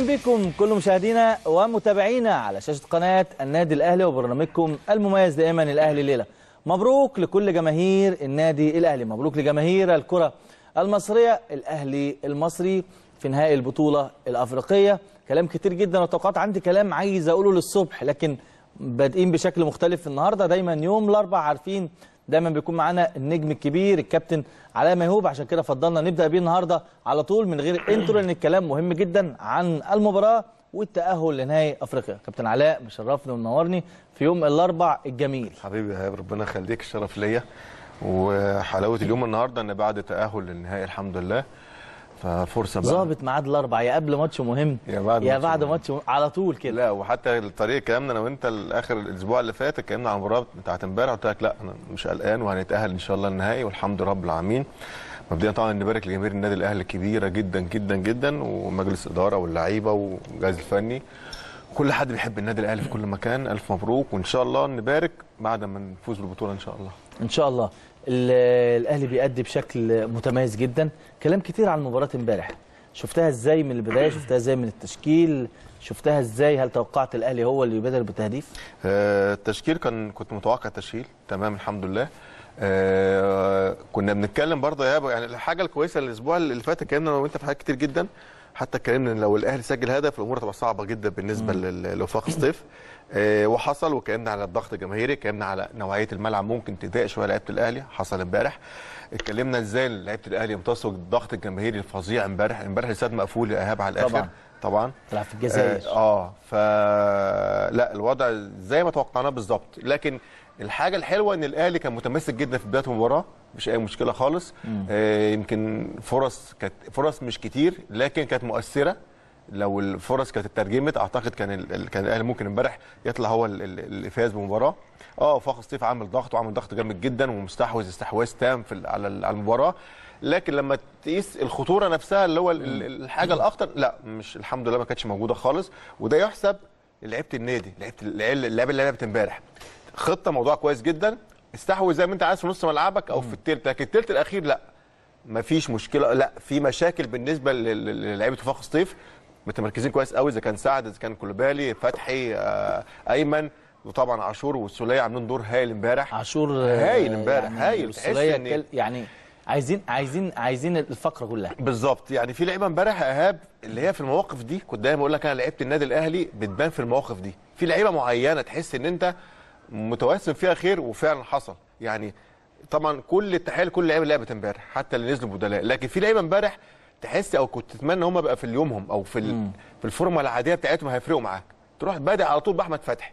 أهلا بكم كل مشاهدينا ومتابعينا على شاشة قناة النادي الأهلي وبرنامجكم المميز دائما الأهلي ليله مبروك لكل جماهير النادي الأهلي. مبروك لجماهير الكرة المصرية الأهلي المصري في نهائي البطولة الأفريقية. كلام كتير جدا وتوقعات عندي كلام عايز أقوله للصبح لكن بادئين بشكل مختلف النهارده. دايما يوم الأربعاء عارفين دايما بيكون معانا النجم الكبير الكابتن علاء ميهوب. عشان كده فضلنا نبدأ بيه النهارده على طول من غير intro لأن الكلام مهم جدا عن المباراة والتأهل لنهائي أفريقيا. كابتن علاء مشرفني ومنورني في يوم الأربع الجميل. حبيبي يا ربنا يخليك الشرف ليا. وحلاوة اليوم النهارده إن بعد تأهل للنهائي الحمد لله. ففرصة بقى. ظابط ميعاد الأربع. يا قبل ماتش مهم يا بعد يا ماتش بعد مهم. ماتش مهم. على طول كده. لا وحتى الطريق كلامنا أنا وانت آخر الأسبوع اللي فات اتكلمنا عن المباراة بتاعت امبارح قلت لك لا أنا مش قلقان وهنتأهل إن شاء الله النهائي والحمد لله رب العالمين. مبدئيا طبعا نبارك لجماهير النادي الأهلي الكبيرة جدا جدا جدا ومجلس الإدارة واللعيبة والجهاز الفني. كل حد بيحب النادي الأهلي في كل مكان. ألف مبروك وإن شاء الله نبارك بعد ما نفوز بالبطولة إن شاء الله. إن شاء الله. ال- الأهلي بيأدي بشكل متميز جدا. كلام كتير عن مباراه امبارح. شفتها إزاي من البداية؟ شفتها إزاي من التشكيل؟ شفتها إزاي؟ هل توقعت الأهلي هو اللي يبادر بالتهديف؟ آه، التشكيل كان كنت متوقع التشكيل. تمام الحمد لله. آه، كنا بنتكلم برضه يا يعني الحاجة الكويسة الأسبوع اللي فات اتكلمنا أنا وأنت في حاجات كتير جدا. حتى اتكلمنا إن لو الأهلي سجل هدف الأمور هتبقى صعبة جدا بالنسبة لوفاق سطيف آه، وحصل واتكلمنا على الضغط الجماهيري اتكلمنا على نوعية الملعب ممكن تضايق شوية لعيبة الأهلي حصل امبارح. اتكلمنا إزاي لعيبة الأهلي يمتصوا الضغط الجماهيري الفظيع امبارح. امبارح الاستاد مقفول إيهاب على الآخر. طبعاً. طبعا. تلعب في الجزائر. آه آه، ف لا الوضع زي ما توقعناه بالظبط لكن الحاجة الحلوة إن الأهلي كان متمسك جدا في بداية المباراة مفيش أي مشكلة خالص. آه يمكن فرص كانت فرص مش كتير لكن كانت مؤثرة. لو الفرص كانت اترجمت أعتقد كان ال- كان الأهلي ممكن امبارح يطلع هو ال- ال- اللي فاز بالمباراه آه وفاق سطيف عامل ضغط وعامل ضغط جامد جدا ومستحوذ استحواذ تام في ال- على ال- على المباراة. لكن لما تقيس الخطورة نفسها اللي هو ال- ال- الحاجة الأخطر لا مش الحمد لله ما كانتش موجودة خالص. وده يحسب لعيبة النادي لعيبة اللعيبه اللي لعبت امبارح. خطة موضوع كويس جدا. استحوذ زي ما انت عايز في نص ملعبك أو في التلت لكن التلت الأخير لا. مفيش مشكلة لا في مشاكل بالنسبة لل- لل- للعيبة وفاق سطيف متمركزين كويس قوي. إذا كان سعد إذا كان كولوبالي فتحي آه، أيمن وطبعا عاشور والسوليه عاملين دور هايل امبارح. عاشور آه، هايل امبارح، هايل. والسولية تحس الكل- يعني عايزين عايزين عايزين الفقرة كلها. بالظبط. يعني في لعيبة امبارح إيهاب اللي هي في المواقف دي كنت دايما بقول لك أنا لعيبه النادي الأهلي بتبان في المواقف دي. في لعيبة معينة تحس إن أنت متوسم فيها خير وفعلا حصل. يعني طبعا كل التحية لكل لعيبة لعبت امبارح حتى اللي نزلوا بدلاء. لكن في لعيبة امبارح تحس أو كنت تتمنى هم بقى في يومهم أو في ال- في الفورمه العادية بتاعتهم هيفرقوا معاك. تروح بادئ على طول بأحمد فتحي.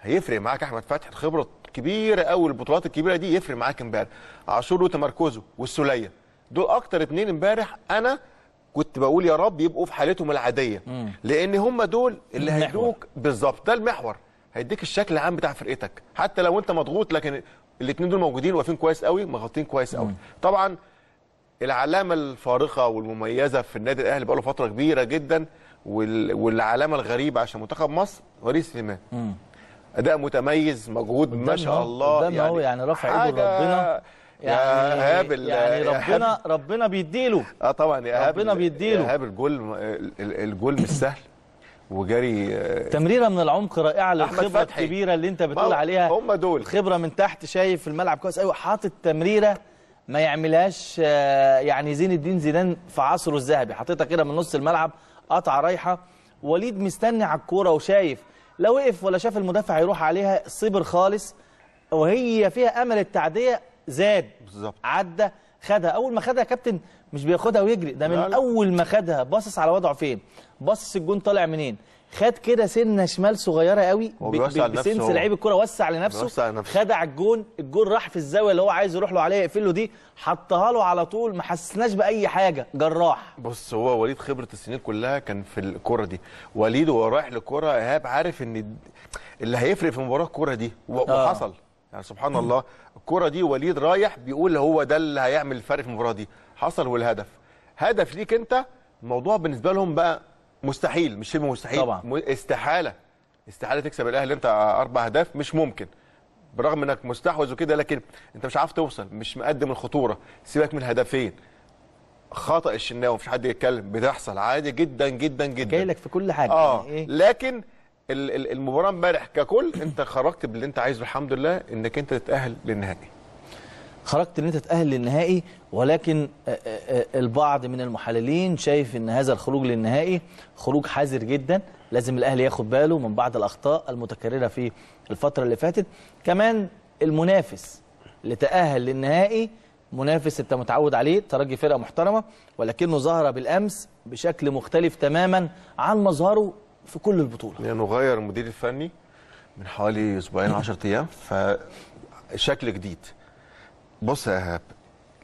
هيفرق معاك أحمد فتحي. الخبرة كبيرة قوي البطولات الكبيرة دي يفرق معاك إمبارح. عاشور وتمركزه والسولية. دول أكتر اتنين إمبارح أنا كنت بقول يا رب يبقوا في حالتهم العادية. لأن هم دول اللي. هيدوك بالظبط ده المحور. هيديك الشكل العام بتاع فرقتك. حتى لو أنت مضغوط لكن الاثنين دول موجودين واقفين كويس قوي مغطين كويس قوي طبعا العلامة الفارقة والمميزة في النادي الأهلي بقاله فترة كبيرة جدا وال... والعلامة الغريبة عشان منتخب مصر وليد سليمان أداء متميز مجهود ما شاء الله قدامنا أهو، يعني رفع إيده حاجة- لربنا. يا إيهاب ال- يعني يا إيهاب- ربنا ربنا بيديله آه طبعا يا إيهاب ربنا بيديله. يا ال- ال- الجول مش سهل وجري آه، تمريرة من العمق رائعة للخبرة. الكبيرة اللي أنت بتقول هو- عليها هم دول. الخبره من تحت شايف الملعب كويس قوي حاطط تمريرة ما يعملهاش آه، يعني زين الدين زيدان في عصره الذهبي. حاططها كده من نص الملعب قطعة رايحة. وليد مستني على الكورة وشايف. لو وقف ولا شاف المدافع هيروح عليها صبر خالص. وهي فيها أمل التعدية زاد. بالظبط. عدى خدها. أول ما خدها يا كابتن مش بياخدها ويجري. ده من لا لا. أول ما خدها. باصص على وضعه فين؟ باصص الجون طالع منين؟ خد كده سنة شمال صغيرة قوي بسنس. لعيب الكرة وسع لنفسه بيوسع لنفسه. خد على الجون الجون راح في الزاوية اللي هو عايز يروح له عليها يقفل له دي حطها له على طول ما حسسناش بأي حاجة جراح بص هو وليد خبرة السنين كلها كان في الكرة دي وليد وهو رايح للكرة إيهاب عارف إن اللي هيفرق في المباراه الكرة دي آه. وحصل يعني سبحان الله الكرة دي وليد رايح بيقول هو ده اللي هيعمل الفرق في المباراة دي حصل والهدف هدف ليك أنت الموضوع بالنسبة لهم بقى مستحيل مش شبه مستحيل. طبعا. استحالة. استحالة تكسب الأهلي انت أربع أهداف؟ مش ممكن. برغم إنك مستحوذ وكده لكن أنت مش عارف توصل مش مقدم الخطورة. سيبك من الهدفين. خطأ الشناوي مفيش حد يتكلم. بتحصل عادي جدا جدا جدا. جاي لك في كل حاجة. آه. يعني إيه؟ لكن ال- ال- المباراة امبارح ككل أنت خرجت باللي أنت عايزه. الحمد لله إنك أنت تتأهل للنهائي. خرجت إن أنت تتاهل للنهائي ولكن آه، آه، آه، البعض من المحللين شايف إن هذا الخروج للنهائي خروج حذر جدا. لازم الأهلي ياخد باله من بعض الأخطاء المتكررة في الفترة اللي فاتت. كمان المنافس اللي تأهل للنهائي منافس أنت متعود عليه ترجي فرقة محترمة ولكنه ظهر بالأمس بشكل مختلف تماما عن مظهره في كل البطولة. لأنه غير المدير الفني من حوالي أسبوعين 10 أيام فشكل جديد. بص يا إيهاب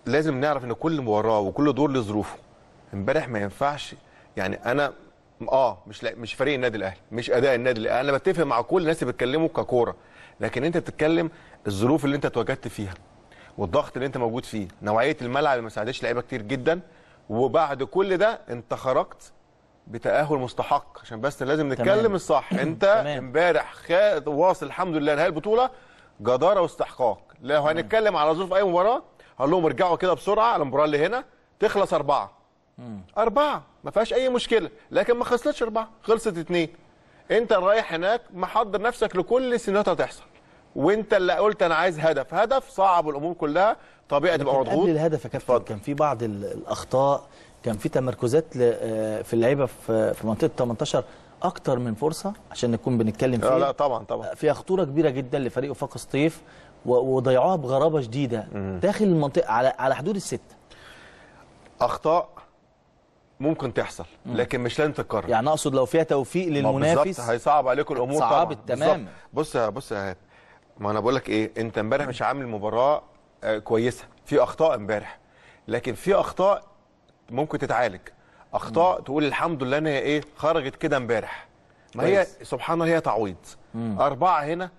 لازم نعرف إن كل مباراه وكل دور له ظروفه. امبارح ما ينفعش يعني أنا آه مش لا مش فريق النادي الأهلي مش أداء النادي الأهلي. أنا بتفق مع كل الناس اللي بيتكلموا ككورة لكن أنت بتتكلم الظروف اللي أنت اتواجدت فيها والضغط اللي أنت موجود فيه نوعية الملعب اللي ما ساعدتش لعيبة كتير جدا وبعد كل ده أنت خرجت بتأهل مستحق. عشان بس لازم نتكلم تمام. الصح. أنت. امبارح واصل الحمد لله نهايه البطولة جدارة واستحقاق. لو هنتكلم على ظروف أي مباراة. هقول لهم ارجعوا كده بسرعة على المباراة اللي هنا تخلص أربعة. أربعة ما فيهاش أي مشكلة. لكن ما خلصتش أربعة خلصت اتنين. أنت رايح هناك محضر نفسك لكل السيناريوهات هتحصل. وأنت اللي قلت أنا عايز هدف. هدف صعب الأمور كلها. طبيعي تبقى مضغوط. قبل الهدف يا كابتن. كان في بعض ال- الأخطاء كان في تمركزات آه، في اللعيبة في منطقة 18 أكتر من فرصة عشان نكون بنتكلم لا لا فيها طبعا. طبعا فيها خطورة كبيرة جدا لفريق وفاق سطيف. وضيعوها بغرابة شديده داخل المنطقة على على حدود السته أخطاء ممكن تحصل لكن مش لازم تتكرر. يعني أقصد لو فيها توفيق للمنافس بالظبط هيصعب عليكم الأمور صعبت تماما. بالظبط. بص يا بص يا ما أنا بقول لك إيه أنت امبارح مش عامل مباراة آه، كويسة. في أخطاء امبارح لكن في أخطاء ممكن تتعالج. أخطاء تقول الحمد لله إن هي إيه خرجت كده امبارح. ما هي. سبحان الله هي تعويض. أربعة هنا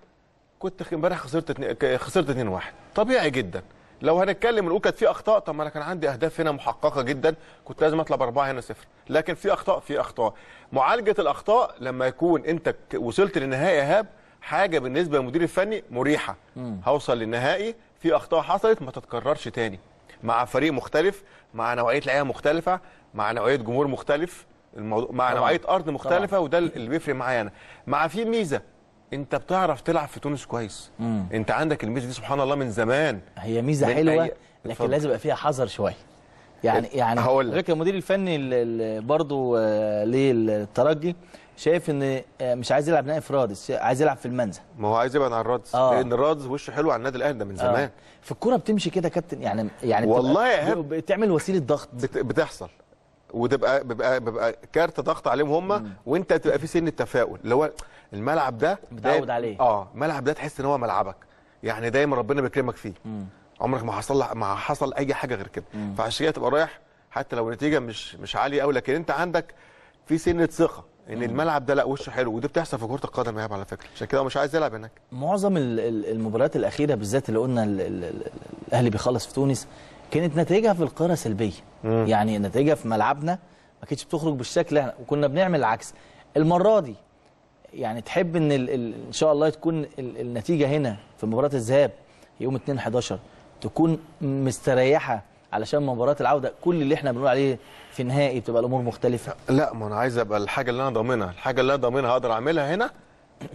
كنت امبارح خسرت خسرت 2 1 طبيعي جدا. لو هنتكلم نقول كانت في أخطاء طب ما أنا كان عندي أهداف هنا محققة جدا كنت لازم أطلع بأربعة هنا صفر. لكن في أخطاء في أخطاء. معالجة الأخطاء لما يكون أنت وصلت للنهائي يا ايهاب حاجة بالنسبة للمدير الفني مريحة. هوصل للنهائي في أخطاء حصلت ما تتكررش تاني. مع فريق مختلف مع نوعية لعيبة مختلفة مع نوعية جمهور مختلف الموضوع مع طبعاً. نوعية أرض مختلفة وده اللي بيفرق معايا أنا. مع في ميزة. انت بتعرف تلعب في تونس كويس انت عندك الميزة دي سبحان الله من زمان هي ميزة حلوة أي- لكن. لازم يبقى فيها حذر شوية يعني يعني هقول لك. فكره المدير الفني برضه للترجي شايف إن آه، مش عايز يلعب نهائي في رادس عايز يلعب في المنزل ما هو عايز يبعد عن الرادز آه. لأن الرادز وشه حلو على النادي الأهلي ده من زمان آه. في الكورة بتمشي كده يا كابتن يعني يعني والله. بتعمل وسيلة ضغط بت... بتحصل وتبقى بيبقى بيبقى كارت ضغط عليهم هم وانت تبقى في سن التفاؤل. اللي هو الملعب ده متعود عليه. آه الملعب ده تحس إن هو ملعبك. يعني دايما ربنا بيكرمك فيه. عمرك ما حصل ما حصل أي حاجة غير كده. فعشان كده تبقى رايح حتى لو النتيجة مش مش عالية قوي لكن أنت عندك في سنة ثقة إن الملعب ده لا وشه حلو. ودي بتحصل في كرة القدم يا على فكرة. عشان كده هو مش عايز يلعب هناك. معظم ال- ال- المباريات الأخيرة بالذات اللي قلنا ال- ال- ال- الأهلي بيخلص في تونس كانت نتائجها في القاهره سلبية. يعني نتائجها في ملعبنا ما كانتش بتخرج بالشكل إحنا وكنا بنعمل العكس. المرة دي يعني تحب إن ال ال إن شاء الله تكون ال النتيجة هنا في مباراة الذهاب يوم 2 11 تكون مستريحة علشان مباراة العودة. كل اللي إحنا بنقول عليه في نهائي بتبقى الأمور مختلفة. لا ما أنا عايز أبقى الحاجة اللي أنا ضامنها. الحاجة اللي أنا ضامنها أقدر أعملها هنا؟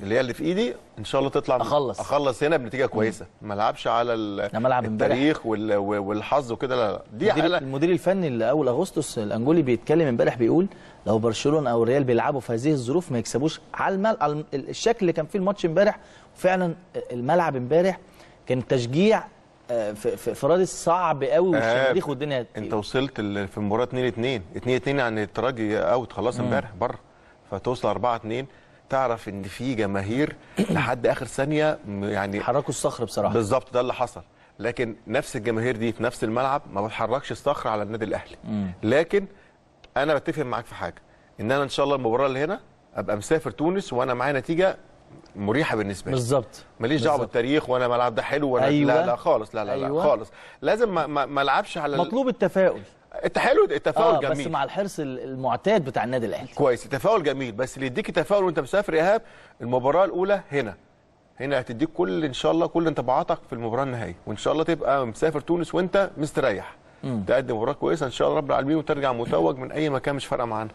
اللي هي اللي في ايدي إن شاء الله تطلع أخلص. أخلص هنا بنتيجة كويسة. ما العبش على. التاريخ وال- والحظ وكده لا لا. دي المدير, المدير الفني اللي أول أغسطس الأنجولي بيتكلم امبارح بيقول لو برشلونة أو الريال بيلعبوا في هذه الظروف ما يكسبوش. على, المل... على الم- الشكل اللي كان فيه الماتش امبارح وفعلا الملعب امبارح كان تشجيع آه، في رادس صعب قوي والشماريخ والدنيا أنت وصلت في المباراه 2 2 2 2 يعني الترجي أوت خلاص امبارح بره. فتوصل 4 2 تعرف إن في جماهير لحد آخر ثانية يعني حركوا الصخر بصراحة. بالظبط ده اللي حصل. لكن نفس الجماهير دي في نفس الملعب ما بتحركش الصخر على النادي الأهلي. لكن أنا بتفق معاك في حاجة إن أنا إن شاء الله المباراة اللي هنا أبقى مسافر تونس وأنا معايا نتيجة مريحة بالنسبة لي. بالظبط. ماليش دعوة. بالتاريخ وأنا الملعب ده حلو وأنا أيوة. لا لا خالص لا لا, أيوة. لا خالص. لازم ما, ألعبش على مطلوب التفاؤل. انت حلو التفاؤل آه جميل. بس مع الحرص ال- المعتاد بتاع النادي الأهلي. كويس التفاؤل جميل بس اللي يديك تفاؤل وانت مسافر إيهاب المباراة الأولى هنا. هنا هتديك كل إن شاء الله كل انطباعاتك في المباراة النهائيه وإن شاء الله تبقى مسافر تونس وأنت مستريح. تقدم مباراة كويسة إن شاء الله رب العالمين وترجع متوج من أي مكان مش فارقة معانا.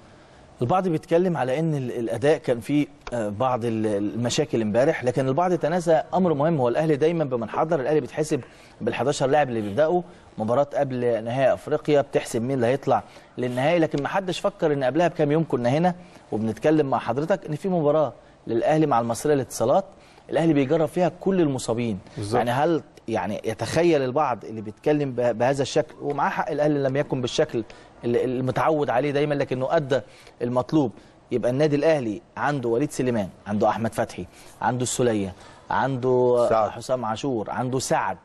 البعض بيتكلم على إن ال- الأداء كان فيه آه، بعض ال- المشاكل امبارح لكن البعض تناسى أمر مهم هو الأهلي دايما بمنحدر الأهلي بيتحسب بال11 لاعب اللي بيبدأوا مباراة قبل نهائي أفريقيا بتحسب مين اللي هيطلع للنهائي لكن ما حدش فكر إن قبلها بكام يوم كنا هنا وبنتكلم مع حضرتك إن في مباراة للأهلي مع المصرية للاتصالات. الأهلي بيجرب فيها كل المصابين. بالظبط. يعني هل يعني يتخيل البعض اللي بيتكلم به- بهذا الشكل ومعاه حق الأهلي لم يكن بالشكل المتعود عليه دايما لكنه أدى المطلوب يبقى النادي الأهلي عنده وليد سليمان عنده أحمد فتحي عنده السولية عنده سعد. حسام عاشور عنده سعد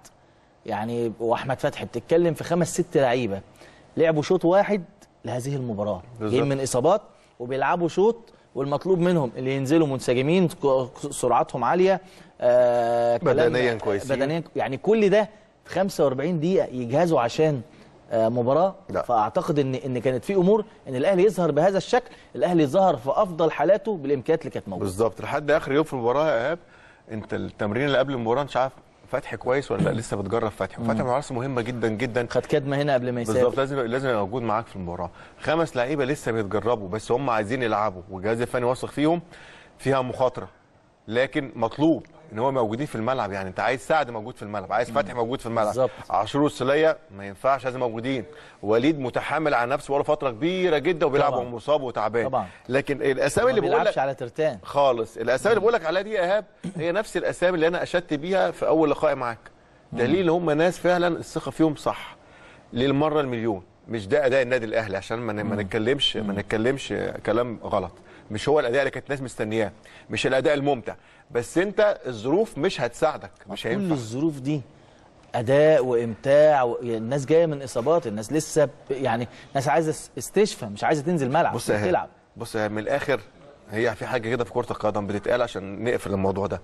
يعني وأحمد فتحي بتتكلم في خمس ست لعيبة لعبوا شوط واحد لهذه المباراة. جايين من إصابات وبيلعبوا شوط والمطلوب منهم اللي ينزلوا منسجمين سرعتهم عالية آه بدنياً كويسين. بدنيا يعني كل ده في 45 دقيقة يجهزوا عشان مباراة. لا. فأعتقد ان إن كانت في أمور إن الأهلي يظهر بهذا الشكل الأهلي ظهر في أفضل حالاته بالإمكانيات اللي كانت موجودة. بالظبط. لحد آخر يوم في المباراة يا إيهاب أنت التمرين اللي قبل المباراة مش عارف فتحي كويس ولا لأ؟ لسه بتجرب فتحي. وفتحي من العناصر مهمة جدا جدا. خد كدمة هنا قبل ما يسافر. بالظبط. لازم لازم يبقى موجود معاك في المباراة. خمس لعيبة لسه بيتجربوا بس هم عايزين يلعبوا والجهاز الفني واثق فيهم فيها مخاطرة لكن مطلوب. إن هو موجودين في الملعب يعني. أنت عايز سعد موجود في الملعب عايز فتحي موجود في الملعب. بالظبط. عاشور والسليه ما ينفعش لازم موجودين. وليد متحمل على نفسه بقاله فترة كبيرة جدا وبيلعب طبعاً. وهو مصاب وتعبان. طبعاً. لكن الأسامي اللي بقول لك على ترتان. خالص. الأسامي اللي بقول لك عليها دي يا إيهاب هي نفس الأسامي اللي أنا أشدت بيها في أول لقاء معاك. دليل هم ناس فعلا الثقة فيهم صح. للمرة المليون. مش ده أداء النادي الأهلي عشان ما نتكلمش ما نتكلمش كلام غلط. مش هو الأداء اللي كانت الناس مستنياه مش الأداء الممتع. بس أنت الظروف مش هتساعدك مش كل هينفع. الظروف دي أداء وإمتاع و... الناس جاية من إصابات الناس لسه ب... يعني ناس عايزة اس- استشفاء مش عايزة تنزل ملعب بص تلعب. بص من الآخر هي في حاجة كده في كرة القدم بتتقال عشان نقفل الموضوع ده.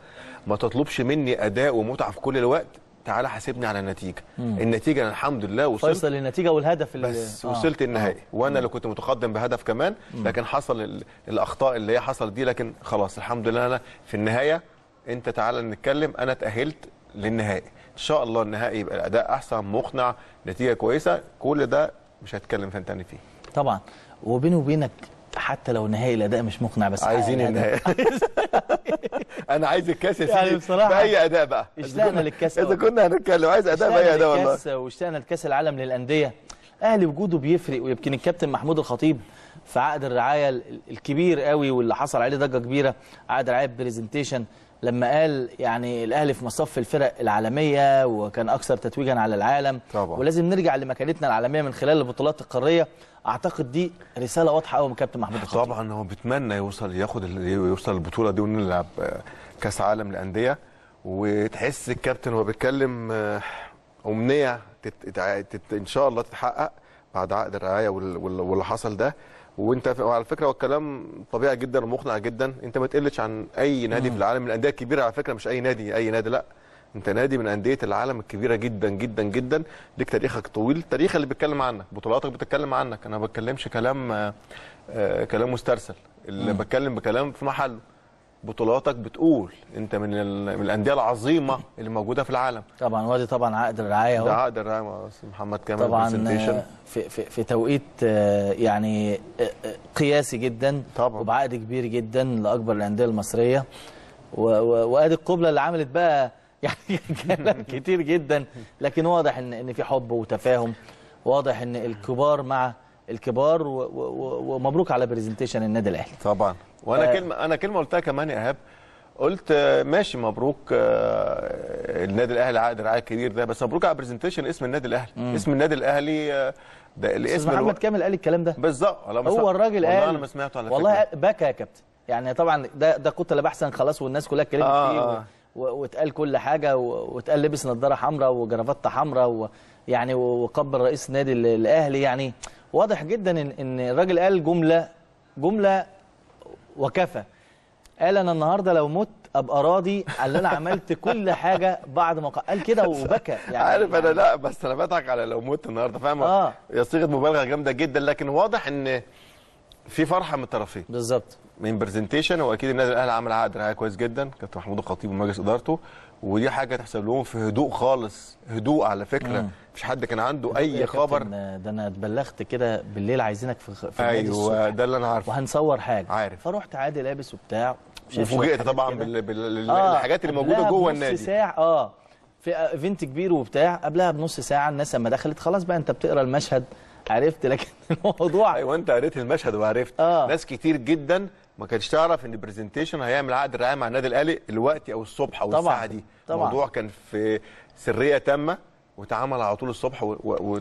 ما تطلبش مني أداء ومتعة في كل الوقت تعالى حاسبني على النتيجه النتيجة أنا الحمد لله وصلت. فيصل النتيجة والهدف اللي بس آه. وصلت النهائي. وأنا اللي كنت متقدم بهدف كمان لكن حصل ال- الأخطاء اللي هي حصلت دي لكن خلاص الحمد لله. أنا في النهاية أنت تعالى نتكلم. أنا اتاهلت للنهائي. إن شاء الله النهائي يبقى الاداء أحسن مقنع نتيجة كويسة. كل ده مش هتكلم فين تاني فيه. طبعا. وبيني وبينك حتى لو نهائي الأداء مش مقنع بس عايزين النهائي. أنا عايز الكاس يا سيدي. يعني بصراحة بأي أداء بقى؟ اشتقنا للكاس؟ إذا. كنا هنتكلم. عايز أداء بأي أداء والله. واشتقنا لكاس العالم للأندية. أهلي وجوده بيفرق ويمكن الكابتن محمود الخطيب في عقد الرعاية ال- الكبير قوي واللي حصل عليه ضجة كبيرة عقد رعاية بريزنتيشن لما قال يعني الاهلي في مصف الفرق العالمية وكان أكثر تتويجا على العالم. طبعا. ولازم نرجع لمكانتنا العالمية من خلال البطولات القارية. أعتقد دي رسالة واضحة قوي من كابتن محمود الخطيب. طبعا هو بيتمنى يوصل ياخد يوصل البطولة دي ونلعب آه، كأس عالم للأندية. وتحس الكابتن وهو بيتكلم آه، أمنية تت... تت... تت... إن شاء الله تتحقق بعد عقد الرعاية وال... وال... واللي حصل ده. وانت. وعلى فكرة هو الكلام طبيعي جدا ومقنع جدا. انت ما تقلش عن أي نادي في العالم. من الأندية الكبيرة على فكرة مش أي نادي أي نادي لأ. انت نادي من أندية العالم الكبيرة جدا جدا جدا. ليك تاريخك طويل. التاريخ اللي بيتكلم عنك بطولاتك بتتكلم عنك. أنا ما بتكلمش كلام آه، آه، كلام مسترسل. اللي بتكلم بكلام في محله. بطولاتك بتقول انت من. من الأندية العظيمة اللي موجودة في العالم. طبعا وادي طبعا عقد الرعاية ده اهو عقد الرعاية مع محمد كامل طبعا في في في توقيت آه، يعني آه، آه، قياسي جدا طبعا. وبعقد كبير جدا لأكبر الأندية المصرية. وأدي القبلة اللي عملت بقى يعني كلام كتير جدا. لكن واضح إن إن في حب وتفاهم. واضح إن الكبار مع الكبار ومبروك على برزنتيشن النادي الأهلي. طبعا. وأنا آه. كلمه أنا كلمة قلتها كمان يا ايهاب. قلت آه، ماشي مبروك آه، النادي الاهلي عقد رعاية كبير ده بس مبروك على برزنتيشن اسم النادي الاهلي. اسم النادي الاهلي آه، ده الاسم محمد ألو... كامل قال الكلام ده؟ بالظبط. والله هو الراجل والله قال أنا ما سمعته على والله فكرة. بكى يا كابتن. يعني طبعا ده ده لابح احسن خلاص والناس كلها اتكلمت آه، فيه واتقال كل حاجة و- واتقال لبس نظارة حمراء وجرافته حمراء ويعني وقبل رئيس النادي ال- الأهلي. يعني واضح جدا إن الراجل قال جملة جملة وكفى. قال أنا النهارده لو مت أبقى راضي على اللي أنا عملت كل حاجة بعد ما قال كده وبكى. يعني عارف أنا يعني لا بس أنا بضحك على لو مت النهارده فاهم. هي صيغة مبالغة جامدة جدا لكن واضح إن في فرحة من الطرفين. بالظبط. من برزنتيشن وأكيد النادي الأهلي عمل عقد رعاية كويس جدا كابتن محمود الخطيب ومجلس إدارته. ودي حاجة تحسب لهم في هدوء خالص. هدوء على فكرة. مفيش حد كان عنده أي خبر. ده أنا اتبلغت كده بالليل عايزينك في في أيوه ده اللي أنا عارفه. وهنصور حاجة. عارف. فرحت عادي لابس وبتاع. وفوجئت طبعا كده. بال- بال- آه، بالحاجات اللي موجودة جوه النادي. ساعة آه في ايفنت كبير وبتاع. قبلها بنص ساعة الناس لما دخلت خلاص بقى أنت بتقرأ المشهد. عرفت لكن الموضوع أيوه أنت قريت المشهد وعرفت. آه. ناس كتير جدا ما كانتش تعرف إن برزنتيشن هيعمل عقد رعاية مع النادي الأهلي الوقت أو الصبح أو طبعاً، الساعة دي طبعاً. الموضوع كان في سرية تامة واتعمل على طول الصبح و... و...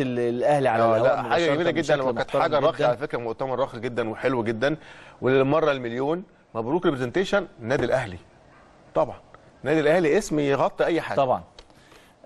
ال- الأهلي على آه الهواء لا حاجة جميلة جدا وكانت حاجة راقيه. على فكرة مؤتمر راقي جدا وحلو جدا وللمرة المليون مبروك لبرزنتيشن النادي الأهلي طبعا النادي الأهلي اسم يغطي أي حاجة طبعا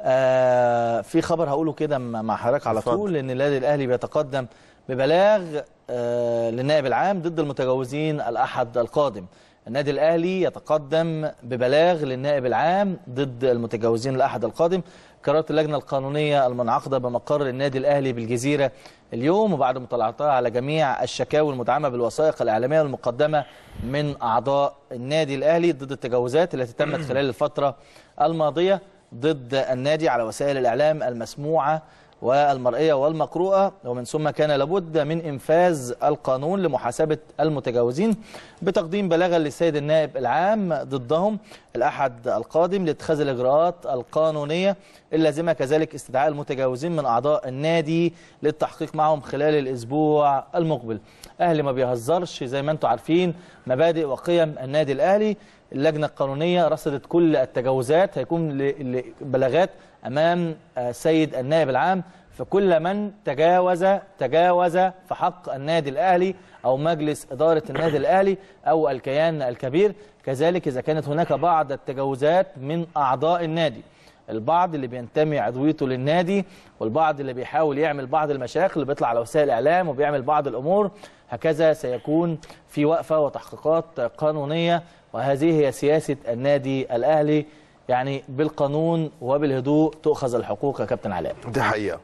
آه في خبر هقوله كده مع حضرتك على. طول إن النادي الأهلي بيتقدم ببلاغ آه للنائب العام ضد المتجاوزين الأحد القادم. النادي الأهلي يتقدم ببلاغ للنائب العام ضد المتجاوزين الأحد القادم. قررت اللجنة القانونية المنعقدة بمقر النادي الأهلي بالجزيرة اليوم وبعد مطالعتها على جميع الشكاوي المدعمة بالوثائق الإعلامية المقدمة من أعضاء النادي الأهلي ضد التجاوزات التي تمت خلال الفترة الماضية ضد النادي على وسائل الإعلام المسموعة والمرئية والمقروءة ومن ثم كان لابد من إنفاذ القانون لمحاسبة المتجاوزين بتقديم بلاغا للسيد النائب العام ضدهم الأحد القادم لاتخاذ الإجراءات القانونية اللازمة كذلك استدعاء المتجاوزين من أعضاء النادي للتحقيق معهم خلال الأسبوع المقبل. أهلي ما بيهزرش زي ما أنتم عارفين مبادئ وقيم النادي الأهلي اللجنة القانونية رصدت كل التجاوزات هيكون بلاغات أمام آه، سيد النائب العام فكل من تجاوز تجاوز في حق النادي الأهلي أو مجلس إدارة النادي الأهلي أو الكيان الكبير. كذلك إذا كانت هناك بعض التجاوزات من أعضاء النادي. البعض اللي بينتمي عضويته للنادي والبعض اللي بيحاول يعمل بعض المشاكل اللي بيطلع على وسائل الاعلام وبيعمل بعض الأمور هكذا سيكون في وقفة وتحقيقات قانونية وهذه هي سياسة النادي الأهلي يعني بالقانون وبالهدوء تؤخذ الحقوق يا كابتن علاء. دي حقيقة.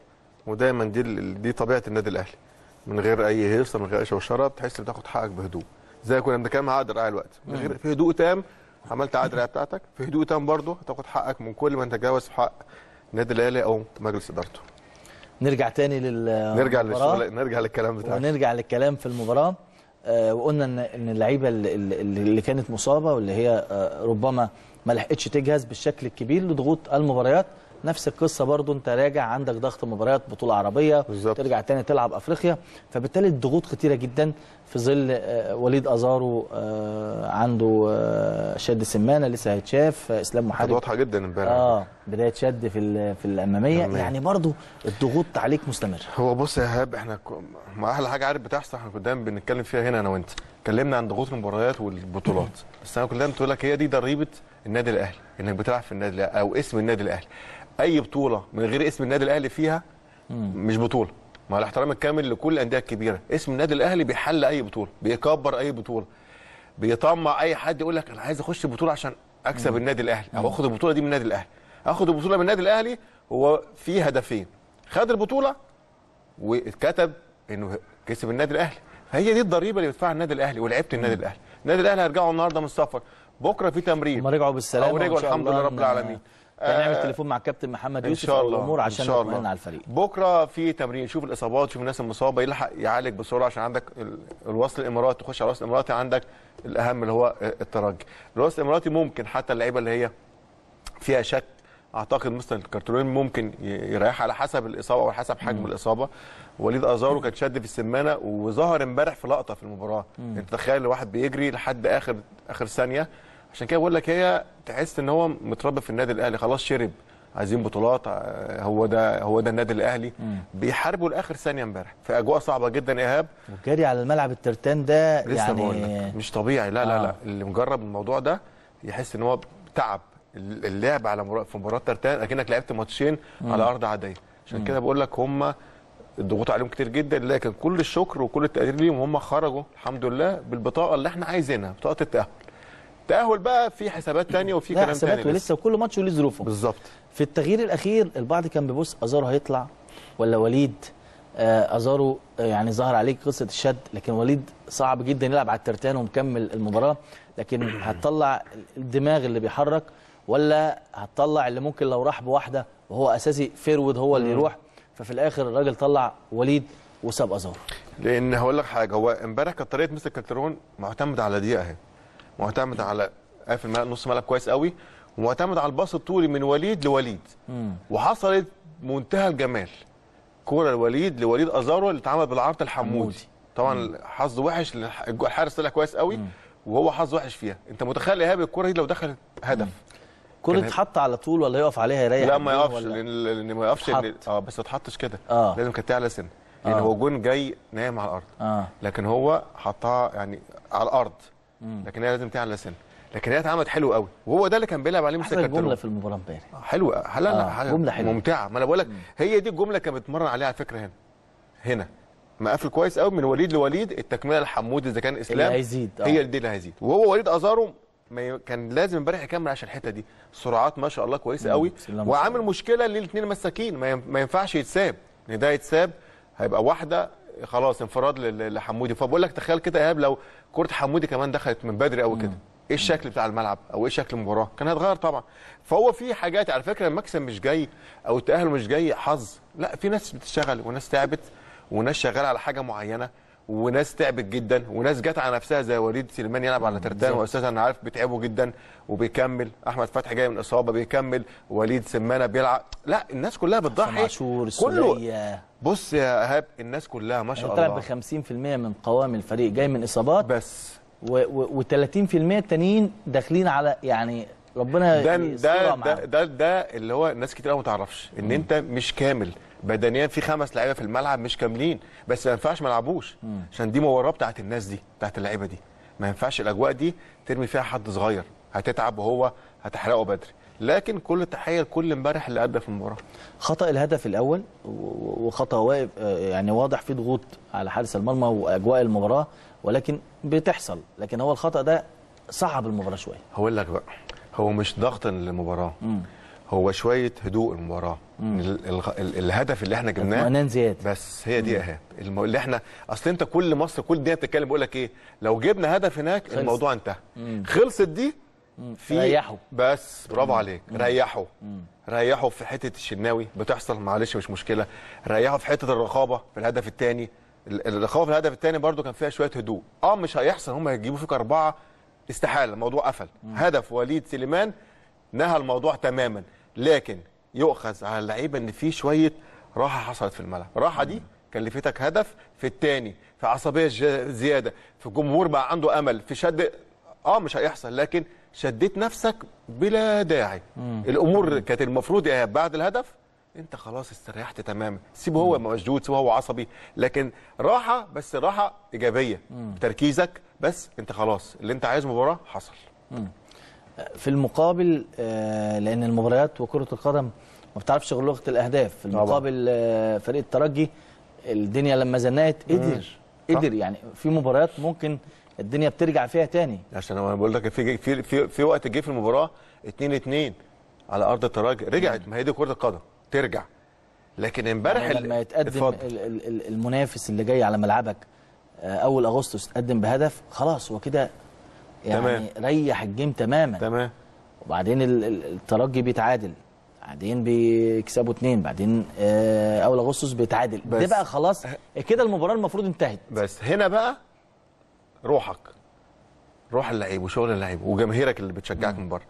ودايما دي دي طبيعة النادي الأهلي. من غير أي هيصه من غير أي شوشرة تحس بتاخد حقك بهدوء. زي كنا بنتكلم عقد الرعايه الوقت. من غير في هدوء تام عملت عقد الرعايه بتاعتك. في هدوء تام برضه هتاخد حقك من كل من تجاوز في حق النادي الأهلي أو مجلس إدارته. نرجع تاني لل نرجع للشغل نرجع للكلام بتاعك. ونرجع للكلام في المباراة. آه، وقلنا ان إن اللعيبة اللي كانت مصابة واللي هي آه، ربما ما لحقتش تجهز بالشكل الكبير لضغوط المباريات. نفس القصة برضو انت راجع عندك ضغط مباريات بطولة عربية بالظبط. ترجع تاني تلعب أفريقيا. فبالتالي الضغوط كتيرة جدا في ظل آه، وليد أزارو آه، عنده آه، شد سمانة لسه هيتشاف إسلام محارب. واضحة جدا امبارح. آه بداية شد في في الأمامية. الأمامية. يعني برضو الضغوط عليك مستمر. هو بص يا ايهاب إحنا ما أحلى حاجة عارف بتحصل إحنا دايما بنتكلم فيها هنا أنا وأنت. اتكلمنا عن ضغوط المباريات والبطولات. بس أنا دايما بقول لك هي دي ضريبة النادي الأهلي إنك بتلعب في النادي الأهلي أو اسم النادي الأهلي. أي بطولة من غير اسم النادي الأهلي فيها مش بطولة. مع الاحترام الكامل لكل الأندية الكبيرة. اسم النادي الأهلي بيحل أي بطولة بيكبر أي بطولة بيطمع أي حد يقول لك أنا عايز أخش بطولة عشان أكسب النادي الأهلي أو أخد البطولة دي من النادي الأهلي. أخد البطولة من النادي الأهلي هو في هدفين. خد البطولة واتكتب إنه كسب النادي الأهلي. هي دي الضريبة اللي بيدفعها النادي الأهلي ولعيبة النادي الأهلي. النادي الأهلي هيرجعوا النهارده من السفر بكرة في تمرين. هم رجعوا بالسلامة أو رجعوا وإن شاء الحمد لله رب العالمين. هنعمل آه، تليفون مع الكابتن محمد يوسف الله الأمور عشان نطمئن الله. على الفريق. بكرة في تمرين. شوف الإصابات شوف الناس المصابة يلحق يعالج بسرعة عشان عندك ال- الوصل الإماراتي. تخش على الوصل الإماراتي عندك الأهم اللي هو الترجي. الوصل الإماراتي ممكن حتى اللعيبة اللي هي فيها شك أعتقد مثل الكرتونين ممكن يريح على حسب الإصابة أو حسب حجم الإصابة. وليد أزارو كان شد في السمانة وظهر امبارح في لقطة في المباراة. أنت تخيل واحد بيجري لحد اخر آخر ثانية عشان كده بقول لك هي تحس إن هو متربى في النادي الأهلي. خلاص شرب عايزين بطولات آه، هو ده هو ده النادي الأهلي. بيحاربوا لآخر ثانية امبارح في أجواء صعبة جدا. يا ايهاب والجري على الملعب الترتان ده لسه يعني بقول لك مش طبيعي. لا لا آه. لا اللي مجرب الموضوع ده يحس إن هو تعب. اللعب على مرا- في مباراة ترتان أكنك لعبت ماتشين على أرض عادية. عشان كده بقول لك هم الضغوط عليهم كتير جدا لكن كل الشكر وكل التقدير ليهم. هم خرجوا الحمد لله بالبطاقة اللي إحنا عايزينها بطاقة التأهل. التاهل بقى في حسابات تانية وفي لا كلام حسابات تاني لسه. ولسه وكل ماتش وليه ظروفه. بالظبط. في التغيير الأخير البعض كان بيبص أزارو هيطلع ولا وليد؟ آه، أزارو آه، يعني ظهر عليك قصة الشد لكن وليد صعب جدا يلعب على الترتان ومكمل المباراة لكن هتطلع الدماغ اللي بيحرك ولا هتطلع اللي ممكن لو راح بواحدة وهو أساسي فيرود هو اللي يروح؟ ففي الآخر الراجل طلع وليد وساب أزارو. لأن هقول لك حاجة هو امبارح كانت طريقة مستر كارتيرون معتمدة على دي أهي. معتمد على قافل نص ملعب كويس قوي ومعتمد على الباص الطولي من وليد لوليد. وحصلت منتهى الجمال. كورة الوليد لوليد أزارو اللي اتعمل بالعرض الحمودي. حمودي. طبعا حظ وحش الحارس طلع كويس قوي وهو حظ وحش فيها. أنت متخيل إيهاب الكورة دي لو دخلت هدف؟ كرة تتحط على طول ولا يقف عليها يريح لا ما يقفش لأن ما يقفش آه بس ما تحطش كده. آه. لازم كانت تعلى سن. لأن آه. هو جون جاي نايم على الأرض. آه. لكن هو حطها يعني على الأرض. لكن هي لازم تعلى سن لكن هي اتعملت حلو قوي. وهو ده اللي كان بيلعب عليه مستر أحلى جمله كابتن في المباراة امبارح. حلوة. لا لا آه، حاجة جملة حلوة. ممتعة. ما أنا بقول لك هي دي الجملة كان بيتمرن عليها على فكرة هنا. هنا. مقفل كويس قوي من وليد لوليد التكملة الحمودي إذا كان إسلام. هيزيد، آه. هي دي اللي هيزيد. وهو وليد أزارو ما كان لازم امبارح يكمل عشان الحتة دي. سرعات ما شاء الله كويسة قوي. وعامل. مشكلة للاثنين مساكين. ما ين- ما ينفعش يتساب. ان ده يتساب هيبقى واحدة خلاص انفراد لحمودي. فبقول لك تخيل كده ايهاب لو كرة حمودي كمان دخلت من بدري قوي كده. إيه الشكل بتاع الملعب؟ أو إيه شكل المباراة؟ كان هيتغير طبعا. فهو في حاجات على فكرة المكسب مش جاي أو التأهل مش جاي حظ. لا في ناس بتشتغل وناس تعبت وناس شغالة على حاجة معينة وناس تعبت جدا وناس جت على نفسها زي وليد سليمان يلعب على ترتان. وأستاذ أنا عارف بيتعبوا جدا وبيكمل. أحمد فتحي جاي من إصابة بيكمل. وليد سمانة بيلعب. لا الناس كلها بتضحي. كله بص يا إيهاب الناس كلها ما شاء طلع ب الله. 50% من قوام الفريق جاي من إصابات. بس. و30% التانيين داخلين على يعني ربنا ده ده. ده, ده ده اللي هو ناس كتير ما تعرفش إن أنت مش كامل. بدنيا في خمس لعيبة في الملعب مش كاملين بس ما ينفعش ما يلعبوش. عشان دي مباراة بتاعت الناس دي بتاعت اللعيبة دي. ما ينفعش الأجواء دي ترمي فيها حد صغير. هتتعب وهو هتحرقه بدري. لكن كل تحية لكل امبارح اللي ادى في المباراة. خطأ الهدف الأول وخطأ واقف يعني واضح فيه ضغوط على حارس المرمى وأجواء المباراة ولكن بتحصل. لكن هو الخطأ ده صعب المباراة شوية. هقول لك بقى هو مش ضغطا للمباراة هو شوية هدوء المباراة. الهدف اللي إحنا جبناه اطمئنان زيادة. بس هي دي الم- اللي إحنا أصل انت كل مصر كل الدنيا بتتكلم بيقول لك إيه؟ لو جبنا هدف هناك خلص. الموضوع انتهى. خلصت دي في ريحوا. بس برافو عليك. ريحوا. ريحوا في حتة الشناوي. بتحصل معلش مش مشكلة. ريحوا في حتة الرقابة في الهدف الثاني الرقابة في الهدف الثاني برده كان فيها شوية هدوء. آه مش هيحصل. هم هيجيبوا فيك أربعة. استحالة. الموضوع قفل. هدف وليد سليمان نهى الموضوع تماما. لكن يؤخذ على اللعيبة إن في شوية راحة حصلت في الملعب. الراحه دي كلفتك هدف في الثاني في عصبية زيادة. في الجمهور بقى عنده أمل. في شد آه مش هيحصل. لكن شديت نفسك بلا داعي. الأمور كانت المفروض بعد الهدف. أنت خلاص استريحت تماما. سيبه هو مشدود سيبه هو عصبي. لكن راحة بس راحة إيجابية. تركيزك بس أنت خلاص. اللي أنت عايزه مباراه حصل. في المقابل آه، لأن المباريات وكرة القدم ما بتعرفش غير لغة الأهداف. في. المقابل آه، فريق الترجي الدنيا لما زنقت قدر. قدر يعني. في مباريات ممكن الدنيا بترجع فيها تاني. عشان أنا بقول لك في في في, في وقت جه في المباراة 2 2 على أرض الترجي رجعت ما هي دي كرة القدم ترجع. لكن امبارح يعني لما يتقدم المنافس اللي جاي على ملعبك آه، أول أغسطس تقدم بهدف خلاص هو كده يعني ريح الجيم تماما. تمام. وبعدين ال- ال- الترجي بيتعادل. بعدين بيكسبوا اتنين. بعدين آه، أول أغسطس بيتعادل. ده بقى خلاص كده المباراة المفروض انتهت. بس هنا بقى روحك. روح اللعيب وشغل اللعيب وجماهيرك اللي بتشجعك من بره.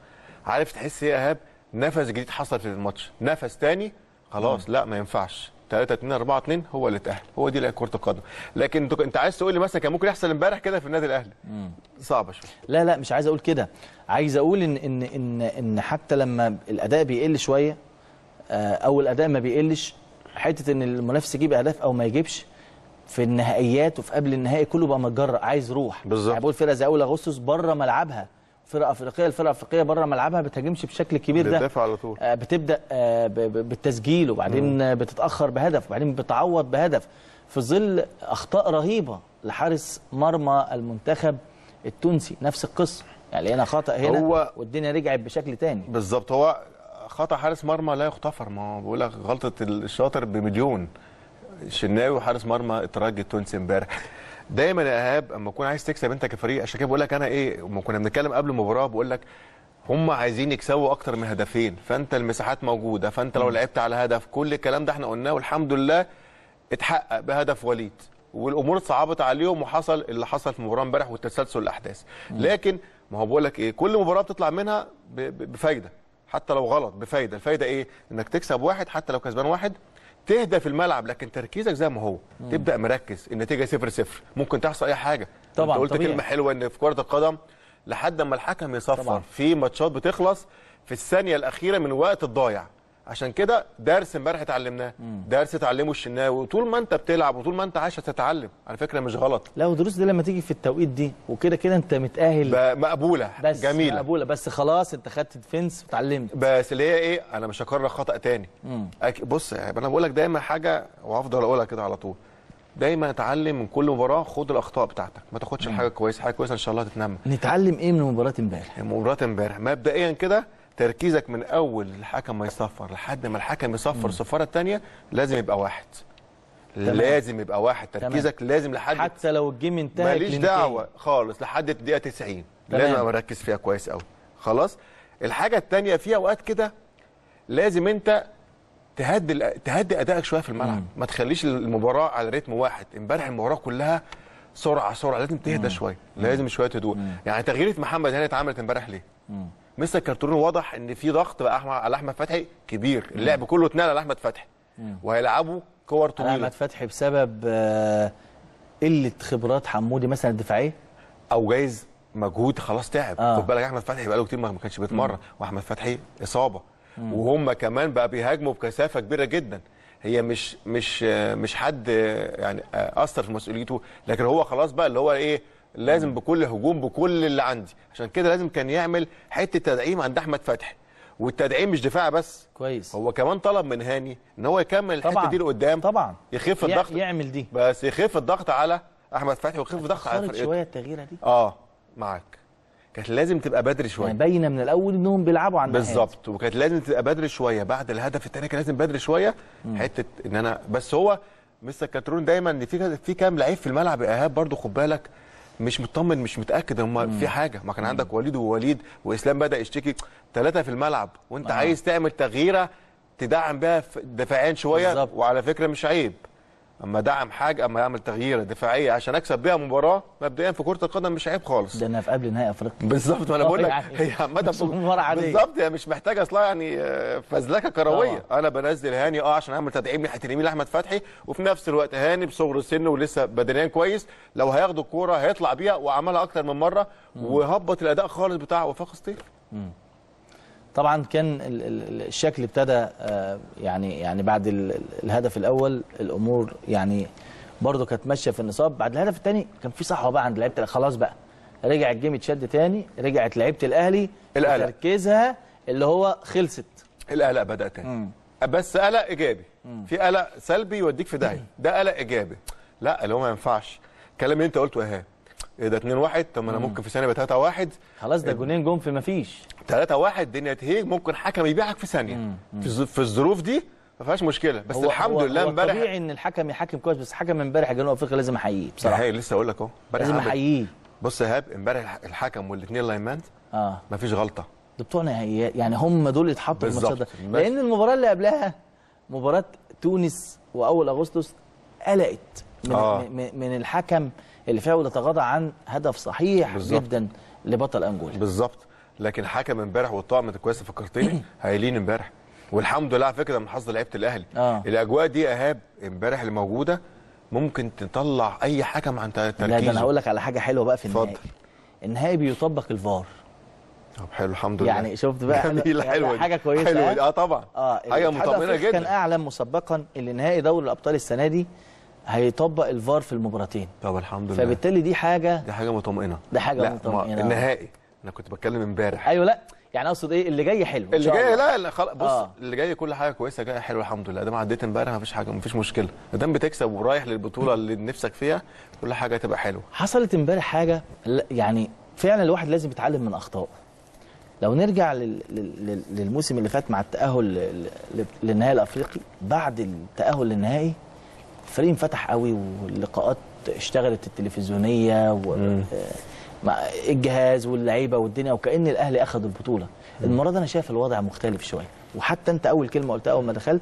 عارف تحس إيه يا إيهاب؟ نفس جديد حصل في الماتش. نفس تاني؟ خلاص لا ما ينفعش. 3 2 4 2 هو اللي اتأهل. هو دي اللي كرة القدم. لكن انت انت عايز تقول لي مثلا كان ممكن يحصل امبارح كده في النادي الأهلي؟ صعبة شوية. لا لا مش عايز أقول كده. عايز أقول إن إن إن إن حتى لما الأداء بيقل شوية آه، أو الأداء ما بيقلش حتة إن المنافس يجيب أهداف أو ما يجيبش في النهائيات وفي قبل النهائي كله بقى متجرأ عايز روح. بالظبط. يعني بقول فرقة زي أول أغسطس بره ملعبها فرقة أفريقية الفرقة الأفريقية بره ملعبها بتهاجمش بشكل كبير ده. بتدافع على طول. آه، بتبدأ آه، بالتسجيل وبعدين آه، بتتأخر بهدف وبعدين بتعوض بهدف. في ظل أخطاء رهيبة لحارس مرمى المنتخب التونسي نفس القصة. يعني لقينا خطأ هنا هو- والدنيا رجعت بشكل تاني. بالظبط. هو خطأ حارس مرمى لا يغتفر ما هو بقول لك غلطة الشاطر بمليون. الشناوي وحارس مرمى الترجي التونسي امبارح. دايما يا إيهاب أما تكون عايز تكسب أنت كفريق عشان كده بقول لك أنا إيه لما كنا بنتكلم قبل المباراه بقول لك هم عايزين يكسبوا أكتر من هدفين فأنت المساحات موجودة فأنت لو لعبت على هدف كل الكلام ده إحنا قلناه والحمد لله اتحقق بهدف وليد. والأمور اتصعبت عليهم وحصل اللي حصل في المباراه امبارح والتسلسل الأحداث. لكن ما هو بقول لك إيه كل مباراة بتطلع منها بفايدة. حتى لو غلط بفايدة. الفايدة إيه؟ إنك تكسب واحد حتى لو كسبان واحد تهدى في الملعب لكن تركيزك زي ما هو. تبدأ مركز النتيجة صفر صفر. ممكن تحصل أي حاجة. طبعاً، أنت قلت طبيعي. كلمة حلوة إن في كرة القدم لحد ما الحكم يصفر. طبعاً. في ماتشات بتخلص في الثانية الأخيرة من وقت الضايع. عشان كده درس امبارح اتعلمناه. درس اتعلمه الشناوي. وطول ما انت بتلعب وطول ما انت عايش هتتعلم. على فكرة مش غلط. لا والدروس دي لما تيجي في التوقيت دي وكده كده انت متأهل. مقبولة. بس جميلة. مقبولة. بس خلاص انت خدت ديفنس وتعلمت. بس اللي هي إيه؟ أنا مش هكرر خطأ تاني. أك... بص يعني أنا بقول لك دايما حاجة وهفضل اقولها كده على طول. دايما اتعلم من كل مباراة خد الأخطاء بتاعتك. ما تاخدش الحاجة كويسة. حاجة كويسة إن شاء الله تتنمى. نتعلم إيه من مباراة امبارح؟ مباراة امبارح. مبدئيا كده تركيزك من أول الحكم ما يصفر لحد ما الحكم يصفر الصفاره الثانية لازم يبقى واحد. لازم يبقى واحد. تركيزك لازم لحد حتى لو الجيم انتهى ماليش. دعوة خالص لحد الدقيقه 90 تمام. لازم أبقى مركز فيها كويس قوي خلاص؟ الحاجة الثانية في أوقات كده لازم أنت تهدي تهدي أدائك شوية في الملعب. ما تخليش المباراة على رتم واحد. امبارح المباراة كلها سرعة سرعة. لازم تهدى شوية. لازم شوية هدوء يعني تغييرة محمد هاني اتعملت امبارح ليه؟ مستر كارتون واضح إن في ضغط بقى على أحمد فتحي كبير. اللعب كله اتنقل على أحمد فتحي. وهيلعبوا كور طويلة. أحمد فتحي بسبب آه، قلة خبرات حمودي مثلا الدفاعية؟ أو جايز مجهود خلاص تعب. آه. خد بالك أحمد فتحي بقاله كتير ما كانش بيتمرن. وأحمد فتحي إصابة. وهم كمان بقى بيهاجموا بكثافة كبيرة جدا. هي مش مش آه، مش حد آه، يعني آه، أثر في مسؤوليته. لكن هو خلاص بقى اللي هو إيه لازم بكل هجوم بكل اللي عندي. عشان كده لازم كان يعمل حتة تدعيم عند أحمد فتحي. والتدعيم مش دفاع بس. كويس. هو كمان طلب من هاني إن هو يكمل الحتة دي لقدام. طبعا. يخف الضغط. يعمل دي. بس يخف الضغط على أحمد فتحي ويخف الضغط على فرقته. شوية التغييرة دي. آه معاك. كانت لازم تبقى بدري شوية. يعني باينة من الأول إنهم بيلعبوا على. بالظبط. وكانت لازم تبقى بدري شوية. بعد الهدف الثاني كان لازم بدري شوية. حتة إن أنا بس هو مستر كاترون دايما إن في في كام لعيب في الملعب يا إيهاب برضه خد بالك. مش مطمن مش متأكد هم في حاجة. ما كان عندك وليد ووليد وإسلام بدأ يشتكي ثلاثة في الملعب. وأنت آه. عايز تعمل تغييرة تدعم بيها في- دفاعيا شوية بالظبط. وعلى فكرة مش عيب. أما دعم حاجة أما يعمل تغييره دفاعية عشان أكسب بيها مباراة مبدئيا في كرة القدم مش عيب خالص. ده أنا في قبل نهائي أفريقيا. بالظبط ما أنا بقول لك يعني هي عامة مش مباراة عادية. بالظبط هي مش محتاجة أصلا يعني آه، فزلكة كروية. أنا بنزل هاني آه عشان أعمل تدعيم ناحية اليمين لأحمد فتحي وفي نفس الوقت هاني بصغر السن ولسه بدنيا كويس. لو هياخدوا الكورة هيطلع بيها وعملها أكتر من مرة وهبط الأداء خالص بتاع وفاق سطيف طبعا كان ال- ال- الشكل ابتدى آه، يعني يعني بعد ال- ال- الهدف الأول الأمور يعني برضه كانت ماشية في النصاب. بعد الهدف الثاني كان في صحوة بقى عند لعيبة. خلاص بقى رجع الجيم اتشد تاني رجعت لعيبة الأهلي القلق. تركيزها اللي هو خلصت. القلق بدأ تاني. بس قلق إيجابي. في قلق سلبي يوديك في داهية. ده قلق إيجابي. لا اللي هو ما ينفعش. الكلام اللي أنت قلته اهي إيه ده 2 1 طب ما أنا ممكن في ثانية يبقى 3 1 خلاص ده جونين جون في مفيش 3 1 الدنيا تهيج ممكن حكم يبيعك في ثانية. في في الظروف دي ما فيهاش مشكلة. بس هو- الحمد هو- لله امبارح طبيعي إن الحكم يحكم كويس بس حكم امبارح جنوب أفريقيا لازم أحييه بصراحة. هي لسه أقول لك أهو. لازم أحييه. بص يا ايهاب امبارح الحكم والاثنين لايمان آه. ما فيش غلطة. ده بتوع نهائيات. يعني هم دول يتحطوا في الماتشات ده. لأن المباراة اللي قبلها مباراة تونس وأول أغسطس قلقت من, آه. من الحكم اللي فيها وتتغاضى عن هدف صحيح بالظبط. جدا لبطل انجولا بالظبط. لكن حكم امبارح والطاقم كويس فكرتني هايلين امبارح. والحمد لله على فكرة من حظ لعيبة الأهلي. آه. الأجواء دي ايهاب امبارح اللي موجودة ممكن تطلع أي حكم عن لا ده أنا تركيزه. هقول لك على حاجة حلوة بقى في اتفضل. النهائي النهائي بيطبق الفار. طب حلو الحمد لله. يعني شفت بقى جميله يعني. حاجة كويسة؟ دي. آه طبعا. آه حاجة مطمئنة الأفريقي كان جدا. اعلن مسبقا ان نهائي دوري الأبطال السنة دي. هيطبق الفار في المباراتين طب الحمد لله. فبالتالي دي حاجة دي حاجة مطمئنة. ده حاجة لا مطمئنة. ما النهائي. أنا كنت بتكلم امبارح. أيوه لا. يعني أقصد إيه؟ اللي جاي حلو. اللي جاي. لا لا خلاص. بص آه. اللي جاي كل حاجة كويسة جاية حلوة الحمد لله. ده ما عديت امبارح ما فيش حاجة ما فيش مشكلة. ما دام بتكسب ورايح للبطولة اللي نفسك فيها كل حاجة هتبقى حلوة. حصلت امبارح حاجة يعني فعلا الواحد لازم يتعلم من اخطائه لو نرجع لل- لل- لل- للموسم اللي فات مع التأهل للنهائي الأفريقي بعد التأهل للنهائي الفريق انفتح قوي واللقاءات اشتغلت التلفزيونية و مع الجهاز واللعيبة والدنيا وكأن الأهلي أخذ البطولة. المرة دي أنا شايف الوضع مختلف شوية. وحتى أنت أول كلمة قلتها أول ما دخلت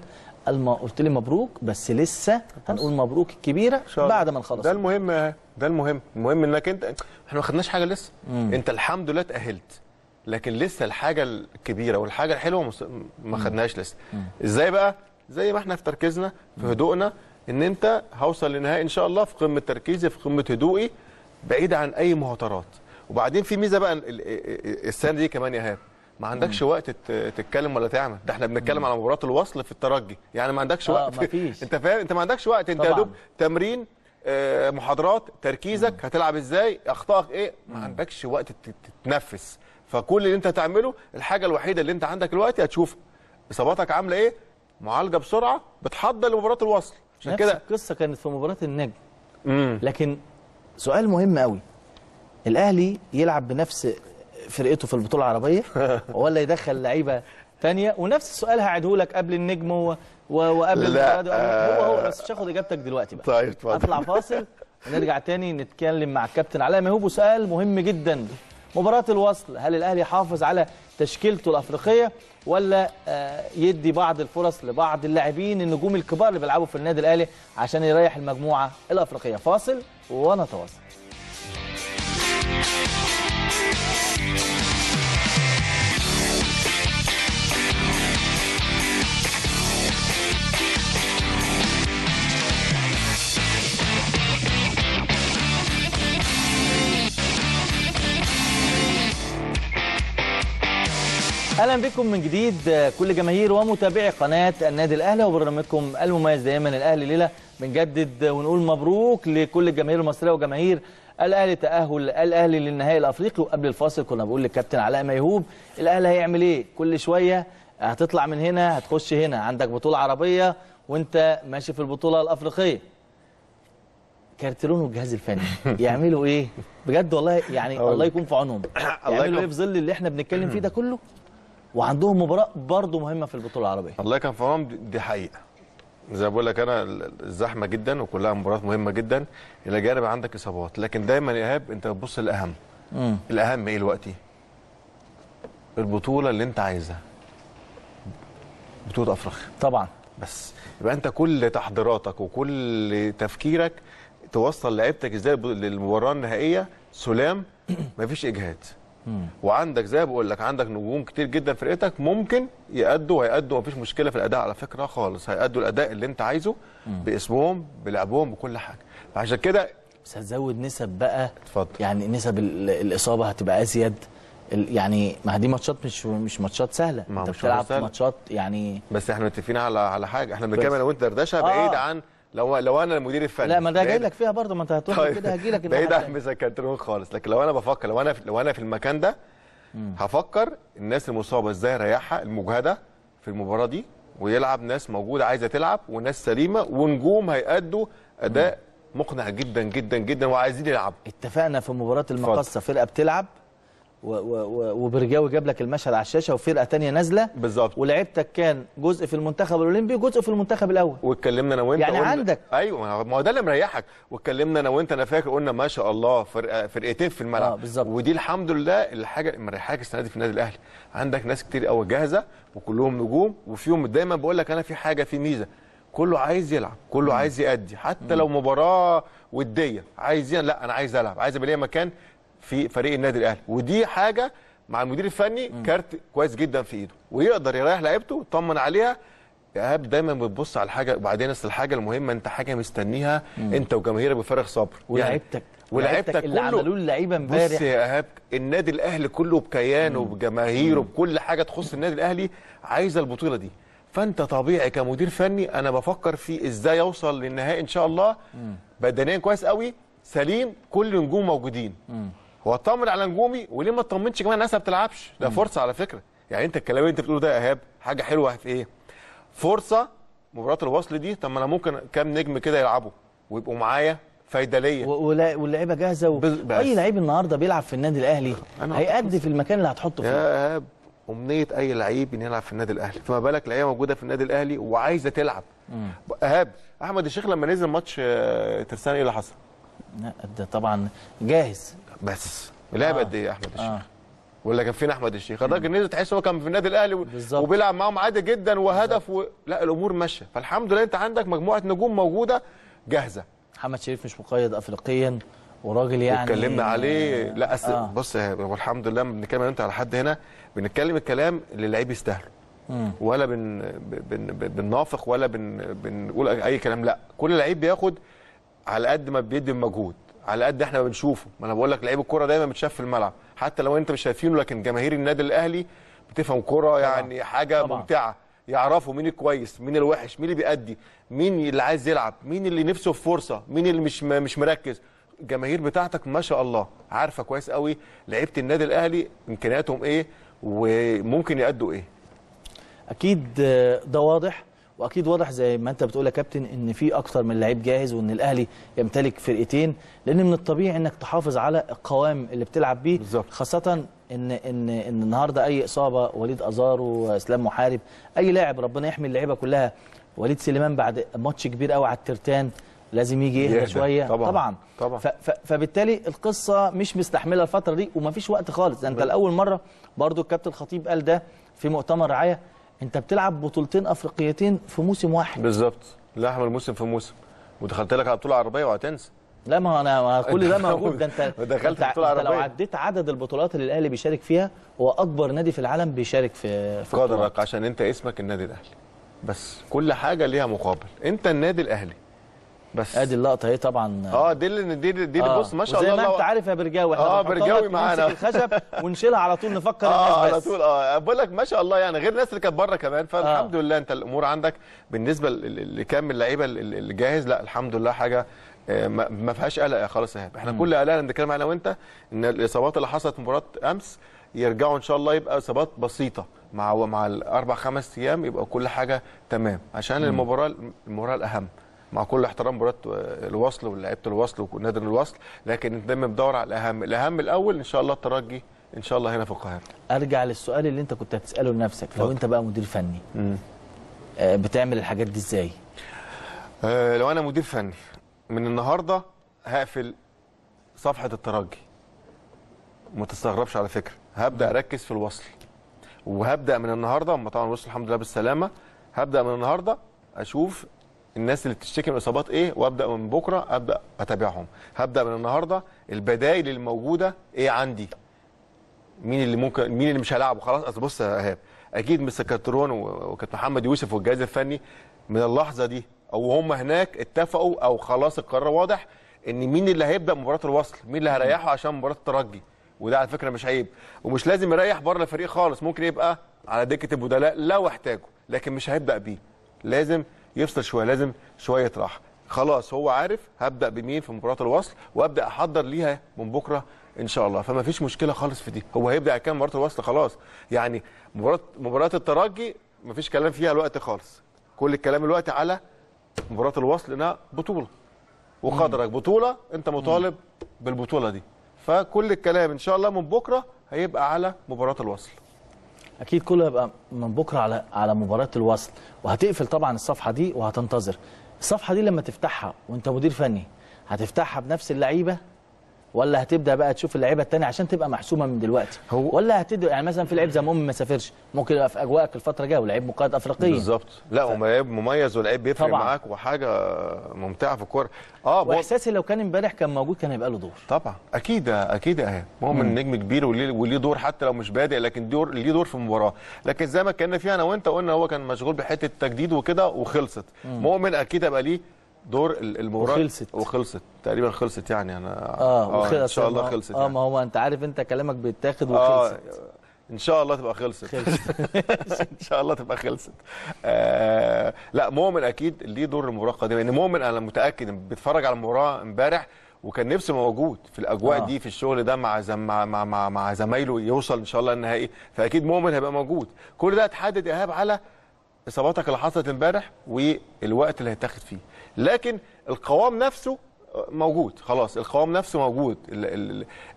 قلت لي مبروك بس لسه هنقول مبروك الكبيرة. بعد ما نخلص. ده المهم ده المهم. المهم إنك انت إحنا ما خدناش حاجة لسه. أنت الحمد لله اتاهلت لكن لسه الحاجة الكبيرة والحاجة الحلوة ما خدناهاش لسه. إزاي بقى؟ زي ما إحنا في تركيزنا في هدوءنا إن أنت هوصل للنهائي إن شاء الله في قمة تركيزي في قمة هدوئي بعيد عن أي مهاترات. وبعدين في ميزة بقى ال- ال- السنة دي كمان يا ايهاب ما عندكش وقت تت- تتكلم ولا تعمل. ده إحنا بنتكلم على مباراة الوصل في الترجي. يعني ما عندكش آه، وقت. مفيش. أنت فاهم؟ أنت ما عندكش وقت. أنت يا. دوب تمرين آه، محاضرات تركيزك هتلعب إزاي أخطائك إيه؟ ما عندكش وقت تت- تتنفس. فكل اللي أنت هتعمله الحاجة الوحيدة اللي أنت عندك دلوقتي هتشوف إصاباتك عاملة إيه؟ معالجة بسرعة بتحضر لمباراة الوصل. عشان نفس كده القصة كانت في مباراة النجم. امم لكن سؤال مهم قوي. الأهلي يلعب بنفس فرقته في البطولة العربية ولا يدخل لعيبة تانية؟ ونفس السؤال هعيده لك قبل النجم و... و... وقبل لا، وقبل- هو هو بس مش هاخد إجابتك دلوقتي بقى. طيب اتفضل. هطلع فاصل ونرجع تاني نتكلم مع الكابتن علاء ميهوب وسؤال مهم جدا. مباراة الوصل هل الأهلي يحافظ على تشكيلته الأفريقية ولا آه، يدي بعض الفرص لبعض اللاعبين النجوم الكبار اللي بيلعبوا في النادي الأهلي عشان يريح المجموعة الأفريقية. فاصل ونتواصل. أهلا بكم من جديد كل جماهير ومتابعي قناة النادي الأهلي وبرنامجكم المميز دائما الأهلي ليلة. بنجدد ونقول مبروك لكل الجماهير المصرية وجماهير الأهلي تأهل الأهلي للنهائي الأفريقي. وقبل الفاصل كنا بقول للكابتن علاء ميهوب الأهلي هيعمل إيه؟ كل شوية هتطلع من هنا هتخش هنا. عندك بطولة عربية وأنت ماشي في البطولة الأفريقية. كارترون والجهاز الفني يعملوا إيه؟ بجد والله يعني الله. يكون في عونهم. يعملوا إيه في ظل اللي إحنا بنتكلم فيه ده كله؟ وعندهم مباراة برضه مهمة في البطولة العربية. الله في عونهم دي- حقيقة. زي ما بقول لك أنا ال- الزحمة جدا وكلها مباريات مهمة جدا. إلى جانب عندك إصابات. لكن دايما يا إيهاب أنت بتبص للأهم. امم الأهم إيه دلوقتي؟ البطولة اللي أنت عايزها. بطولة أفريقيا. طبعا. بس. يبقى أنت كل تحضيراتك وكل تفكيرك توصل لعيبتك إزاي للمباراة النهائية. سلام. مفيش إجهاد. وعندك زي ما بقول لك عندك نجوم كتير جدا في فرقتك ممكن يأدوا وهيأدوا مفيش مشكلة في الأداء على فكرة خالص هيأدوا الأداء اللي أنت عايزه باسمهم بلعبهم بكل حاجة. فعشان كده بس هتزود نسب بقى. اتفضل. يعني نسب ال- الإصابة هتبقى أزيد. ال- يعني ما دي ماتشات مش مش ماتشات سهلة. ما أنت مش بتلعب ماتشات في سهلة. ماتشات يعني بس إحنا متفقين على على حاجة. إحنا. بنتكلم أنا وانت دردشه آه. بعيد عن لو لو أنا المدير الفني. لا ما ده جاي لك فيها برضه ما انت هتروح طيب. كده هجي لك بعيد عن مثلا كارترون خالص. لكن لو أنا بفكر لو أنا في لو أنا في المكان ده هفكر الناس المصابة إزاي اريحها المجهدة في المباراة دي ويلعب ناس موجودة عايزة تلعب وناس سليمة ونجوم هيأدوا أداء مقنع جدا جدا جدا وعايزين يلعبوا. اتفقنا في مباراة المقصه فرقة بتلعب وبرجاوي جاب لك المشهد على الشاشة وفرقة تانية نازلة. بالظبط. ولعبتك كان جزء في المنتخب الأولمبي وجزء في المنتخب الأول. واتكلمنا أنا وانت يعني قلنا- عندك. أيوه ما هو- ده اللي مريحك. واتكلمنا أنا وانت أنا فاكر قلنا ما شاء الله فرقه فرقتين في الملعب. آه، بالظبط. ودي الحمد لله الحاجة اللي مريحاك السنة دي في النادي الأهلي. عندك ناس كتير قوي جاهزة وكلهم نجوم وفيهم دايما بقول لك أنا في حاجة في ميزة. كله عايز يلعب كله عايز يأدي. حتى لو مباراة ودية عايز لا أنا عايز ألعب. عايز يبقى ليا مكان في فريق النادي الأهلي. ودي حاجة مع المدير الفني كارت كويس جدا في إيده. ويقدر يريح لعيبته يطمن عليها. ايهاب دايما بتبص على الحاجة وبعدين أصل الحاجة المهمة أنت حاجة مستنيها أنت وجماهيرك بفارغ صبر. ولعيبتك ولعيبتك اللي عملوه اللعيبة بص امبارح. يا ايهاب النادي الأهلي كله بكيانه بجماهيره بكل حاجة تخص النادي الأهلي عايزه البطولة دي. فأنت طبيعي كمدير فني أنا بفكر في إزاي أوصل للنهائي إن شاء الله. بدنيا كويس قوي سليم كل نجوم موجودين. واطمن على نجومي وليه ما اطمنش كمان الناس ما بتلعبش؟ ده فرصة على فكرة. يعني انت الكلام اللي انت بتقوله ده يا إيهاب حاجة حلوة في إيه؟ فرصة مباراة الوصل دي طب ما أنا ممكن كام نجم كده يلعبوا ويبقوا معايا فايده ليا واللعيبة جاهزة و... أي لعيب النهارده بيلعب في النادي الأهلي هيأدي في المكان اللي هتحطه يا فيه إيهاب أمنية أي لعيب إن يلعب في النادي الأهلي. فما بالك لعيبة موجودة في النادي الأهلي وعايزة تلعب. إيهاب أحمد الشيخ لما نزل ماتش آه، ترسانة إيه اللي حصل؟ لا، ده طبعا جاهز. بس. لعب آه. قد إيه أحمد الشيخ؟ آه. ولا كان فين أحمد الشيخ؟ الراجل نزل تحس هو كان في النادي الأهلي. وبيلعب معاهم عادي جدا وهدف و... لا الأمور ماشية. فالحمد لله أنت عندك مجموعة نجوم موجودة جاهزة. محمد شريف مش مقيد افريقيا وراجل يعني اتكلمنا عليه. لا أس... آه. بص هو الحمد لله بنتكلم انت على حد هنا بنتكلم الكلام اللي اللعيب يستاهله. ولا بن... بن... بن... بننافق ولا بن... بنقول أي كلام. لا كل لعيب بياخد على قد ما بيدي مجهود. على قد إحنا ما بنشوفه. ما أنا بقول لك لعيب الكوره دايما بتشاف في الملعب. حتى لو انت مش شايفينه لكن جماهير النادي الأهلي بتفهم كوره يعني حاجة طبعاً. ممتعة. يعرفوا مين الكويس مين الوحش مين اللي بيأدي مين اللي عايز يلعب مين اللي نفسه في فرصة مين اللي مش مش مركز. الجماهير بتاعتك ما شاء الله عارفة كويس قوي لعيبة النادي الأهلي إمكانياتهم إيه وممكن يأدوا إيه. أكيد آه، ده واضح. واكيد واضح زي ما انت بتقول يا كابتن ان في أكتر من لعيب جاهز وان الاهلي يمتلك فرقتين لأن من الطبيعي انك تحافظ على القوام اللي بتلعب بيه بالظبط. خاصة ان ان ان النهارده اي اصابة وليد ازارو اسلام محارب اي لاعب ربنا يحمي اللعيبة كلها وليد سليمان بعد ماتش كبير قوي على الترتان لازم يجي يهدى. شوية طبعاً. طبعا طبعاً. ف ف فبالتالي القصة مش مستحملة الفترة دي ومفيش وقت خالص انت لأول مرة برضو الكابتن الخطيب قال ده في مؤتمر رعاية انت بتلعب بطولتين افريقيتين في موسم واحد. بالظبط. لا احمل موسم في موسم. ودخلت لك على بطوله عربية وهتنسى. لا ما هو أنا كل ده موجود. ده انت دخلت انت, انت لو. عديت عدد البطولات اللي الأهلي بيشارك فيها هو أكبر نادي في العالم بيشارك في في. قدرك عشان انت اسمك النادي الأهلي. بس كل حاجة ليها مقابل. انت النادي الأهلي. بس. ادي اللقطة اهي طبعا. آه دي اللي دي اللي دي اللي آه. بص ما شاء وزي الله ما انت عارف يا برجاوي إحنا آه، بنحطها برجاوي معانا. الخشب ونشيلها على طول نفكر آه الناس على بس. طول. آه بقول لك ما شاء الله يعني غير الناس اللي كانت بره كمان. فالحمد لله انت الأمور عندك. بالنسبة لكم اللعيبة ال- اللي جاهز لا الحمد لله حاجة آه، ما فيهاش قلق خالص يا ايهاب إحنا كل قلقنا بنتكلم أنا وانت ان الإصابات اللي حصلت في مباراة امس يرجعوا إن شاء الله يبقى إصابات بسيطة مع مع الأربع خمس أيام يبقى كل حاجة تمام. عشان المباراه المباراة الأهم. مع كل احترام مباراه الوصل ولاعيبه الوصل ونادي الوصل لكن انت دايما بتدور على الأهم. الأهم الأول إن شاء الله الترجي إن شاء الله هنا في القاهرة. أرجع للسؤال اللي أنت كنت هتسأله لنفسك. لو. أنت بقى مدير فني آه، بتعمل الحاجات دي إزاي؟ آه، لو أنا مدير فني من النهارده هقفل صفحة الترجي. ما تستغربش على فكرة. هبدأ أركز في الوصل. وهبدأ من النهارده هم طبعا وصلوا الحمد لله بالسلامة هبدأ من النهارده أشوف الناس اللي بتشتكي من إصابات إيه؟ وأبدأ من بكرة أبدأ أتابعهم. هبدأ من النهارده البدائل الموجودة إيه عندي؟ مين اللي ممكن مين اللي مش هيلعبه؟ خلاص أصل بص يا إيهاب أكيد مستر كاترون وكابتن محمد يوسف والجهاز الفني من اللحظة دي أو هم هناك اتفقوا أو خلاص القرار واضح إن مين اللي هيبدأ مباراة الوصل؟ مين اللي هيريحه عشان مباراة الترجي؟ وده على فكرة مش عيب. ومش لازم يريح بره الفريق خالص ممكن يبقى على دكة البدلاء لو احتاجه لكن مش هيبدأ بيه. لازم يفصل شوية لازم شوية راحة. خلاص هو عارف هبدأ بمين في مباراة الوصل وأبدأ أحضر ليها من بكرة إن شاء الله. فما فيش مشكلة خالص في دي. هو هيبدأ كام مباراة الوصل؟ خلاص. يعني مباراة مباراة الترجي ما فيش كلام فيها الوقت خالص. كل الكلام الوقت على مباراة الوصل إنها بطولة. وقدرك بطولة أنت مطالب بالبطولة دي. فكل الكلام إن شاء الله من بكرة هيبقى على مباراة الوصل. أكيد كله هيبقى من بكرة على على مباراة الوصل. وهتقفل طبعا الصفحة دي وهتنتظر. الصفحة دي لما تفتحها وأنت مدير فني هتفتحها بنفس اللعيبة ولا هتبدأ بقى تشوف اللعيبة الثانية عشان تبقى محسومة من دلوقتي؟ هو- ولا هتبدا يعني مثلا في لعيب زي مؤمن ما سافرش ممكن يبقى في أجواءك الفترة الجاية ولعيب مقيد افريقيا بالظبط. لا ف... لعيب مميز ولعيب بيفرق طبعاً. معاك وحاجة ممتعة في الكورة. آه مو- واحساسي لو كان امبارح كان موجود كان هيبقى له دور. طبعا. أكيد أكيد اهي مؤمن نجم كبير وليه وليه دور حتى لو مش بادئ لكن دور ليه دور في المباراة. لكن زي ما اتكلمنا فيها أنا وأنت قلنا هو كان مشغول بحتة التجديد وكده وخلصت. مؤمن أكيد هيبقى ليه دور ال- المباراة وخلصت. وخلصت. تقريبا خلصت يعني. أنا آه وخلص إن شاء الله ما- خلصت آه يعني. ما هو أنت عارف أنت كلامك بيتاخد آه وخلصت. إن شاء الله تبقى خلصت. خلصت. إن شاء الله تبقى خلصت. آه لا مؤمن أكيد ليه دور المباراة القادمة. ان مؤمن أنا متأكد بيتفرج على المباراة امبارح وكان نفسه موجود في الأجواء آه. آه. دي في الشغل ده مع زم مع مع مع, مع زمايله يوصل إن شاء الله النهائي. فأكيد مؤمن هيبقى موجود. كل ده اتحدد إيهاب على إصاباتك اللي حصلت امبارح والوقت اللي هيتاخد فيه. لكن القوام نفسه موجود خلاص القوام نفسه موجود.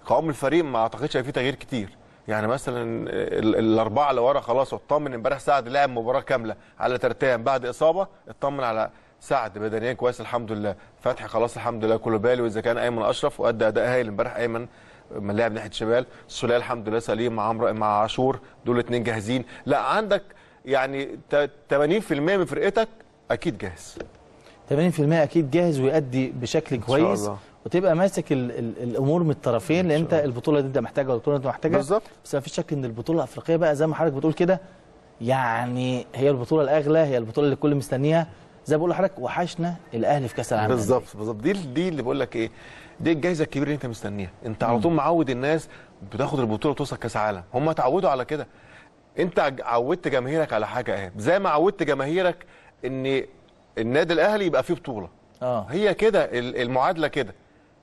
قوام الفريق ما أعتقدش فيه تغيير كتير. يعني مثلا ال- الأربعة اللي ورا خلاص اطمن امبارح سعد لعب مباراة كاملة على ترتان. بعد إصابة اطمن على سعد بدنيا كويس الحمد لله. فتحي خلاص الحمد لله كله بالي وإذا كان أيمن أشرف وأدى أداء هايل امبارح أيمن من لعب ناحية شمال سوليه الحمد لله سليم مع عمرو مع عاشور دول اتنين جاهزين. لا عندك يعني ت- 80% من فرقتك أكيد جاهز. 80% أكيد جاهز ويؤدي بشكل شاء كويس الله. وتبقى ماسك ال ال الأمور من الطرفين لأن أنت البطولة دي أنت محتاجها والبطولة دي أنت محتاجها. بالظبط. بس ما فيش شك إن البطولة الأفريقية بقى زي ما حضرتك بتقول كده يعني هي البطولة الأغلى هي البطولة اللي الكل مستنيها. زي ما بقول لحضرتك وحشنا الأهلي في كأس العالم. بالظبط بالظبط. دي دي اللي بقول لك إيه دي الجائزه الكبيرة اللي أنت مستنيها. أنت على طول معود الناس بتاخد البطولة وتوصل كأس عالم هم اتعودوا على كده. أنت عودت جماهيرك على حاجة إيه زي ما عودت جماهيرك إن النادي الأهلي يبقى فيه بطولة. آه. هي كده ال- المعادلة كده.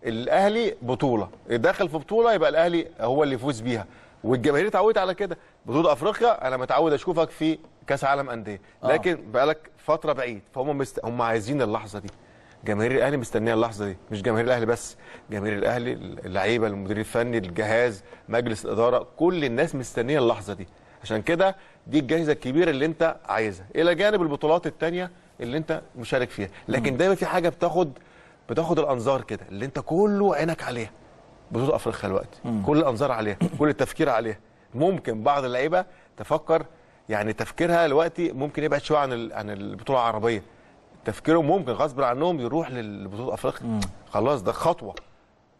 الأهلي بطولة. داخل في بطولة يبقى الأهلي هو اللي يفوز بيها. والجماهير اتعودت على كده. بطولة أفريقيا أنا متعود أشوفك في كأس عالم أندية. آه. لكن بقالك فترة بعيد فهم مست... هم عايزين اللحظة دي. جماهير الأهلي مستنية اللحظة دي. مش جماهير الأهلي بس جماهير الأهلي اللعيبة المدير الفني الجهاز مجلس الإدارة كل الناس مستنية اللحظة دي. عشان كده دي الجائزه الكبيرة اللي أنت عايزها. إلى جانب البطولات الثانية اللي انت مشارك فيها. لكن دايما في حاجة بتاخد بتاخد الأنظار كده اللي انت كله عينك عليها. بطوله افريقيا دلوقتي كل الأنظار عليها كل التفكير عليها. ممكن بعض اللعيبة تفكر يعني تفكيرها دلوقتي ممكن يبعد شوية عن ال- عن البطولة العربية. تفكيرهم ممكن غصب عنهم يروح للبطوله افريقيا خلاص ده خطوة.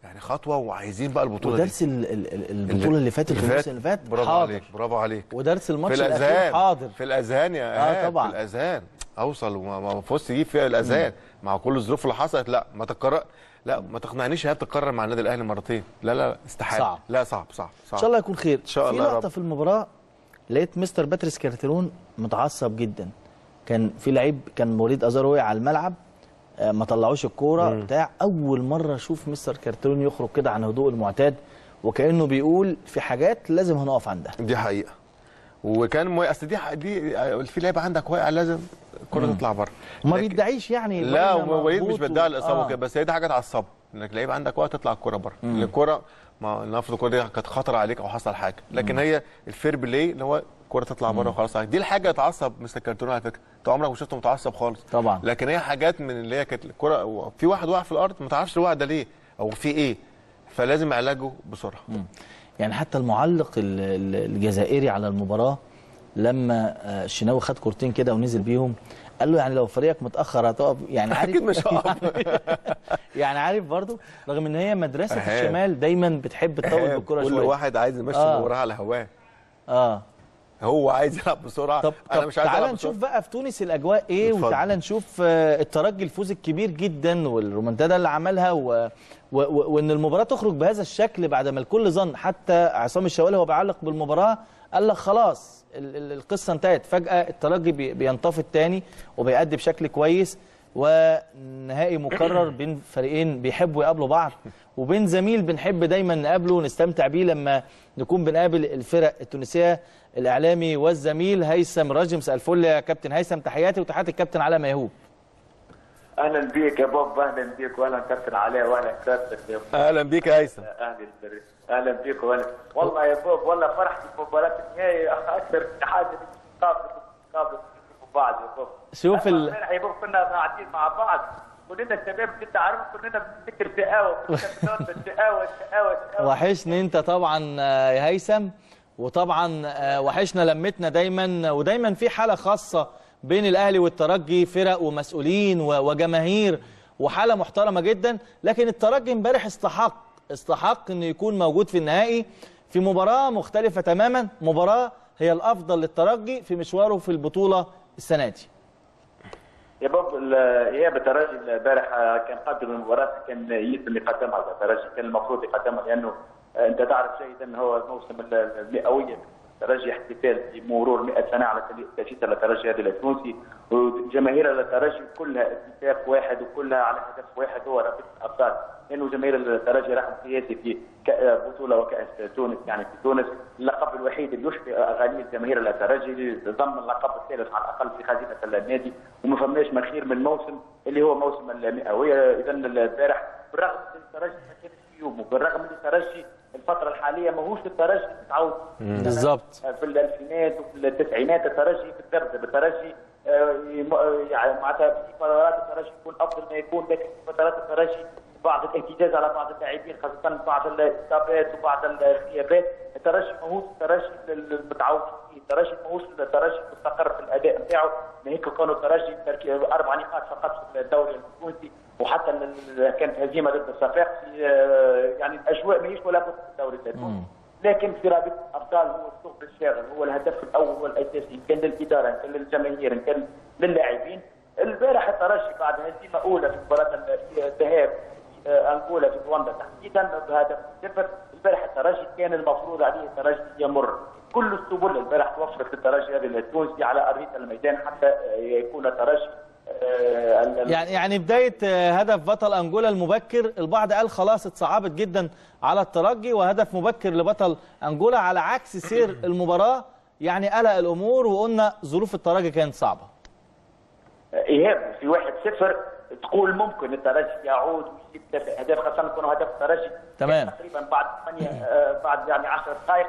يعني خطوة وعايزين بقى البطولة دي. ودرس ال- البطولة اللي فاتت والموسم اللي فات. برافو حاضر. عليك برافو عليك. ودرس الماتش الأخير. حاضر. في الاذهان يا إيهاب طبعا. في الاذهان أوصل وما ما فزت دي في الاذهان مع كل الظروف اللي حصلت لا ما تكرر لا ما تقنعنيش هي بتتكرر مع النادي الأهلي مرتين. لا لا استحالة. صعب. لا صعب صعب صعب. إن شاء الله يكون خير. إن شاء الله في لقطة. في المباراة لقيت مستر باتريس كارتيرون متعصب جدا. كان في لعيب كان وليد أزارو وقع على الملعب آه، ما طلعوش الكورة بتاع أول مرة أشوف مستر كارتيرون يخرج كده عن هدوء المعتاد وكأنه بيقول في حاجات لازم هنقف عندها. دي حقيقة. وكان مو... أصل دي دي في لعيبه عندك واقع لازم الكره تطلع بره. لكن- بيدعيش يعني لا وليد مش و- بيدعي الإصابة آه. وكده بس هي دي حاجة تعصبه إنك لعيب عندك وقع تطلع الكوره بره. الكوره ما نفرض الكوره دي كانت خطر عليك أو حصل حاجة. لكن هي ال fair play اللي هو الكوره تطلع بره وخلاص. عليك. دي الحاجة تعصب مستر كارتيرون على فكرة. أنت عمرك ما شفته متعصب خالص. طبعا. لكن هي حاجات من اللي هي كانت الكوره في واحد وقع في الأرض ما تعرفش الوقع ده ليه أو في إيه. فلازم علاجه بسرعة. يعني حتى المعلق ال- ال- الجزائري على المباراة لما آه، الشناوي خد كورتين كده ونزل بيهم قال له يعني لو فريقك متأخر هتقف يعني عارف أكيد مش هقف يعني عارف برضو رغم إن هي مدرسة أهاب. الشمال دايما بتحب تطول بالكرة كل شوية واحد عايز يمشي آه. المباراه على هواه آه هو عايز يلعب بسرعة طب أنا طب مش عايز تعالى نشوف بقى في تونس الأجواء إيه. وتعالى نشوف آه، الترجي الفوز الكبير جدا والرومنتادا اللي عملها و... وإن المباراة تخرج بهذا الشكل بعد ما الكل ظن حتى عصام الشوالي هو بيعلق بالمباراة قال لك خلاص ال... ال- القصة انتهت. فجأة الترجي بي... بينتفض تاني وبيأدي بشكل كويس ونهائي مكرر بين فريقين بيحبوا يقابلوا بعض وبين زميل بنحب دايما نقابله ونستمتع بيه لما نكون بنقابل الفرق التونسية الإعلامي والزميل هيثم راجي مساء الفل يا كابتن هيثم تحياتي وتحيات الكابتن علاء ميهوب أهلا بيك يا بوب أهلا بيك واهلا كابتن علاء واهلا كابتن. أهلا بيك يا هيثم. أهلا بيك أهلا بيك واهلا. والله يا بوب والله فرحت في مباراه النهائي أكثر من حاجة قابل قابل بعض يا بوب. شوف ال- يا بوب كنا قاعدين مع بعض. كلنا الشباب انت عارف؟ كلنا بنفتكر شقاوة. كلنا شقاوه شقاوه وحشني أنت طبعا آه، يا هيثم. وطبعا آه، وحشنا لمتنا دايما. ودايما في حالة خاصة بين الأهلي والترجي فرق ومسؤولين وجماهير وحالة محترمة جدا لكن الترجي امبارح استحق استحق إنه يكون موجود في النهائي. في مباراة مختلفة تماما مباراة هي الأفضل للترجي في مشواره في البطولة السنة دي. يا ال- اياب الترجي امبارح كان قدم المباراة كان يلزم يقدمها الترجي كان المفروض يقدمها لأنه أنت تعرف جيدا هو الموسم ال- المئويه الترجي احتفال بمرور 100 سنة على تاسيس الترجي هذا التونسي وجماهير الترجي كلها اتفاق واحد وكلها على هدف واحد هو رابطه الأبطال. لأنه جماهير الترجي رقم قياسي في بطولة وكأس تونس يعني في تونس. اللقب الوحيد اللي يشفي أغاني جماهير الترجي ضم اللقب الثالث على الأقل في خزينه النادي. وما فماش ما خير من موسم اللي هو موسم المئوية. اذا البارح بالرغم من الترجي ما كانش في يومه بالرغم من الترجي الفترة الحالية ماهوش الترجي اللي تعود بالظبط. في الألفينات وفي التسعينات الترجي في الذبذب الترجي آه، آه، يعني معناتها في فترات الترجي يكون أفضل ما يكون لكن في فترات الترجي بعض الاهتزاز على بعض اللاعبين خاصة بعض الاصابات وبعض الغيابات الترجي ماهوش الترجي المتعود فيه. الترجي ماهوش الترجي المستقر في الأداء نتاعو ناهيك كانوا الترجي أربع نقاط فقط في الدوري التونسي وحتى كانت هزيمة ضد الصفاقسي آه، يعني الأجواء ماهيش ولا بد في الدوري التونسي لكن في رابطه الابطال هو الثقب الشاغل هو الهدف الأول والاساسي إن كان للإدارة إن كان للجماهير إن كان للاعبين. البارح الترجي بعد هزيمة أولى في مباراة الذهاب آه، أنغولا في رواندا تحديدا بهدف صفر. البارح الترجي كان المفروض عليه الترجي يمر. كل السبل البارح توفرت للترجي هذا التونسي على أرضية الميدان حتى آه، يكون الترجي ال- ال- يعني يعني بداية آه، هدف بطل أنجولا المبكر البعض قال خلاص اتصعبت جدا على الترجي وهدف مبكر لبطل أنجولا على عكس سير المباراة. يعني قلق الأمور وقلنا ظروف الترجي كانت صعبة. ايهاب في واحد صفر تقول ممكن الترجي يعود ويجيب اهداف خاصة يكونوا هدف الترجي تمام. تقريبا بعد ثمانية آه، بعد يعني 10 دقائق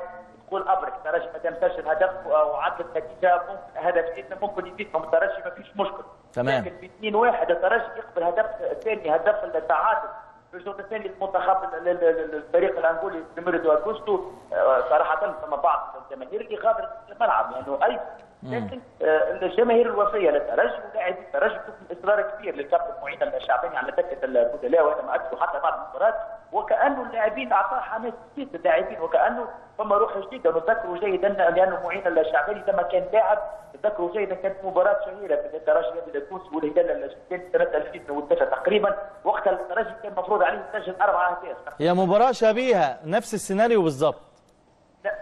تقول أبرك الترجي ما دام سجل هدف وعدت نتيجه ممكن هدفين ممكن يزيدهم الترجي ما فيش مشكل تمام. لكن في 2 1 الترجي يقبل هدف ثاني هدف التعادل في الشوط الثاني المنتخب ال- ال- ال- الفريق الانغولي بريميرو اغوستو آه، صراحة فما بعض الجماهير اللي غادرت الملعب يعني أي لكن آه، الجماهير الوفيه للترجي ولاعبي الترجي شوف إصرار كبير للكابتن معين الشعباني على دكه البدلاء وهذا ما أكدوا حتى بعد المباراة وكأنه اللاعبين أعطاه حماس جديد للاعبين وكأنه فما روح جديدة. نذكروا جيدا لأنه معين الشعباني لما كان لاعب تذكروا جيدا كانت مباراة شهيرة في الترجي التونسي والهلال سنة 2009 تقريبا. وقتها الترجي كان المفروض عليه يسجل أربع أهداف. هي مباراة شبيهة نفس السيناريو بالظبط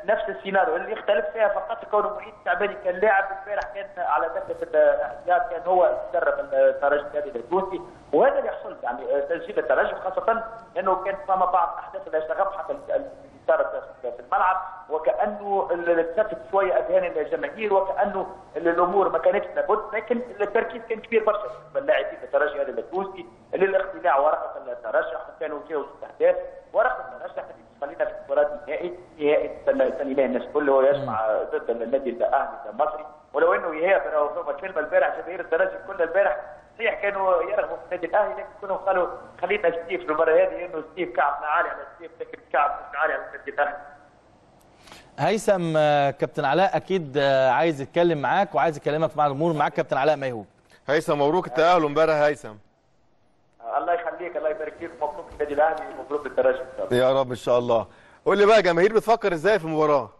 نفس السيناريو اللي يختلف فيها فقط كونه معيد الشعباني كان لاعب امبارح كان على دكه الاحتياط كان هو يدرب الترجي النادي التونسي وهذا اللي يحصل يعني تسجيل الترجي خاصة انه كان فما بعض احداث الاشتغاب حتى اللي صارت في الملعب وكأنه اللي تلفت شوية اذهان الجماهير وكأنه الأمور ما كانتش لابد لكن التركيز كان كبير برشا بالنسبة للاعبين الترجي هذا التونسي للاقتلاع ورقة الترشح وكانوا جاوزوا الاهداف ورقة الترشح خلينا في مباراه النهائي نهائي سنة الناس كله هو يسمع ضد النادي الأهلي المصري ولو إنه ايهاب راهو فما كلمه البارح جماهير الترجي كل البارح صحيح كانوا يرغبوا في النادي الأهلي لكن كلهم قالوا خلينا سطيف في المباراة هذه إنه سطيف كعبنا عالي على سطيف لكن كعب مش عالي على النادي الأهلي. هيثم آه، كابتن علاء أكيد آه، عايز يتكلم معاك وعايز يكلمك مع الجمهور معاك كابتن علاء ميهوب هيثم مبروك التأهل امبارح هيثم. الله يخليك الله يبارك فيك مبروك النادي الأهلي شاء الله. يا رب إن شاء الله. قول لي بقى جماهير بتفكر إزاي في المباراة؟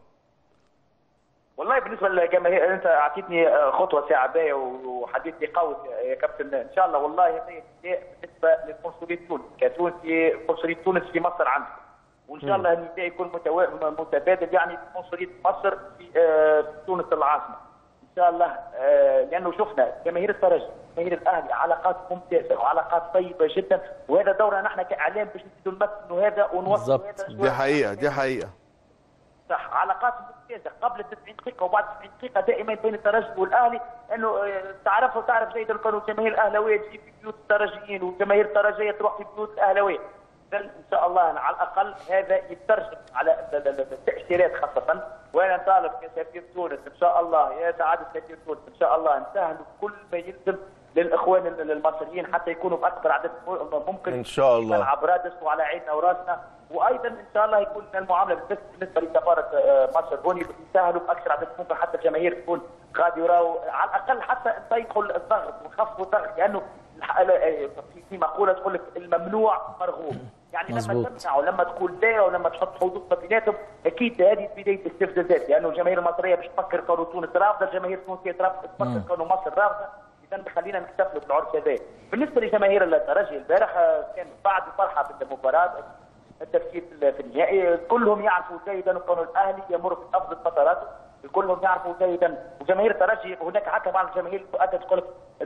والله بالنسبة للجماهير أنت أعطيتني خطوة ساعه وحديث قوي يا كابتن. إن شاء الله والله بالنسبة لقنصليه تونس كتونسي قنصليه تونس في مصر عندكم وإن شاء الله النداء يكون متبادل يعني قنصليه مصر في آه، تونس العاصمة. شاء الله آه، لأنه شفنا جماهير الترجي جماهير الأهلي علاقات ممتازة وعلاقات طيبة جدا وهذا دورنا نحن كإعلام باش نزيدوا نمثلوا هذا ونوصلوا بالضبط. هذا دي حقيقة دي حقيقة. صح علاقات ممتازة. قبل 90 دقيقة وبعد 90 دقيقة دائما بين الترجي والأهلي إنه آه، تعرفوا تعرف جيدا كانوا الجماهير الأهلاوية تجي في بيوت الترجيين والجماهير الترجيه تروح في بيوت الأهلاوية. إن شاء الله أنا على الأقل هذا يترجم على ال- ال- ال- التاشيرات خاصة. وأنا نطالب كسفير تونس إن شاء الله يا سعادة سفير تونس إن شاء الله نسهلوا كل ما يلزم للإخوان ال- المصريين حتى يكونوا بأكبر عدد ممكن إن شاء الله. ملعب رادس وعلى عيننا وراسنا. وأيضا إن شاء الله يكون المعاملة بالنسبة لسفارة آه، مصر. هوني يسهلوا بأكثر عدد ممكن حتى الجماهير تكون غادي يراو على الأقل حتى نضيقوا الضغط ونخفضوا الضغط. لأنه آه، في مقولة تقول لك الممنوع مرغوب. يعني لما مظبوط. تمنع ولما تقول لا ولما تحط حدود بيناتهم أكيد هذه بداية استفزازات لأنه الجماهير المصرية باش تفكر كانوا تونس رافضة الجماهير التونسية تفكر كانوا مصر رافضة. اذا خلينا نحتفلوا بالعرس هذا. بالنسبة لجماهير الترجي البارح آه، كان بعد فرحة بالمباراه التفكير في النهائي كلهم يعرفوا جيدا انه الأهلي يمر بافضل فتراته. كلهم يعرفوا جيدا. وجماهير الترجي هناك حتى بعض الجماهير تؤكد تقول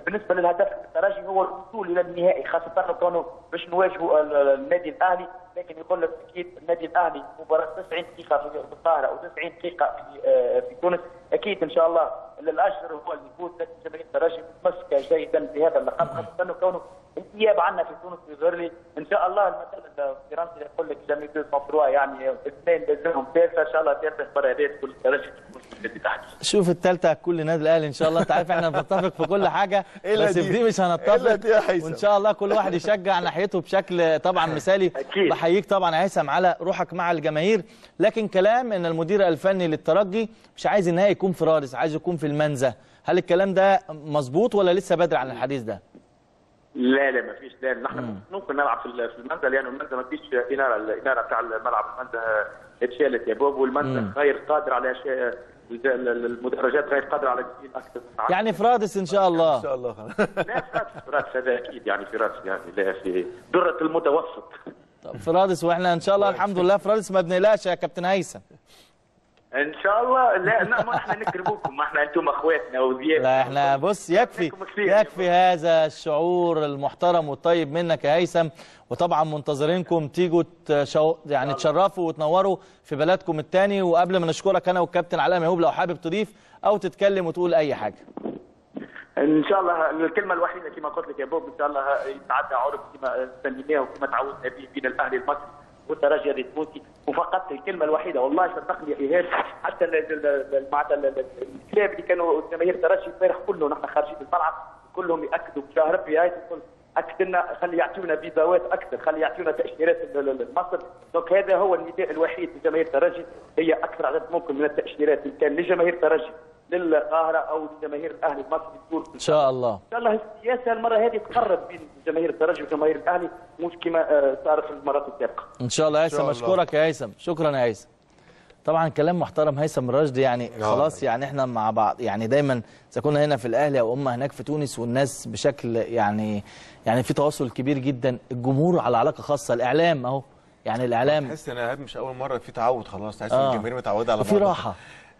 بالنسبة للهدف الترجي هو الوصول إلى النهائي خاصة كانوا باش نواجهوا ال- ال- النادي الأهلي. لكن يقول لك أكيد النادي الاهلي مباراة 90 دقيقة في القاهره و90 دقيقة في آه، في تونس. أكيد إن شاء الله الاشهر هو اللي يفوز. لكن جماهير الترجي متمسكه جيدا بهذا اللقب. خاصه إنه كونه الغياب عندنا في تونس يظهر لي إن شاء الله المثل الفرنسي يقول لك jamais deux sans trois يعني اثنين لازمهم ثالثه إن شاء الله ثالثه مباريات كل الترجي تكون شوف الثالثه كل نادي الأهلي إن شاء الله. انت عارف إحنا بنتفق في كل حاجة بس دي. مش هنتفق. وإن شاء الله كل واحد يشجع ناحيته بشكل طبعا مثالي. أكيد. بحييك طبعا يا هيثم على روحك مع الجماهير. لكن كلام إن المدير الفني للترجي مش عايز النهائي يكون في رادس عايز يكون في المنزة. هل الكلام ده مظبوط ولا لسه بدري عن الحديث ده؟ لا لا ما فيش لا نحن ممكن نلعب في ال- في المنزل لأنه المنزل ما فيش اناره الاناره بتاع الملعب المنزل اتشالت يا بوب والمنزل غير قادر على شيء المدرجات غير قادرة على تسجيل أكثر. يعني في رادس إن شاء الله. إن شاء الله. خلاص لا فراس فراس هذا أكيد يعني فراس يعني لا في درة المتوسط. طب في رادس وإحنا إن شاء الله الحمد لله في رادس ما بنقلقش يا كابتن هيثم. إن شاء الله. لا لا ما إحنا نكرموكم ما إحنا أنتم أخواتنا وزياد لا إحنا بص يكفي. يكفي هذا الشعور المحترم والطيب منك يا هيثم. وطبعا منتظرينكم تيجوا تشو يعني تشرفوا وتنوروا في بلدكم الثاني وقبل ما نشكرك أنا والكابتن علاء ميهوب لو حابب تضيف أو تتكلم وتقول أي حاجة. إن شاء الله الكلمة الوحيدة كما قلت لك يا بوب إن شاء الله يتعدى عرس كما استانسناه وكما تعودنا به بين الأهلي المصري والترجي التونسي وفقط الكلمة الوحيدة والله صدقني يا ايهاب حتى معناتها ال- ال- الكلام اللي كانوا جماهير الترجي البارح كله نحن خارجين الملعب كلهم يأكدوا. بشهر ربي هاي تقول اكد لنا خلي يعطيونا فيزاوات أكثر خلي يعطيونا تاشيرات لمصر donc هذا هو النداء الوحيد لجماهير الترجي هي أكثر عدد ممكن من التأشيرات إن كان لجماهير الترجي للقاهره أو لجماهير الأهلي المصري تدور إن شاء الله. إن شاء الله السياسة المره هذه تقرب بين جماهير الترجي وجماهير الأهلي مش كما آه، صار في المرات السابقة. إن شاء الله يا هيثم الله. أشكرك يا هيثم. شكرا يا هيثم. طبعا كلام محترم هيثم الراشدي يعني آه. خلاص يعني إحنا مع بعض. يعني دايما إذا كنا هنا في الأهلي أو اما هناك في تونس والناس بشكل يعني يعني في تواصل كبير جدا الجمهور على علاقة خاصة. الإعلام أهو. يعني الإعلام تحس إن ايهاب مش أول مرة في تعود خلاص تحس آه. ان الجماهير متعودة على بعض راحة.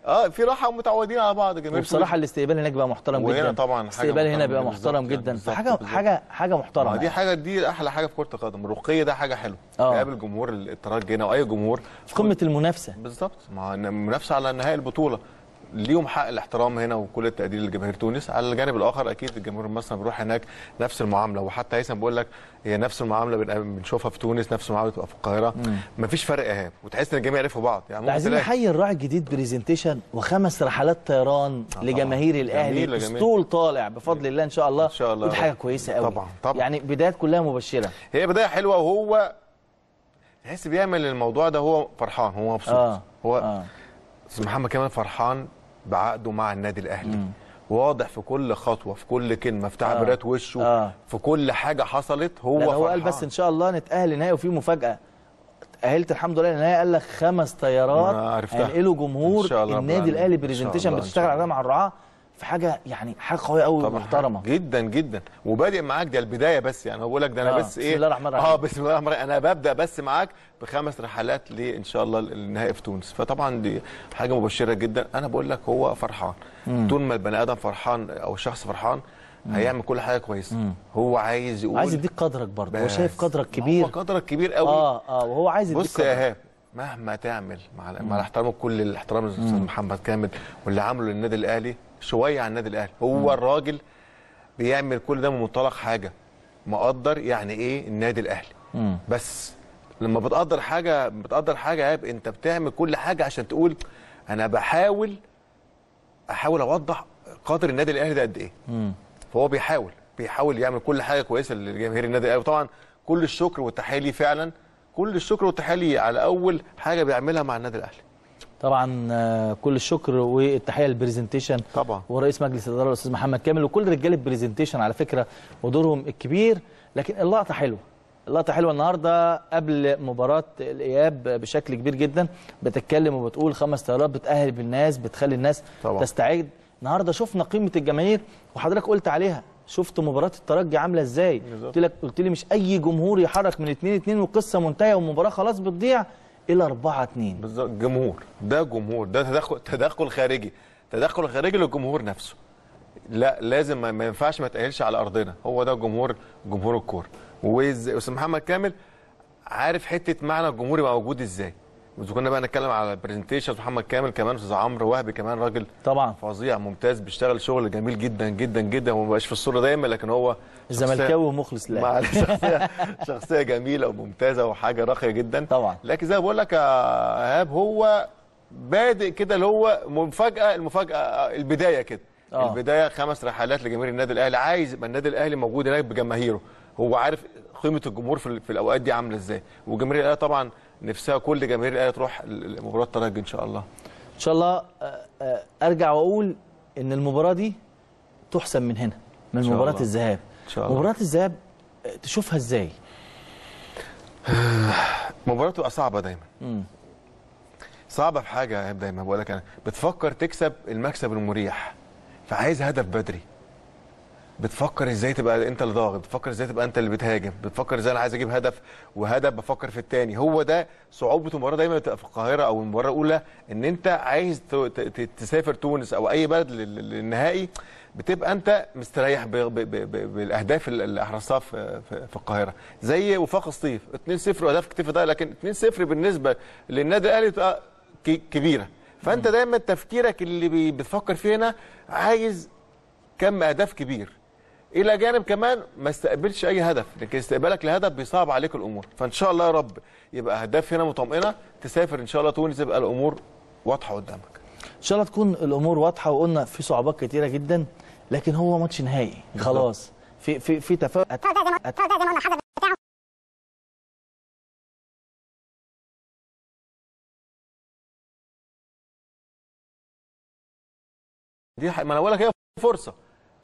آه في راحة ومتعودين على بعض الجماهير وبصراحة الاستقبال هناك بقى محترم وهنا جدا. طبعاً حاجة الاستقبال هنا بالظبط محترم يعني، جدا. فحاجه. حاجة حاجة محترمة دي حاجة دي أحلى حاجة في كرة القدم. الرقي ده حاجة حلوة. آه. تقابل جمهور الترجي هنا وأي جمهور في قمة المنافسة. بالظبط. ما هو منافسه على نهائي البطولة. ليهم حق الاحترام هنا وكل التقدير لجماهير تونس. على الجانب الآخر أكيد الجمهور المصري بيروح هناك نفس المعاملة. وحتى هيثم بيقول لك هي نفس المعاملة بن- بنشوفها في تونس نفس المعاملة بتبقى في القاهرة. مفيش فرق ايهاب وتحس إن الجميع يعرفوا بعض. يعني عايزين نحيي الراعي الجديد بريزنتيشن وخمس رحلات طيران لجماهير الأهلي. أسطول طالع. بفضل الله إن شاء الله. إن شاء الله. ودي حاجة كويسة قوي طبعاً، طبعاً. يعني بدايات كلها مبشرة. هي بداية حلوة. وهو تحس بيعمل الموضوع ده هو فرحان هو مبسوط. آه هو أستاذ محمد كمان فرحان. بعقده مع النادي الأهلي واضح في كل خطوة في كل كلمة في تعبيرات وشه آه. في كل حاجة حصلت هو هو قال. بس إن شاء الله نتأهل لنهائي وفي مفاجأة تاهلت الحمد لله للنهائي قال لك خمس طيارات عرفتها. هينقلوا جمهور إن شاء الله رب النادي. الأهلي إن بتشتغل عليها مع الرعاة في حاجة يعني حاجة قوية قوي ومحترمة. جدا جدا. وبادئ معاك ده البداية بس يعني. هو بقول لك ده أنا آه، بس بسم إيه الله الرحمن الرحيم. آه بسم الله الرحمن الرحيم. أنا ببدأ بس معاك بخمس رحلات ليه إن شاء الله النهائي في تونس. فطبعا دي حاجة مبشرة جدا. أنا بقول لك هو فرحان. طول ما البني آدم فرحان أو الشخص فرحان هيعمل كل حاجة كويسة. هو عايز يقول عايز يديك قدرك برضه. هو. شايف قدرك هو كبير. قدرك كبير قوي آه آه وهو عايز يديك بص يا ايهاب مهما تعمل مع مع احترام كل الاحترام للأستاذ محمد كامل واللي عمله للنادي الأهلي شوية عن النادي الأهلي. هو الراجل بيعمل كل ده من منطلق حاجة. مقدر يعني إيه النادي الأهلي. مم. بس لما بتقدر حاجة بتقدر حاجة يا أنت بتعمل كل حاجة عشان تقول أنا بحاول أحاول أوضح قدر النادي الأهلي ده قد إيه. مم. فهو بيحاول بيحاول يعمل كل حاجة كويسة لجماهير النادي الأهلي. وطبعا كل الشكر والتحية ليه فعلا. كل الشكر والتحية ليه على أول حاجة بيعملها مع النادي الأهلي. طبعا آه، كل الشكر والتحية للبرزنتيشن طبعا. ورئيس مجلس الإدارة الأستاذ محمد كامل وكل رجاله البرزنتيشن على فكرة ودورهم الكبير. لكن اللقطة حلوة. اللقطة حلوة النهارده قبل مباراة الإياب بشكل كبير جدا. بتتكلم وبتقول خمس طيارات بتأهل بالناس بتخلي الناس طبعا. تستعد. النهارده شفنا قيمة الجماهير وحضرتك قلت عليها. شفت مباراة الترجي عاملة إزاي. قلت لك قلت لي مش أي جمهور يحرك من 2 2 والقصة منتهية والمباراة خلاص بتضيع. إلى 4 2 بالظبط. جمهور. ده جمهور. ده تدخل تدخل خارجي. تدخل خارجي للجمهور نفسه. لا لازم ما- ينفعش ما تأهلش على أرضنا. هو ده جمهور جمهور الكورة. وأستاذ محمد كامل عارف حتة معنى الجمهور يبقى موجود إزاي. واذا كنا بقى نتكلم على البرزنتيشن محمد كامل كمان أستاذ عمرو وهبي كمان راجل طبعا. فظيع ممتاز بيشتغل شغل جميل جدا جدا جدا. وما بقاش في الصورة دايما لكن هو الزملكاوي ومخلص لله مع شخصيه شخصية جميلة وممتازة وحاجة راقية جدا. طبعا. لكن زي ما بقول لك يا ايهاب هو بادئ كده اللي هو مفاجأة المفاجأة البداية كده. آه. البداية خمس رحلات لجماهير النادي الأهلي. عايز يبقى النادي الأهلي موجود هناك بجماهيره. هو عارف قيمة الجمهور في, ال- في الأوقات دي عاملة إزاي. وجماهير الأهلي طبعا نفسها كل جماهير الأهلي تروح مباراه الترجي إن شاء الله. إن شاء الله آه، آه، أرجع وأقول إن المباراة دي تحسم من هنا من مباراة. الذهاب. شاء الله. مباراة الذهاب تشوفها إزاي؟ مباراة تبقى صعبة دايما. مم. صعبة في حاجة يا دايما. بقول لك أنا بتفكر تكسب المكسب المريح فعايز هدف بدري. بتفكر إزاي تبقى أنت اللي ضاغط بتفكر إزاي تبقى أنت اللي بتهاجم بتفكر إزاي أنا عايز أجيب هدف وهدف بفكر في الثاني هو ده صعوبة المباراة دايما بتبقى في القاهرة أو المباراة الأولى إن أنت عايز تسافر تونس أو أي بلد لل- للنهائي. بتبقى انت مستريح ب- ب- ب- ب- بالاهداف اللي- احرزتها في في في القاهرة. زي وفاق سطيف 2-0 واهداف كتير ده لكن 2-0 بالنسبة للنادي الأهلي بتبقى ك- كبيرة. فأنت دايما تفكيرك اللي بتفكر فيه هنا عايز كم أهداف كبير. إلى جانب كمان ما استقبلش أي هدف لكن استقبالك لهدف بيصعب عليك الأمور. فإن شاء الله يا رب يبقى أهداف هنا مطمئنة تسافر إن شاء الله تونس يبقى الأمور واضحة قدامك. إن شاء الله تكون الأمور واضحة وقلنا في صعوبات كتيرة جدا لكن هو ماتش نهائي. خلاص. في في في تفاؤل. دي ح- ما أنا بقول لك هي فرصة.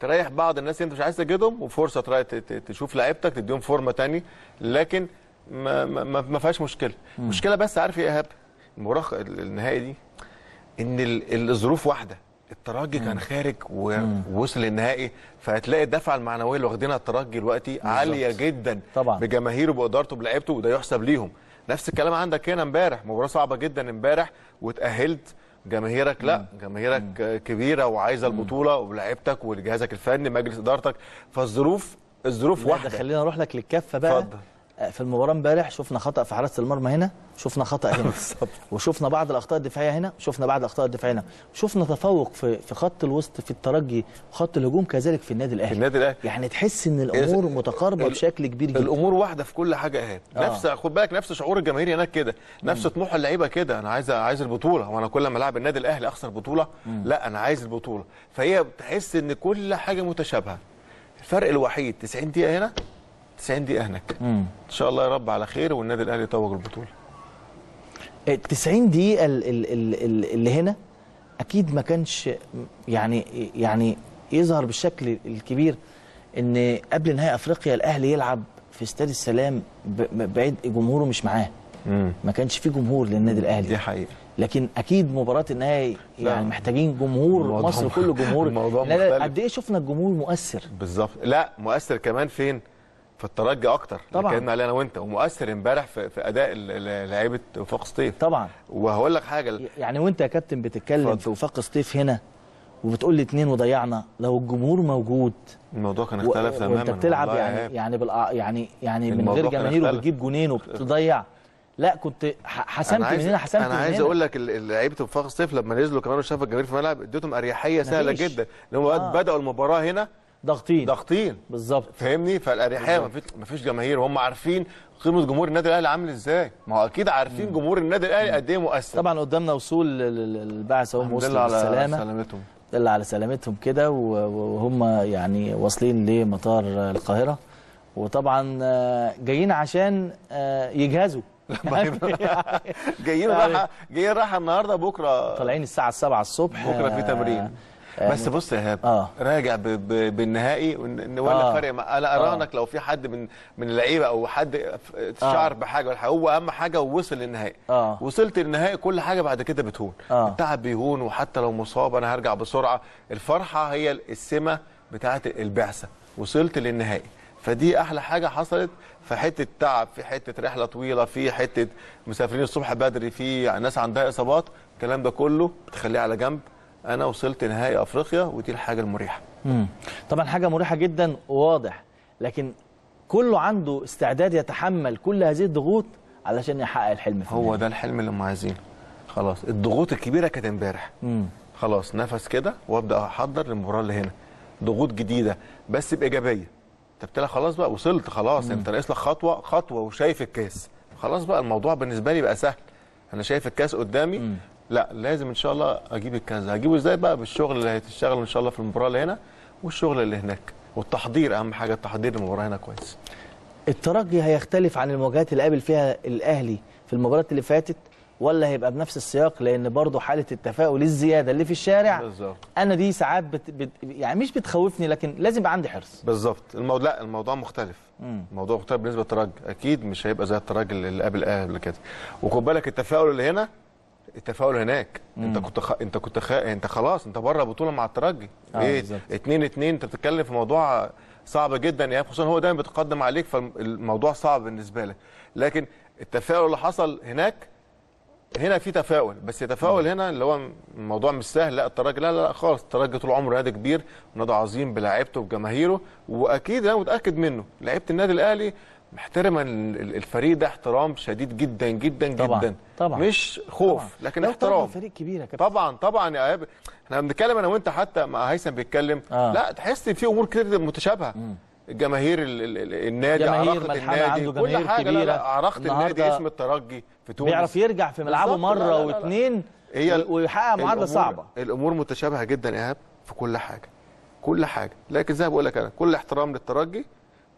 تريح بعض الناس اللي أنت مش عايز تجدهم وفرصة تريح ت- ت- تشوف لعيبتك تديهم فورمة تاني. لكن ما ما, ما ما فيهاش مشكلة. مشكلة بس عارف إيه يا ايهاب المباراه ال- النهائي دي. إن ال- الظروف واحدة. الترجي كان خارج ووصل للنهائي فهتلاقي الدفعة المعنوية اللي واخدينها الترجي دلوقتي عالية جدا طبعا. بجماهيره بإدارته بلعيبته وده يحسب ليهم. نفس الكلام عندك هنا امبارح مباراة صعبة جدا امبارح واتاهلت جماهيرك. لا جماهيرك كبيرة وعايزة البطولة ولاعيبتك ولجهازك الفني مجلس إدارتك. فالظروف الظروف واحدة. خلينا نروح لك للكفة بقى. اتفضل. في المباراة امبارح شفنا خطأ في حراسة المرمى هنا شفنا خطأ هنا. وشفنا بعض الأخطاء الدفاعية هنا وشفنا بعض الأخطاء الدفاعية هنا. شفنا تفوق في في خط الوسط في الترجي وخط الهجوم كذلك في النادي الأهلي. في النادي الأهلي. يعني تحس إن الأمور متقاربة بشكل كبير جدا. الأمور واحدة في كل حاجة اهي آه. نفس خد بالك نفس شعور الجماهير هناك كده. نفس طموح اللعيبة كده. أنا عايز عايز البطولة. وأنا كل ما ألعب النادي الأهلي أخسر بطولة؟ لا أنا عايز البطولة. فهي بتحس إن كل حاجة متشابهة. الفرق الوحيد 90 دقيقة هنا 90 دقيقة هناك. إن شاء الله يا رب على خير والنادي الأهلي يتوج البطوله ال 90 دقيقة ال- ال- ال- ال- اللي هنا أكيد ما كانش يعني يعني يظهر بالشكل الكبير إن قبل نهائي أفريقيا الأهلي يلعب في استاد السلام بعيد جمهوره مش معاه. ما كانش في جمهور للنادي دي الأهلي. حقيقة. لكن أكيد مباراة النهائي. يعني محتاجين جمهور مصر كله جمهور. قد إيه شفنا الجمهور مؤثر؟ بالظبط. لا مؤثر كمان فين؟ في الترجي أكتر طبعاً. اتكلمنا عليه أنا وأنت ومؤثر امبارح في, في أداء لعيبة وفاق سطيف طبعا وهقول لك حاجة يعني وأنت يا كابتن بتتكلم اتفضل. في وفاق سطيف هنا وبتقول لي اتنين وضيعنا لو الجمهور موجود الموضوع كان و- اختلف تماما وأنت بتلعب يعني. يعني بالع... يعني يعني من غير جماهير. وبتجيب جونين وبتضيع لا كنت حسمت من هنا حسمت أنا من عايز هنا. أقول لك لعيبة وفاق الصيف لما نزلوا كمان وشافوا الجماهير في الملعب اديتهم أريحية سهلة. جدا ان هم آه. بدأوا المباراة هنا ضاغطين. ضاغطين. بالظبط. فاهمني؟ فالأريحية ما فيش ما فيش جماهير. وهم عارفين قيمة جمهور النادي الأهلي عامل إزاي. ما هو أكيد عارفين جمهور النادي الأهلي قد إيه مؤثر. طبعا قدامنا وصول اهم الحمد وصلوا بالسلامه سلامتهم. دل على سلامتهم كده وهم يعني واصلين لمطار القاهرة. وطبعا آه، جايين عشان آه، يجهزوا. جايين يعني- راحه جايين راحة النهارده بكرة طالعين الساعة 7 الصبح. بكرة في تمرين. آه، بس بص يا ايهاب آه. راجع ب... ب... بالنهائي ون- ولا آه. فرق. أنا اراهنك لو في حد من من اللعيبة أو حد شعر بحاجة ولا هو أهم حاجة ووصل للنهائي آه. وصلت للنهائي كل حاجة بعد كده بتهون آه. التعب بيهون وحتى لو مصاب أنا هرجع بسرعة الفرحة هي السمة بتاعه البعثة وصلت للنهائي فدي أحلى حاجة حصلت في حتة تعب في حتة رحلة طويلة في حتة مسافرين الصبح بدري في ناس عندها إصابات الكلام ده كله بتخليه على جنب أنا وصلت نهائي أفريقيا ودي الحاجة المريحة. مم. طبعا حاجة مريحة جدا وواضح لكن كله عنده استعداد يتحمل كل هذه الضغوط علشان يحقق الحلم في هو. ده الحلم اللي هم عايزينه. خلاص الضغوط الكبيرة كانت امبارح. مم. خلاص نفس كده وأبدأ أحضر للمباراه اللي هنا. ضغوط جديدة بس بإيجابية. انت بتلاقي خلاص بقى وصلت خلاص انت ناقص لك خطوة خطوة وشايف الكاس. خلاص بقى الموضوع بالنسبة لي بقى سهل. أنا شايف الكاس قدامي لا لازم إن شاء الله أجيب ده هجيبه إزاي بقى؟ بالشغل اللي هيتشتغل إن شاء الله في المباراة اللي هنا والشغل اللي هناك. والتحضير أهم حاجة التحضير للمباراه هنا كويس. الترجي هيختلف عن المواجهات اللي قابل فيها الأهلي في المباريات اللي فاتت ولا هيبقى بنفس السياق؟ لأن برضه حالة التفاؤل الزيادة اللي في الشارع بالظبط. أنا دي ساعات بت... بت... يعني مش بتخوفني لكن لازم يبقى عندي حرص. بالظبط. الموضوع لا الموضوع مختلف. مم. الموضوع مختلف بالنسبة للترجي. أكيد مش هيبقى زي الترجي اللي قابل الأهلي قبل كده وخد بالك التفاؤل اللي هنا التفاؤل هناك. انت كنت خ... انت كنت خ... انت خلاص انت بره بطولة مع الترجي. آه، إيه بالظبط. 2 2 انت بتتكلم في موضوع صعب جدا يعني خصوصا هو دايما بيتقدم عليك فالموضوع صعب بالنسبة لك. لكن التفاؤل اللي حصل هناك هنا في تفاؤل. بس التفاؤل هنا اللي هو الموضوع مش سهل. لا الترجي لا لا, لا خالص. الترجي طول عمره نادي كبير ونادي عظيم بلاعيبته وبجماهيره وأكيد أنا متأكد منه. لعيبة النادي الأهلي محترمه ال- الفريق ده احترام شديد جدا جدا طبعا، جدا. طبعا. مش خوف طبعا. لكن لا، طبعا احترام. فريق كبير يا كابتن. طبعا طبعا يا ايهاب إحنا بنتكلم أنا وانت حتى مع هيثم بيتكلم. آه. لا تحس ان في امور كتير متشابهة. ال- النادي جماهير النادي. عنده كل جماهير حاجة. لا كبيرة. لا عراقه النادي اسم الترجي في تونس. بيعرف يرجع في ملعبه مرة. واثنين ويحقق معادله صعبة. الأمور متشابهة جدا يا ايهاب في كل حاجة. كل حاجة. لكن زي ما بقول لك أنا كل احترام للترجي.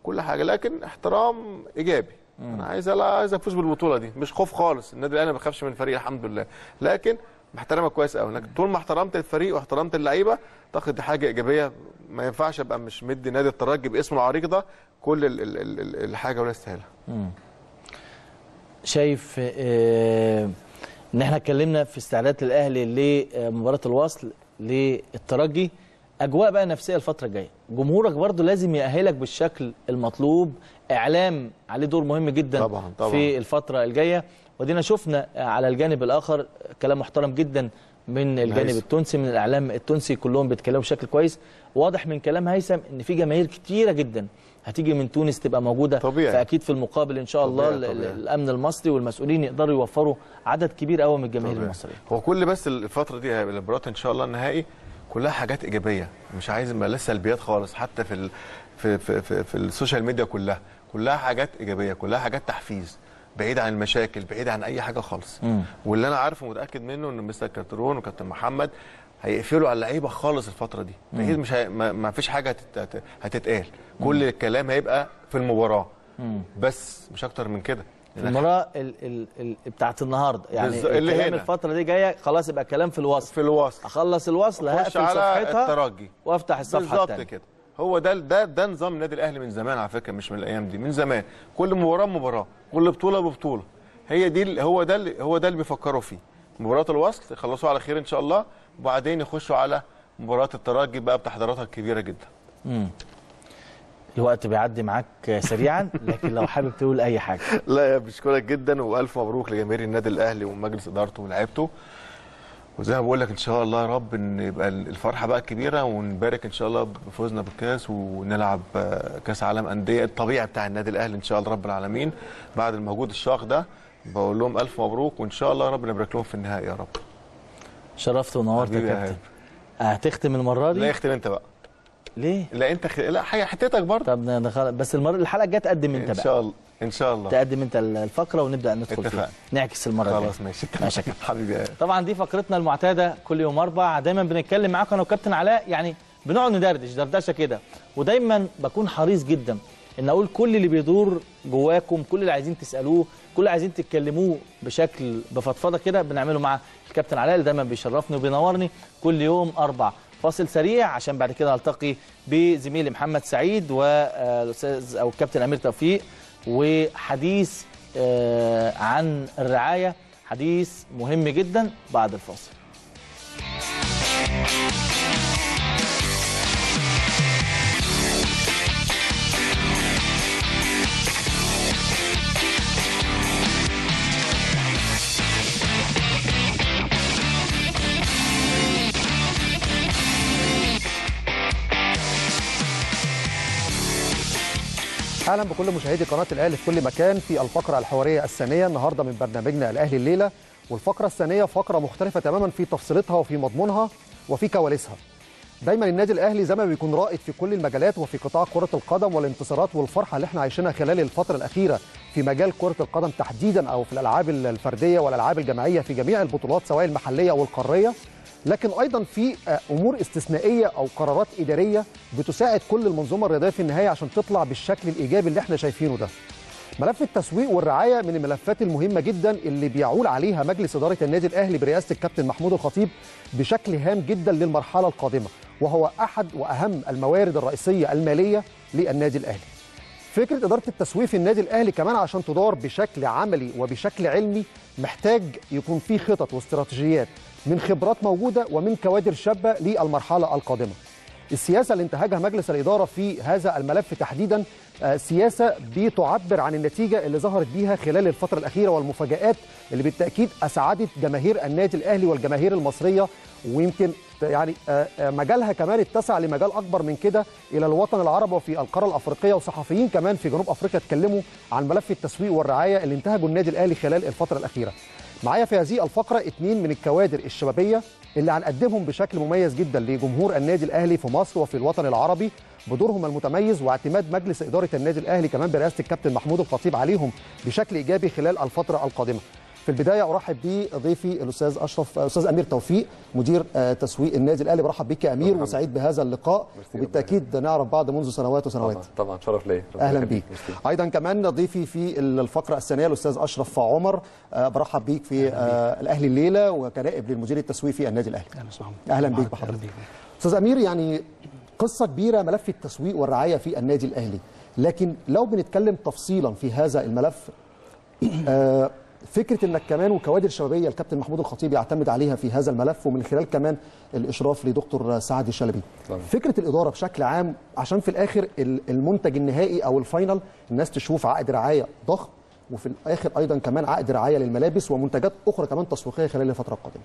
كل حاجة لكن احترام إيجابي. أنا عايز لا عايز أفوز بالبطولة دي. مش خوف خالص. النادي الأهلي ما بخافش من الفريق الحمد لله. لكن محترمه كويس قوي لكن طول ما احترمت الفريق واحترمت اللعيبة دي حاجة إيجابية. ما ينفعش أبقى مش مدي نادي الترجي باسمه العريق ده كل ال ال ال ال الحاجة ولا يستاهلها. شايف آه، إن إحنا اتكلمنا في استعدادات الأهلي لمباراة الوصل للترجي أجواء بقى نفسية الفترة الجاية جمهورك برضو لازم يأهلك بالشكل المطلوب إعلام عليه دور مهم جدا طبعاً، طبعاً. في الفترة الجاية ودينا شفنا على الجانب الآخر كلام محترم جدا من الجانب هيثم. التونسي من الإعلام التونسي كلهم بيتكلموا بشكل كويس واضح من كلام هيثم إن في جماهير كتيرة جدا هتيجي من تونس تبقى موجودة طبيعي. فأكيد في المقابل إن شاء الله طبيعي، ال- ال- طبيعي. الأمن المصري والمسؤولين يقدروا يوفروا عدد كبير قوي من الجماهير. المصرية هو كل بس الفترة دي المباريات إن شاء الله النهائي كلها حاجات إيجابية مش عايز بلاش سلبيات خالص حتى في ال... في في في, في السوشيال ميديا كلها. كلها حاجات إيجابية كلها حاجات تحفيز بعيد عن المشاكل بعيد عن أي حاجة خالص. مم. واللي أنا عارفه ومتأكد منه إن مستر كاترون وكابتن محمد هيقفلوا على اللعيبة خالص الفترة دي. أكيد مش هي... ما... ما فيش حاجة هتت... هت- هتتقال. كل الكلام هيبقى في المباراة. بس مش أكتر من كده. المباراه ال ال ال بتاعت النهارده. يعني بالظبط، اللي هنا. الفترة دي جاية خلاص يبقى كلام في الوصف في الوصف أخلص الوصل هقفل صفحتها الترجي. وأفتح الصفحة بالظبط الثانية كده. هو ده ده ده نظام النادي الأهلي من زمان على فكرة مش من الأيام دي من زمان. كل مباراة مباراة كل بطولة ببطولة. هي دي هو ده هو ده اللي بيفكروا فيه. مباراة الوصل يخلصوا على خير إن شاء الله. وبعدين يخشوا على مباراة الترجي بقى بتحضيراتها الكبيرة جدا. الوقت بيعدي معاك سريعا لكن لو حابب تقول أي حاجة. لا يا بشكرك جدا وألف مبروك لجماهير النادي الأهلي ومجلس إدارته ولاعيبته وزي ما بقول لك إن شاء الله يا رب إن يبقى الفرحة بقى كبيرة ونبارك إن شاء الله بفوزنا بالكاس ونلعب آه، كاس عالم أندية الطبيعي بتاع النادي الأهلي إن شاء الله رب العالمين بعد الموجود الشاق ده. بقول لهم ألف مبروك وإن شاء الله يا رب نبارك لهم في النهائي يا رب. شرفت ونورت يا كابتن. هتختم المرة لا دي يختم أنت بقى. ليه؟ لا انت خ... لا حاجة حتتك برضه. طب ندخل بس المره الحلقة الجاية تقدم انت إن بقى. شاء الله إن شاء الله. تقدم انت الفقرة ونبدأ ندخل فيها. نعكس المرة الجاية. خلاص ماشي. ماشي. حبيبي طبعا دي فقرتنا المعتادة كل يوم أربع. دايما بنتكلم معاكم أنا وكابتن علاء. يعني بنقعد ندردش دردشة كده. ودايما بكون حريص جدا إن أقول كل اللي بيدور جواكم كل اللي عايزين تسألوه كل اللي عايزين تتكلموه بشكل بفضفضة كده بنعمله مع الكابتن علاء اللي دايما بيشرفني وبينورني كل يوم أربع. فاصل سريع عشان بعد كده التقي بزميلي محمد سعيد والأستاذ أو الكابتن أمير توفيق وحديث آه، عن الرعاية. حديث مهم جدا بعد الفاصل. أهلا بكل مشاهدي قناة الأهلي في كل مكان في الفقرة الحوارية الثانية. النهارده من برنامجنا الأهلي الليلة. والفقرة الثانية فقرة مختلفة تماما في تفصيلتها وفي مضمونها وفي كواليسها. دايما النادي الأهلي زي ما بيكون رائد في كل المجالات وفي قطاع كرة القدم والانتصارات والفرحة اللي إحنا عايشينها خلال الفترة الأخيرة في مجال كرة القدم تحديدا أو في الألعاب الفردية والألعاب الجماعية في جميع البطولات سواء المحلية أو القاريه لكن أيضا في آه، أمور استثنائية أو قرارات إدارية بتساعد كل المنظومة الرياضية في النهاية عشان تطلع بالشكل الإيجابي اللي إحنا شايفينه ده ملف التسويق والرعاية من الملفات المهمة جدا اللي بيعول عليها مجلس إدارة النادي الأهلي برئاسة الكابتن محمود الخطيب بشكل هام جدا للمرحلة القادمة وهو أحد وأهم الموارد الرئيسية المالية للنادي الأهلي. فكرة إدارة التسويق في النادي الأهلي كمان عشان تدار بشكل عملي وبشكل علمي محتاج يكون في خطط واستراتيجيات من خبرات موجودة ومن كوادر شابة للمرحلة القادمة. السياسة اللي انتهجها مجلس الإدارة في هذا الملف تحديدا آه، سياسة بتعبر عن النتيجة اللي ظهرت بيها خلال الفترة الأخيرة والمفاجآت اللي بالتأكيد أسعدت جماهير النادي الأهلي والجماهير المصرية ويمكن يعني آه، آه، مجالها كمان اتسع لمجال أكبر من كده إلى الوطن العربي وفي القارة الأفريقية وصحفيين كمان في جنوب أفريقيا اتكلموا عن ملف التسويق والرعاية اللي انتهجوا النادي الأهلي خلال الفترة الأخيرة. معايا في هذه الفقرة اثنين من الكوادر الشبابية اللي هنقدمهم بشكل مميز جدا لجمهور النادي الأهلي في مصر وفي الوطن العربي بدورهم المتميز واعتماد مجلس إدارة النادي الأهلي كمان برئاسة الكابتن محمود الخطيب عليهم بشكل إيجابي خلال الفترة القادمة. في البداية أرحب بضيفي الأستاذ أشرف الأستاذ أمير توفيق مدير آه، تسويق النادي الأهلي. برحب بيك يا أمير وسعيد بهذا اللقاء. وبالتأكيد نعرف بعض منذ سنوات وسنوات. طبعا طبعا. شرف ليا ربنا أهلا. بيك. أيضا كمان ضيفي في الفقرة الثانية الأستاذ أشرف عمر. آه، برحب بيك في آه، الأهلي الليلة وكنائب للمدير التسويقي في النادي الأهلي. أهلا وسهلا. أهلا بيك بحضرتك. أستاذ أمير يعني قصة كبيرة ملف التسويق والرعاية في النادي الأهلي. لكن لو بنتكلم تفصيلا في هذا الملف آه، فكرة إنك كمان وكوادر شبابية الكابتن محمود الخطيب يعتمد عليها في هذا الملف ومن خلال كمان الإشراف لدكتور سعد الشلبي. طبعا. فكرة الإدارة بشكل عام عشان في الآخر ال- المنتج النهائي أو الفاينل الناس تشوف عقد رعاية ضخم وفي الآخر أيضا كمان عقد رعاية للملابس ومنتجات أخرى كمان تسويقية خلال الفترة القادمة.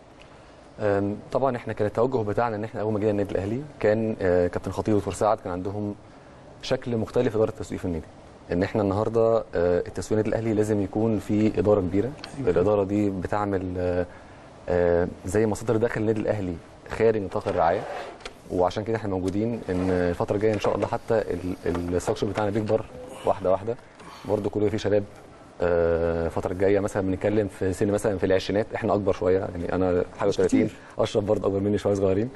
طبعا إحنا كان التوجه بتاعنا إن إحنا أول ما جينا النادي الأهلي كان آه، كابتن خطيب ودكتور سعد كان عندهم شكل مختلف في إدارة التسويق في النادي. إن إحنا النهارده آه، التسويق النادي الأهلي لازم يكون في إدارة كبيرة. الإدارة دي بتعمل آه، آه، زي مصادر دخل النادي الأهلي خارج نطاق الرعاية. وعشان كده إحنا موجودين إن الفترة الجاية إن شاء الله حتى ال- السكشن بتاعنا بيكبر واحدة واحدة. برضه كل في شباب. الفترة الجاية مثلا بنتكلم في سن مثلا في العشرينات. إحنا أكبر شوية يعني أنا حاجة 30 أشرف برضه أكبر مني شوية صغيرين.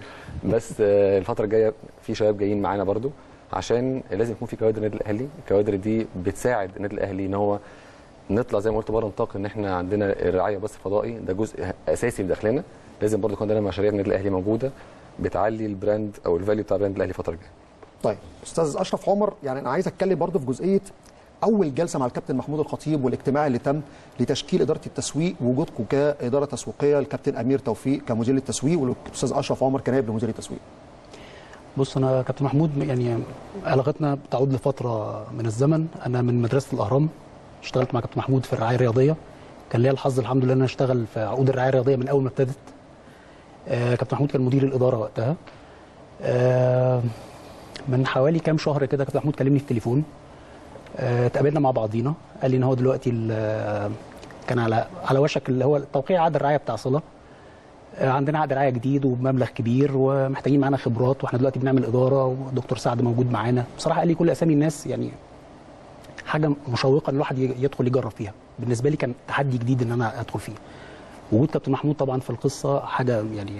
بس الفترة الجاية في شباب جايين معانا برضه. عشان لازم يكون في كوادر النادي الأهلي. الكوادر دي بتساعد النادي الأهلي إن هو نطلع زي ما قلت بره نطاق إن إحنا عندنا الرعايه بس فضائي. ده جزء أساسي في داخلنا لازم برضه يكون عندنا مشاريع النادي الأهلي موجودة بتعلي ال brand أو ال value بتاع ال brand الأهلي الفترة الجاية. طيب أستاذ أشرف عمر يعني أنا عايز أتكلم برضه في جزئية أول جلسة مع الكابتن محمود الخطيب والاجتماع اللي تم لتشكيل إدارة التسويق وجودكم كإدارة تسويقية. الكابتن أمير توفيق كمدير التسويق والأستاذ أشرف عمر كنائب لمدير التسويق. بص أنا كابتن محمود يعني علاقتنا بتعود لفترة من الزمن. أنا من مدرسة الأهرام اشتغلت مع كابتن محمود في الرعايه الرياضيه كان ليا الحظ الحمد لله إن أنا أشتغل في عقود الرعاية الرياضية من أول ما ابتدت. آه كابتن محمود كان مدير الإدارة وقتها. آه من حوالي كام شهر كده كابتن محمود كلمني في التليفون. آه، اتقابلنا مع بعضينا. قال لي إن هو دلوقتي ال- كان على على وشك اللي هو توقيع عقد الرعاية بتاع صله آه، عندنا عقد رعاية جديد وبمبلغ كبير ومحتاجين معانا خبرات وإحنا دلوقتي بنعمل إدارة ودكتور سعد موجود معانا. بصراحة قال لي كل أسامي الناس يعني حاجة مشوقة إن الواحد يدخل يجرب فيها. بالنسبة لي كان تحدي جديد إن أنا أدخل فيه. وجود كابتن محمود طبعا في القصة حاجة يعني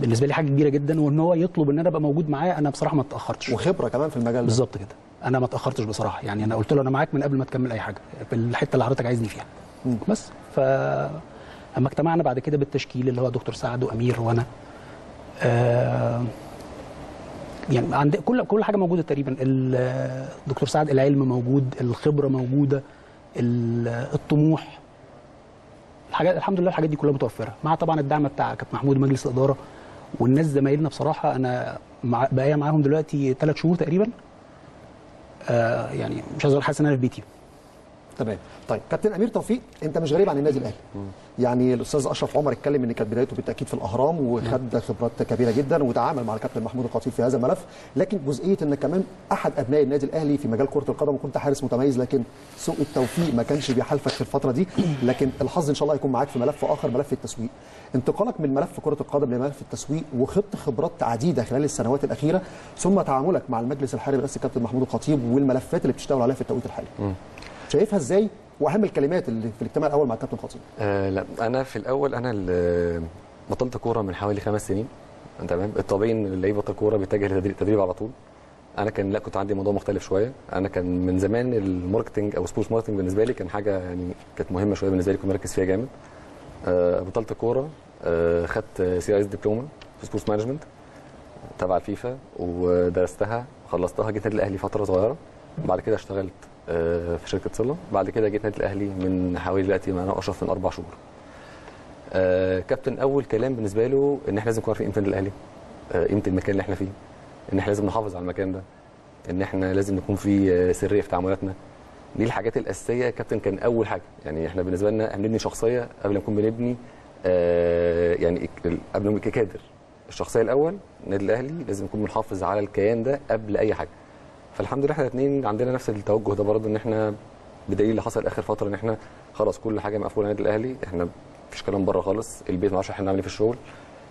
بالنسبة لي حاجة كبيرة جدا وإن هو يطلب إن أنا أبقى موجود معاه أنا بصراحة ما اتأخرتش. وخبرة كمان في المجال ده. بالظبط كده. أنا ما اتأخرتش بصراحة. يعني أنا قلت له أنا معاك من قبل ما تكمل أي حاجة في الحته اللي حضرتك عايزني فيها. بس. ف أما اجتمعنا بعد كده بالتشكيل اللي هو دكتور سعد وأمير وأنا. آه يعني عند كل كل حاجة موجودة تقريبا. ال- دكتور سعد العلم موجود الخبرة موجودة ال- الطموح. الحاجات الحمد لله الحاجات دي كلها متوفرة. مع طبعا الدعم بتاع كابتن محمود مجلس الإدارة والناس زمايلنا بصراحة أنا مع معاهم دلوقتي ثلاث شهور تقريبا. آه يعني مش عايز أقول حاسس إن أنا في بيتي. تمام. طيب كابتن أمير توفيق أنت مش غريب عن النادي الأهلي. يعني الأستاذ أشرف عمر اتكلم إن كانت بدايته بالتأكيد في الأهرام وخد خبرات كبيرة جدا وتعامل مع الكابتن محمود الخطيب في هذا الملف. لكن جزئية إن كمان أحد أبناء النادي الأهلي في مجال كرة القدم وكنت حارس متميز لكن سوء التوفيق ما كانش بيحالفك في الفترة دي. لكن الحظ إن شاء الله يكون معاك في ملف آخر ملف التسويق. انتقالك من ملف كرة القدم لملف التسويق وخضت خبرات عديدة خلال السنوات الأخيرة ثم تعاملك مع المجلس الحالي برئاسه الكابتن محمود الخطيب والملفات اللي بتشتغل عليها في التوقيت الحالي. شايفها إزاي؟ واهم الكلمات اللي في الاجتماع الأول مع الكابتن خطيب آه لا أنا في الأول أنا بطلت كورة من حوالي خمس سنين. تمام؟ الطبيعي إن اللي يبطل كورة بيتجه للتدريب على طول. أنا كان لا كنت عندي موضوع مختلف شوية. أنا كان من زمان ال marketing أو sports marketing بالنسبة لي كان حاجة يعني كانت مهمة شوية بالنسبة لي كنت مركز فيها جامد. آه بطلت كورة. آه خدت CIES diploma في sports management تبع الفيفا ودرستها خلصتها جيت النادي الاهلي فترة صغيرة. بعد كده اشتغلت في شركة صله بعد كده جيت النادي الأهلي من حوالي دلوقتي معانا أشرف من أربع شهور. آه، كابتن أول كلام بالنسبة له إن إحنا لازم نكون عارفين قيمة النادي الأهلي آه، قيمة المكان اللي إحنا فيه إن إحنا لازم نحافظ على المكان ده إن إحنا لازم نكون في آه، سريه في تعاملاتنا. دي الحاجات الأساسية. كابتن كان أول حاجة. يعني إحنا بالنسبة لنا بنبني شخصية قبل ما نكون بنبني آه، يعني قبل ما ككادر. الشخصية الأول النادي الأهلي لازم نكون بنحافظ على الكيان ده قبل أي حاجة. فالحمد لله إحنا الاثنين عندنا نفس التوجه ده برضه إن إحنا بدليل اللي حصل آخر فترة إن إحنا خلاص كل حاجة مقفولة النادي الأهلي إحنا مفيش كلام بره خالص البيت ما أعرفش إحنا بنعمل إيه في الشغل.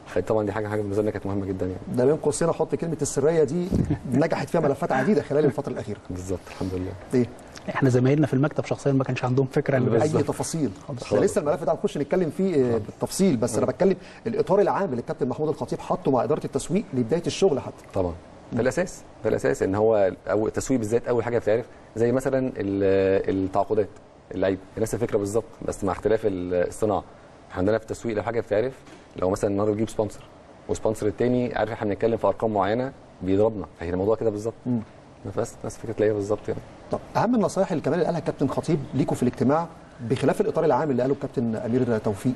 فطبعا دي حاجة حاجة بالنسبة لنا كانت مهمة جدا يعني. ده بين قوسين أحط كلمة السرية دي نجحت فيها ملفات عديدة خلال الفترة الأخيرة. بالظبط الحمد لله. إيه؟ إحنا زمايلنا في المكتب شخصيا ما كانش عندهم فكرة ان بالظبط. اي تفاصيل. ده لسه الملف ده هنخش نتكلم فيه آه، بالتفصيل بس أنا بتكلم الإطار العام اللي الكابتن محمود الخطيب حطه مع إدارة التسويق لبداية الشغل حتى. طبعا. ده الأساس ده الأساس إن هو أو التسويق بالذات أول حاجة بتعرف زي مثلا ال- التعاقدات اللعيب نفس الفكرة بالظبط بس مع اختلاف ال- الصناعة. إحنا عندنا في التسويق لو حاجة بتعرف لو مثلا النهارده بتجيب sponsor و sponsor التاني عارف إحنا بنتكلم في أرقام معينة بيضربنا فهي الموضوع كده بالظبط. بس نفس فكرة تلاقيها بالظبط يعني. طب أهم النصائح اللي كمان اللي قالها الكابتن خطيب ليكوا في الاجتماع بخلاف الإطار العام اللي قاله الكابتن أمير توفيق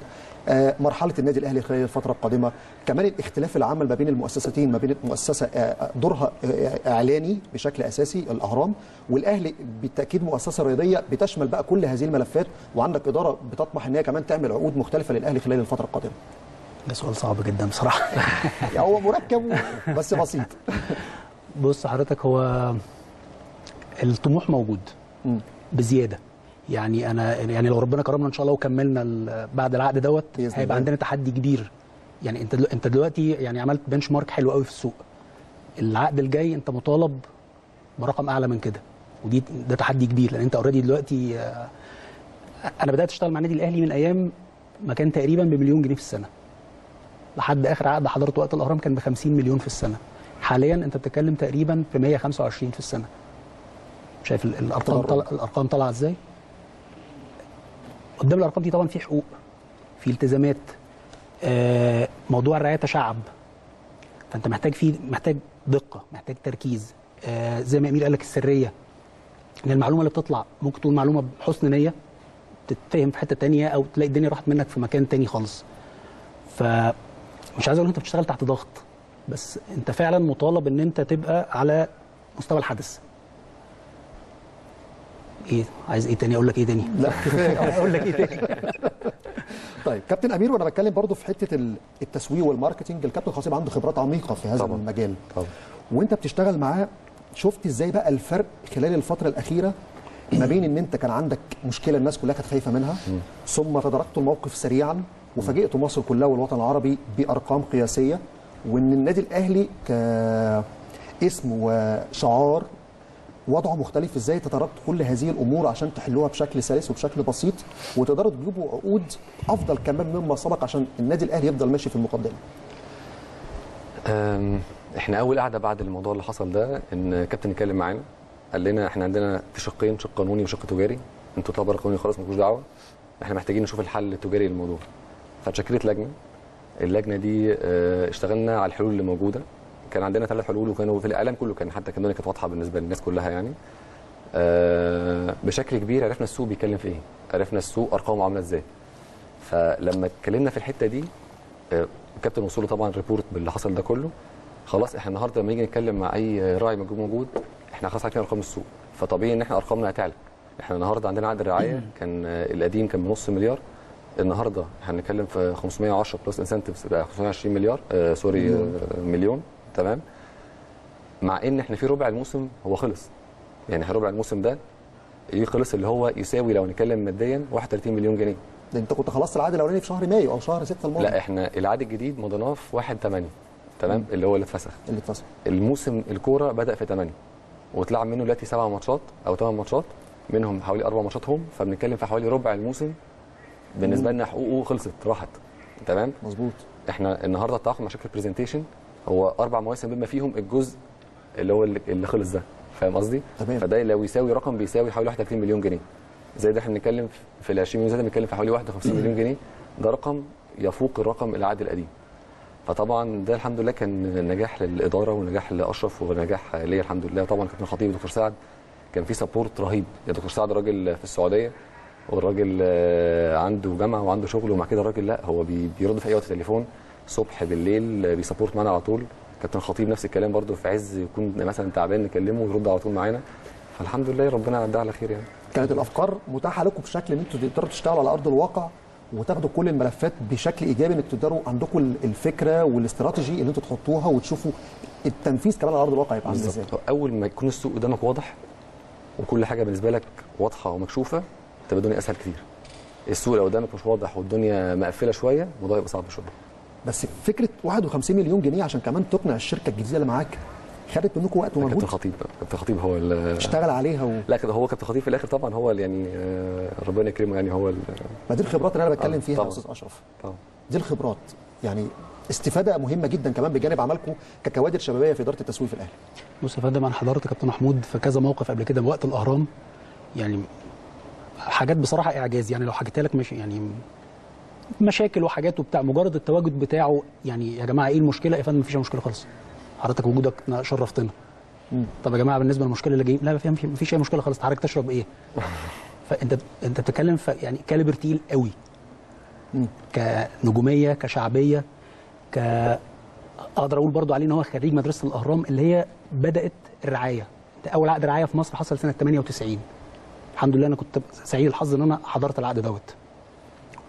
آه، مرحلة النادي الأهلي خلال الفترة القادمة كمان الاختلاف العمل ما بين المؤسستين ما بين المؤسسه آه، دورها آه، إعلاني بشكل أساسي الأهرام والأهلي بالتأكيد مؤسسة رياضية بتشمل بقى كل هذه الملفات وعندك إدارة بتطمح إن هي كمان تعمل عقود مختلفة للأهلي خلال الفترة القادمة. ده سؤال صعب جدا بصراحة. هو مركب بس بسيط. بص حضرتك هو الطموح موجود. بزيادة. يعني أنا يعني لو ربنا كرمنا إن شاء الله وكملنا بعد العقد دوت. هيبقى عندنا تحدي كبير. يعني أنت أنت دلوقتي يعني عملت بنش مارك حلو قوي في السوق. العقد الجاي أنت مطالب برقم أعلى من كده. ودي ده تحدي كبير لأن أنت اوريدي دلوقتي آه، أنا بدأت أشتغل مع النادي الأهلي من أيام ما كان تقريبا بمليون جنيه في السنة. لحد آخر عقد حضرته وقت الأهرام كان ب 50 مليون في السنة. حاليا أنت بتتكلم تقريبا في 125 في السنة. شايف ال- الأرقام. طلع الأرقام طالعة إزاي؟ قدام الأرقام دي طبعا في حقوق في التزامات. آه، موضوع الرعاية تشعب. فأنت محتاج فيه محتاج دقة محتاج تركيز. آه، زي ما امير قال لك السرية. ان المعلومة اللي بتطلع ممكن تكون معلومة بحسن نية تتفهم في حتة تانية أو تلاقي الدنيا راحت منك في مكان تاني خالص. فمش عايز أقول أنت بتشتغل تحت ضغط بس أنت فعلا مطالب إن أنت تبقى على مستوى الحدث. إيه عايز إيه تاني؟ أقول لك إيه تاني؟ لا كفاية. أقول لك إيه تاني؟ طيب كابتن امير وأنا بتكلم برضو في حتة ال- التسويق والماركتنج الكابتن خطيب عنده خبرات عميقة في هذا طبعاً. المجال. طبعا. وانت بتشتغل معاه شفت إزاي بقى الفرق خلال الفترة الأخيرة ما بين ان انت كان عندك مشكلة الناس كلها كانت خايفة منها ثم تداركتوا الموقف سريعا وفاجئتوا مصر كلها والوطن العربي بأرقام قياسية وان النادي الأهلي كاسم وشعار وضعه مختلف إزاي تداركتوا كل هذه الأمور عشان تحلوها بشكل سلس وبشكل بسيط وتقدروا تجيبوا عقود افضل كمان مما سبق عشان النادي الاهلي يفضل ماشي في المقدمة. إحنا اول قعده بعد الموضوع اللي حصل ده ان كابتن اتكلم معانا قال لنا إحنا عندنا في شقين شق قانوني وشق تجاري أنتوا طبعا قانوني خلاص مالكوش دعوة إحنا محتاجين نشوف الحل التجاري للموضوع. فتشكلت لجنة اللجنة دي أه، اشتغلنا على الحلول اللي موجودة. كان عندنا ثلاث حلول وكانوا في الإعلام كله كان حتى كان كانت واضحة بالنسبة للناس كلها يعني. آه، بشكل كبير عرفنا السوق بيتكلم في إيه عرفنا السوق أرقامه عاملة إزاي. فلما اتكلمنا في الحتة دي آه، الكابتن وصل له طبعا report باللي حصل ده كله خلاص إحنا النهارده لما نيجي نتكلم مع أي راعي موجود موجود إحنا خلاص عارفين أرقام السوق. فطبيعي إن إحنا أرقامنا هتعلى. إحنا النهارده عندنا عقد الرعايه كان آه، القديم كان بنص مليار. النهارده هنتكلم في 510 plus incentives بقى 520 مليار آه sorry آه مليون. تمام؟ مع إن إحنا في ربع الموسم هو خلص. يعني ربع الموسم ده إيه خلص؟ اللي هو يساوي لو نتكلم ماديا 31 مليون جنيه. ده أنت كنت خلصت العقد الأولاني في شهر مايو أو شهر 6 الماضي. لا إحنا العقد الجديد مضيناه في 1 8 تمام؟ اللي هو اللي اتفسخ. اللي اتفصل الموسم الكورة بدأ في 8 واتلعب منه دلوقتي سبع ماتشات أو ثمان ماتشات منهم حوالي أربع ماتشات هم فبنتكلم في حوالي ربع الموسم بالنسبة لنا حقوقه خلصت راحت تمام؟ مظبوط. إحنا النهارده التعاقد مع شركه برزنتيشن هو أربع مواسم بما فيهم الجزء اللي هو اللي, خلص ده. فاهم قصدي؟ تمام. فده لو يساوي رقم بيساوي حوالي 31 مليون جنيه. زي ده إحنا بنتكلم في ال 20 مليون زي ده بنتكلم في حوالي 51 مليون جنيه. ده رقم يفوق الرقم العقد القديم. فطبعا ده الحمد لله كان نجاح للإدارة ونجاح لأشرف ونجاح ليا الحمد لله. طبعا كابتن الخطيب ودكتور سعد كان في support رهيب. يا دكتور سعد راجل في السعودية والراجل آه، عنده جامعة وعنده شغل ومع كده الراجل لا هو بي- بيرد في أي وقت تليفون. الصبح بالليل بي support معانا على طول. كابتن الخطيب نفس الكلام برده في عز يكون مثلا تعبان نكلمه ويرد على طول معانا. فالحمد لله ربنا عدها على خير يعني. كانت الأفكار متاحة لكم بشكل إن أنتوا تقدروا تشتغلوا على أرض الواقع وتاخدوا كل الملفات بشكل إيجابي إنك تقدروا عندكم ال- الفكرة والاستراتيجي اللي أنتوا تحطوها وتشوفوا التنفيذ كمان على أرض الواقع يبقى عامل إزاي؟ أول ما يكون السوق قدامك واضح وكل حاجة بالنسبة لك واضحة ومكشوفة تبقى الدنيا أسهل كتير. السوق لو قدامك مش واضح والدنيا مقفلة شوية الموضوع يبقى صعب شوية. بس فكرة 51 مليون جنيه عشان كمان تقنع الشركة الجديدة اللي معاك خدت منكم وقت كابتن ومجهود؟ خطيب بقى. كابتن خطيب هو ال- اشتغل عليها و... لا كده هو كابتن خطيب في الآخر طبعا هو اللي يعني آه، ربنا يكرمه يعني هو ال- ما دي الخبرات اللي أنا بتكلم آه، فيها يا. أستاذ أشرف. طبعا. دي الخبرات. يعني استفادة مهمة جدا كمان بجانب عملكم ككوادر شبابية في إدارة التسويق في الأهلي. بص يا فندم أنا حضرت كابتن محمود في كذا موقف قبل كده وقت الأهرام. يعني حاجات بصراحة إعجاز. يعني لو حكيتها لك مش يعني مشاكل وحاجات وبتاع مجرد التواجد بتاعه يعني يا جماعة إيه المشكلة؟ يا فندم مفيش مشكلة خالص. حضرتك وجودك شرفتنا. طب يا جماعة بالنسبة للمشكلة اللي جايين لا مفيش مفيش أي مشكلة خالص حضرتك تشرب إيه؟ فأنت أنت بتتكلم في يعني كاليبر تقيل قوي. كنجومية كشعبية ك أقدر أقول برضو عليه إن هو خريج مدرسة الأهرام اللي هي بدأت الرعاية. ده أول عقد رعاية في مصر حصل سنة 98 الحمد لله أنا كنت سعيد الحظ إن أنا حضرت العقد دوت.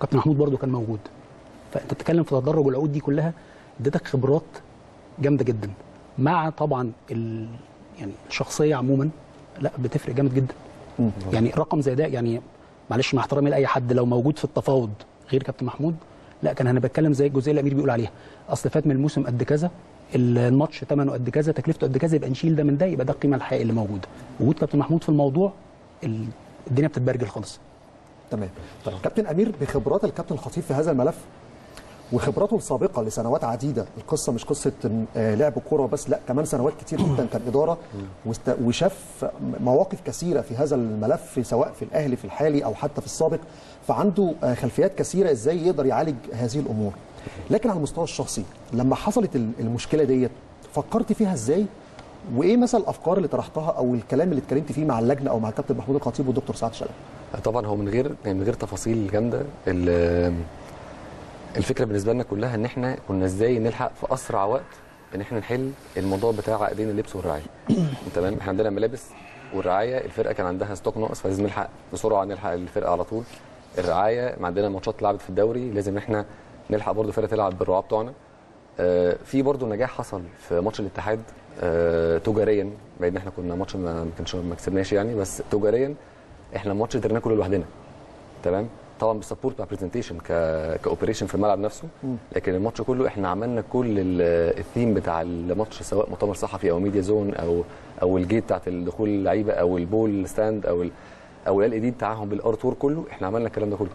كابتن محمود برضو كان موجود. فأنت بتتكلم في تدرج العقود دي كلها ادتك خبرات جامدة جدا. مع طبعا ال... يعني الشخصية عموما لا بتفرق جامد جدا. يعني رقم زي ده يعني معلش مع احترامي لأي حد لو موجود في التفاوض غير كابتن محمود لا كان أنا بتكلم زي الجزئية اللي الأمير بيقول عليها. أصل فات من الموسم قد كذا الماتش ثمنه قد كذا تكلفته قد كذا يبقى نشيل ده من ده يبقى ده القيمة الحقيقية اللي موجودة. وجود كابتن محمود في الموضوع ال- الدنيا بتتبرجل خالص. تمام. طيب كابتن أمير بخبرات الكابتن الخطيب في هذا الملف وخبراته السابقة لسنوات عديدة. القصة مش قصة آه، لعب كورة بس لا كمان سنوات كتير جدا كان إدارة. وشاف مواقف كثيرة في هذا الملف سواء في الأهلي في الحالي أو حتى في السابق. فعنده آه، خلفيات كثيرة إزاي يقدر يعالج هذه الأمور. لكن على المستوى الشخصي لما حصلت ال- المشكلة ديت فكرت فيها إزاي؟ وإيه مثلا الأفكار اللي طرحتها أو الكلام اللي اتكلمت فيه مع اللجنة أو مع الكابتن محمود الخطيب والدكتور سعد شلبي؟ طبعا هو من غير يعني من غير تفاصيل جامدة. ال- الفكرة بالنسبة لنا كلها إن إحنا كنا إزاي نلحق في أسرع وقت إن إحنا نحل الموضوع بتاع عقدين اللبس والرعاية. تمام؟ إحنا عندنا ملابس والرعاية الفرقة كان عندها stock ناقص فلازم نلحق بسرعة نلحق الفرقة على طول. الرعاية ما عندنا ماتشات لعبت في الدوري لازم إحنا نلحق برضو فرقة تلعب بالرعاة بتوعنا. في برضو نجاح حصل في ماتش الاتحاد آه، تجاريا بعيد ان إحنا كنا ماتش ما كانش ما كسبناش يعني بس تجاريا إحنا الماتش قدرنا كله لوحدنا تمام؟ طبعا بال support بتاع برزنتيشن ك cooperation في الملعب نفسه لكن الماتش كله إحنا عملنا كل ال- الثيم بتاع الماتش سواء مؤتمر صحفي أو media zone أو أو ال gate بتاعت الدخول اللعيبه أو البول ستاند أو ال أو ال دي بتاعهم بالار تور كله إحنا عملنا الكلام ده كله.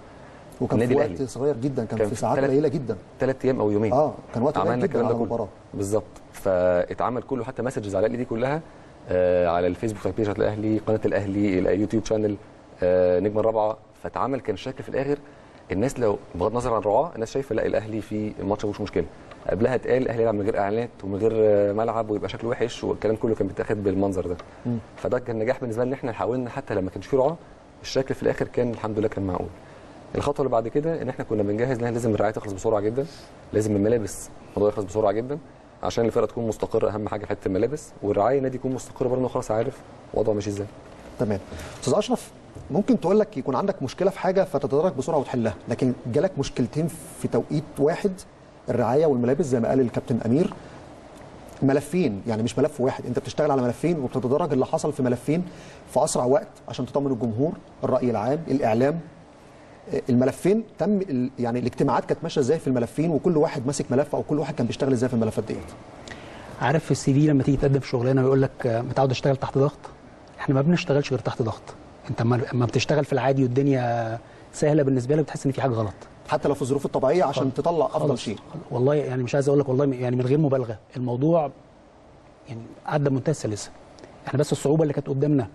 وكان في وقت. صغير جدا كان, كان في ساعات قليلة جدا. ثلاث أيام أو يومين. آه كان وقت قليل عملنا جدا على المباراة. بالظبط. فاتعمل كله حتى messages على الأهلي دي كلها آه على الفيسبوك بتاع page الأهلي قناة الأهلي اليوتيوب channel آه نجم الرابعة. فاتعمل كان الشكل في الآخر. الناس لو بغض النظر عن الرعاة الناس شايفة لا الأهلي في الماتش مش مشكلة. قبلها اتقال الأهلي يلعب من غير إعلانات ومن غير ملعب ويبقى شكله وحش والكلام كله كان بيتاخد بالمنظر ده. فده كان نجاح بالنسبة لنا ان إحنا حاولنا حتى لما كانش في رعاة الشكل في الآخر كان الحمد لله كان معقول. الخطوة اللي بعد كده إن إحنا كنا بنجهز إن لازم الرعاية تخلص بسرعة جدا لازم الملابس الموضوع يخلص بسرعة جدا عشان الفرقة تكون مستقرة أهم حاجة حتة الملابس والرعاية النادي يكون مستقر برضه خلاص عارف وضعه ماشي إزاي. تمام. أستاذ أشرف ممكن تقول لك يكون عندك مشكلة في حاجة فتتدرج بسرعة وتحلها لكن جالك مشكلتين في توقيت واحد الرعاية والملابس زي ما قال الكابتن أمير. ملفين يعني مش ملف واحد أنت بتشتغل على ملفين وبتتدرج اللي حصل في ملفين في أسرع وقت عشان تطمن الجمهور الرأي العام الإعلام. الملفين تم يعني الاجتماعات كانت ماشية إزاي في الملفين وكل واحد ماسك ملف أو كل واحد كان بيشتغل إزاي في الملفات ديت؟ عارف في السي في لما تيجي تقدم في شغلانة ويقول لك آه، متعود اشتغل تحت ضغط؟ إحنا ما بنشتغلش غير تحت ضغط. أنت اما اما بتشتغل في العادي والدنيا سهلة بالنسبة لك بتحس إن في حاجة غلط. حتى لو في الظروف الطبيعية عشان خالص. تطلع أفضل. شيء. والله يعني مش عايز أقول لك والله يعني من غير مبالغة. الموضوع يعني عدى بمنتهى السلاسه إحنا بس الصعوبة اللي كانت قدامنا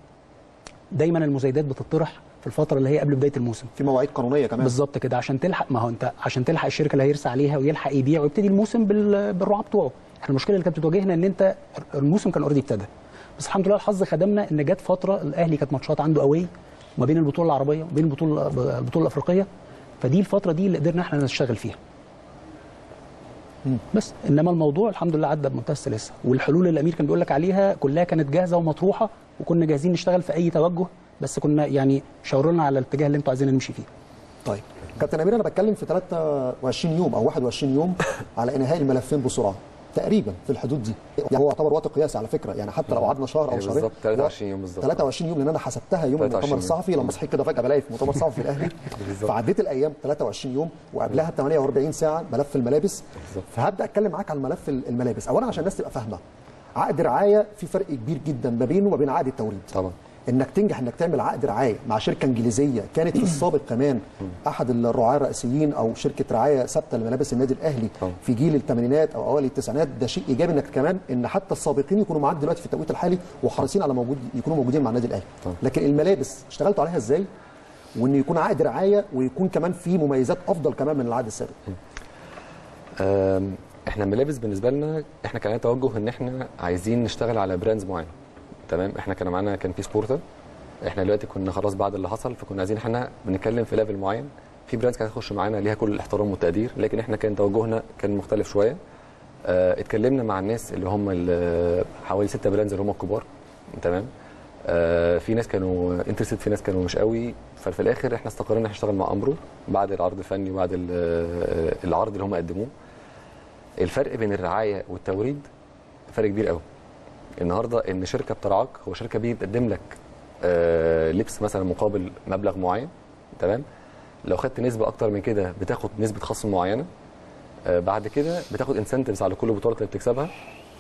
دايما المزايدات بتطرح. في الفترة اللي هي قبل بداية الموسم. في مواعيد قانونية كمان. بالظبط كده عشان تلحق ما هو انت عشان تلحق الشركة اللي هيرسى عليها ويلحق يبيع ويبتدي الموسم بال- بالرعاه بتوعه. إحنا المشكلة اللي كانت بتواجهنا ان انت الموسم كان اوريدي ابتدى. بس الحمد لله الحظ خدمنا ان جت فترة الأهلي كانت ماتشات عنده قوي ما بين البطولة العربية وبين البطولة البطولة الأفريقية. فدي الفترة دي اللي قدرنا إحنا نشتغل فيها. بس انما الموضوع الحمد لله عدى بمنتهى السلاسة. والحلول اللي الأمير كان بيقول لك عليها كلها كانت جاهزة ومطروحة وكنا جاهزين نشتغل في أي توجه. بس كنا يعني شاوروا لنا على الاتجاه اللي أنتوا عايزين نمشي فيه. طيب. كابتن أمير أنا بتكلم في 23 يوم أو 21 يوم على إنهاء الملفين بسرعة. تقريبا في الحدود دي. يعني هو يعتبر وقت قياسي على فكرة. يعني حتى لو قعدنا شهر أو يعني شهرين. بالظبط 23 يوم بالظبط. 23 يوم لأن أنا حسبتها يوم 23 المؤتمر. الصحفي لما صحيت كده فجأة بلاقي في مؤتمر صحفي في الاهلي بالظبط. فعديت الأيام 23 يوم وقبلها 48 ساعة ملف الملابس. بالظبط. فهبدأ أتكلم معاك عن ملف الملابس. اولا عشان الناس تبقى فاهمة. عقد رعاية في فرق كبير جدا ما بينه وما بين عقد التوريد. طبعا. إنك تنجح إنك تعمل عقد رعاية مع شركة إنجليزية كانت في السابق كمان أحد الرعاة الرئيسيين أو شركة رعاية ثابتة لملابس النادي الأهلي. في جيل الثمانينات أو أوائل التسعينات ده شيء إيجابي إنك كمان إن حتى السابقين يكونوا معاك دلوقتي في التوقيت الحالي وحريصين على موجود يكونوا موجودين مع النادي الأهلي. لكن الملابس اشتغلتوا عليها إزاي؟ وإن يكون عقد رعاية ويكون كمان في مميزات أفضل كمان من العقد السابق. إحنا الملابس بالنسبة لنا إحنا كان توجه إن إحنا عايزين نشتغل على brands معين تمام؟ إحنا كان معانا كان في سبورتر. إحنا دلوقتي كنا خلاص بعد اللي حصل فكنا عايزين إحنا بنتكلم في level معين. في brands كانت هتخش معانا ليها كل الاحترام والتقدير لكن إحنا كان توجهنا كان مختلف شوية. آه اتكلمنا مع الناس اللي هم ال- حوالي ستة brands اللي هم الكبار. تمام؟ آه في ناس كانوا interested في ناس كانوا مش قوي. ففي الآخر إحنا استقرينا نشتغل مع أمبرو بعد العرض الفني وبعد آه، العرض اللي هم قدموه. الفرق بين الرعاية والتوريد فرق كبير قوي. النهارده إن شركة بترعاك هو شركة بتقدم لك آه لبس مثلا مقابل مبلغ معين تمام؟ لو خدت نسبة أكتر من كده بتاخد نسبة خصم معينة آه بعد كده بتاخد incentives على كل بطوله اللي بتكسبها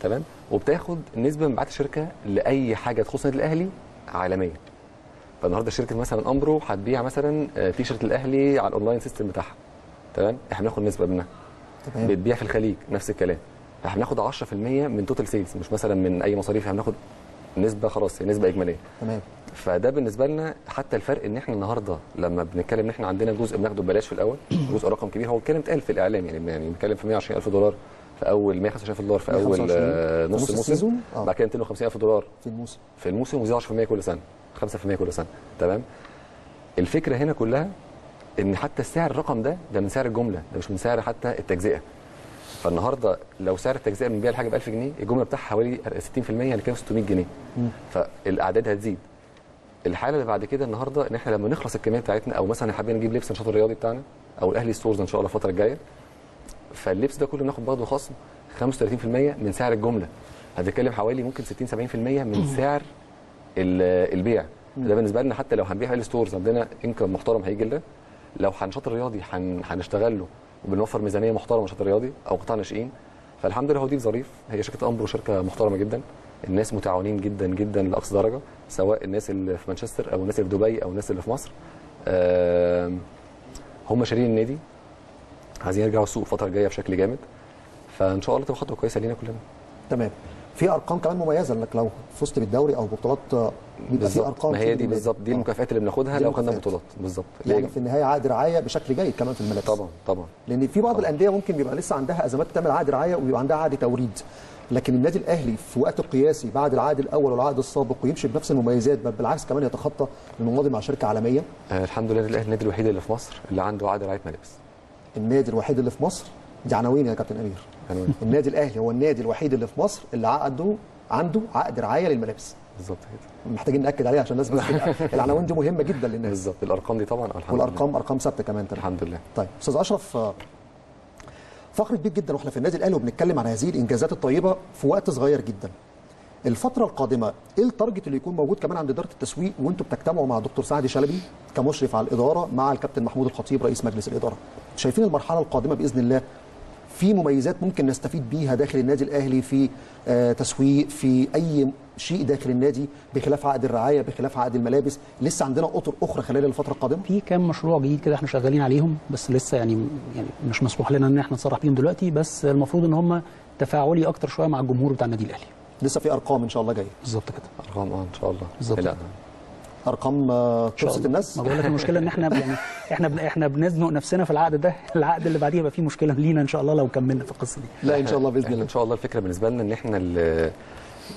تمام؟ وبتاخد نسبة من مبيعات الشركة لأي حاجة تخص النادي الأهلي عالميا. فالنهارده شركه مثلا امبرو هتبيع مثلا آه، تي شيرت الأهلي على ال online system بتاعها تمام؟ إحنا بناخد نسبة منها. تمام. بتبيع في الخليج نفس الكلام. إحنا بناخد 10% من total sales مش مثلا من أي مصاريف إحنا بناخد نسبة خلاص هي نسبة إجمالية. تمام. فده بالنسبة لنا حتى الفرق إن إحنا النهارده لما بنتكلم إن إحنا عندنا جزء بناخده ببلاش في الأول جزء رقم كبير هو الكلام اتقال في الإعلام يعني يعني بنتكلم في 120000 دولار في أول 125000 دولار في أول 125 آه، نص الموسم؟ آه. بعد كده 250000 دولار. في الموسم. في الموسم وزي 10% كل سنة 5% كل سنة. تمام؟ الفكرة هنا كلها إن حتى السعر الرقم ده ده من سعر الجملة ده مش من سعر حتى التجزئة. فالنهارده لو سعر التجزئة بنبيع الحاجة ب 1000 جنيه الجملة بتاعها حوالي 60% يعني كام 600 جنيه. فالأعداد هتزيد. الحالة اللي بعد كده النهارده إن إحنا لما نخلص الكمية بتاعتنا أو مثلا حابين نجيب لبس النشاط الرياضي بتاعنا أو الأهلي stores إن شاء الله الفترة الجاية فاللبس ده كله بناخد برضه خصم 35% من سعر الجملة. هتتكلم حوالي ممكن 60 70% من سعر ال- البيع. ده بالنسبة لنا حتى لو هنبيع ال stores عندنا انكم محترم هيجي لنا لو هنشاط الرياضي هن- هنشتغل له. وبنوفر ميزانية محترمة نشاط الرياضي أو قطاع ناشئين فالحمد لله هو ظريف هي شركة أمبرو شركة محترمة جدا. الناس متعاونين جدا جدا لأقصى درجة سواء الناس اللي في مانشستر أو الناس اللي في دبي أو الناس اللي في مصر. هم شارين النادي. عايزين يرجعوا السوق الفترة الجاية بشكل جامد. فإن شاء الله تبقى خطوة كويسة لينا كلنا. تمام. في أرقام كمان مميزة إنك لو فزت بالدوري أو بطولات بيبقى في بالظبط. أرقام ما هي دي. بالظبط دي. المكافآت اللي بناخدها لو خدنا. بطولات. بالظبط. يعني في النهاية عقد رعاية بشكل جيد كمان في الملابس. طبعا طبعا. لأن في بعض الأندية ممكن بيبقى لسه عندها أزمات تعمل عقد رعاية وبيبقى عندها عقد توريد. لكن النادي الأهلي في وقت قياسي بعد العقد الأول والعقد السابق ويمشي بنفس المميزات بل بالعكس كمان يتخطى لأنه ماضي مع شركة عالمية. آه الحمد لله الأهلي النادي الوحيد اللي في مصر اللي عنده عقد رعاية ملابس. النادي الوحيد اللي في مصر؟ دي عناوين يا كابتن أمير. النادي الأهلي هو النادي الوحيد اللي في مصر اللي عقده عنده عقد رعاية للملابس. بالظبط كده. محتاجين نأكد عليها عشان الناس بس العناوين دي مهمة جدا للناس. بالظبط. الأرقام دي طبعا الحمد لله. والأرقام أرقام ثابتة كمان تمام. الحمد لله. طيب أستاذ أشرف آه، فخر كبير جدا وإحنا في النادي الأهلي وبنتكلم عن هذه الإنجازات الطيبة في وقت صغير جدا. الفترة القادمة إيه التارجت اللي يكون موجود كمان عند إدارة التسويق وأنتم بتجتمعوا مع دكتور سعد شلبي كمشرف على الإدارة مع الكابتن محمود الخطيب رئيس مجلس الإدارة؟ شايفين المرحلة القادمة بإذن الله في مميزات ممكن نستفيد بيها داخل النادي الأهلي في آه، تسويق في أي شيء داخل النادي بخلاف عقد الرعاية بخلاف عقد الملابس. لسه عندنا أطر أخرى خلال الفترة القادمة. في كام مشروع جديد كده إحنا شغالين عليهم بس لسه يعني يعني مش مسموح لنا إن إحنا نصرح بيهم دلوقتي بس المفروض إن هم تفاعلي أكتر شوية مع الجمهور بتاع النادي الأهلي. لسه في أرقام إن شاء الله جاية. بالظبط كده. أرقام آه إن شاء الله. بالظبط. أرقام آه، تبسط الله. الناس. ما بقول لك المشكلة إن إحنا يعني إحنا بن إحنا بنزنق نفسنا في العقد ده العقد اللي بعديه يبقى فيه مشكلة لينا إن شاء الله لو كملنا في القصة دي. لا إن شاء الله بإذن الله. إن شاء الله الفكرة بالنسبة لنا إن إحنا ال-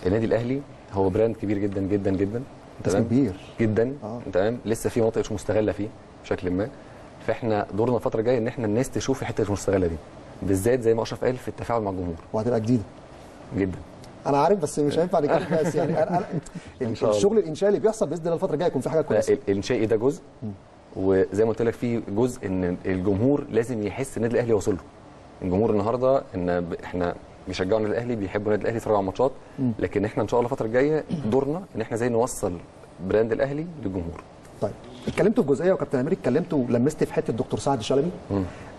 النادي الأهلي هو براند كبير جدا جدا جدا. اسم كبير. جدا. آه. تمام؟ لسه في مناطق مش مستغلة فيه بشكل ما. فإحنا دورنا الفترة الجاية إن إحنا الناس تشوف الحتة اللي مش مستغلة دي بالذات زي ما أشرف قال في التفاعل مع الجمهور. وهتبقى جديدة. جدا. أنا عارف بس مش هينفع نتكلم بس يعني. أنا أنا شاء الله. الشغل الإنشائي اللي بيحصل بإذن الله الفترة الجاية يكون في حاجة كويسة. ال- الانشائي ده جزء وزي ما قلت لك في جزء إن الجمهور لازم يحس النادي الأهلي واصل له. الجمهور النهارده إن إحنا بيشجعوا النادي الأهلي بيحبوا النادي الأهلي يتفرجوا على الماتشات. لكن إحنا إن شاء الله الفترة الجاية دورنا إن إحنا إزاي نوصل براند الأهلي للجمهور. طيب. اتكلمتوا في جزئية وكابتن أمير اتكلمت ولمست في حتة الدكتور سعد شلبي.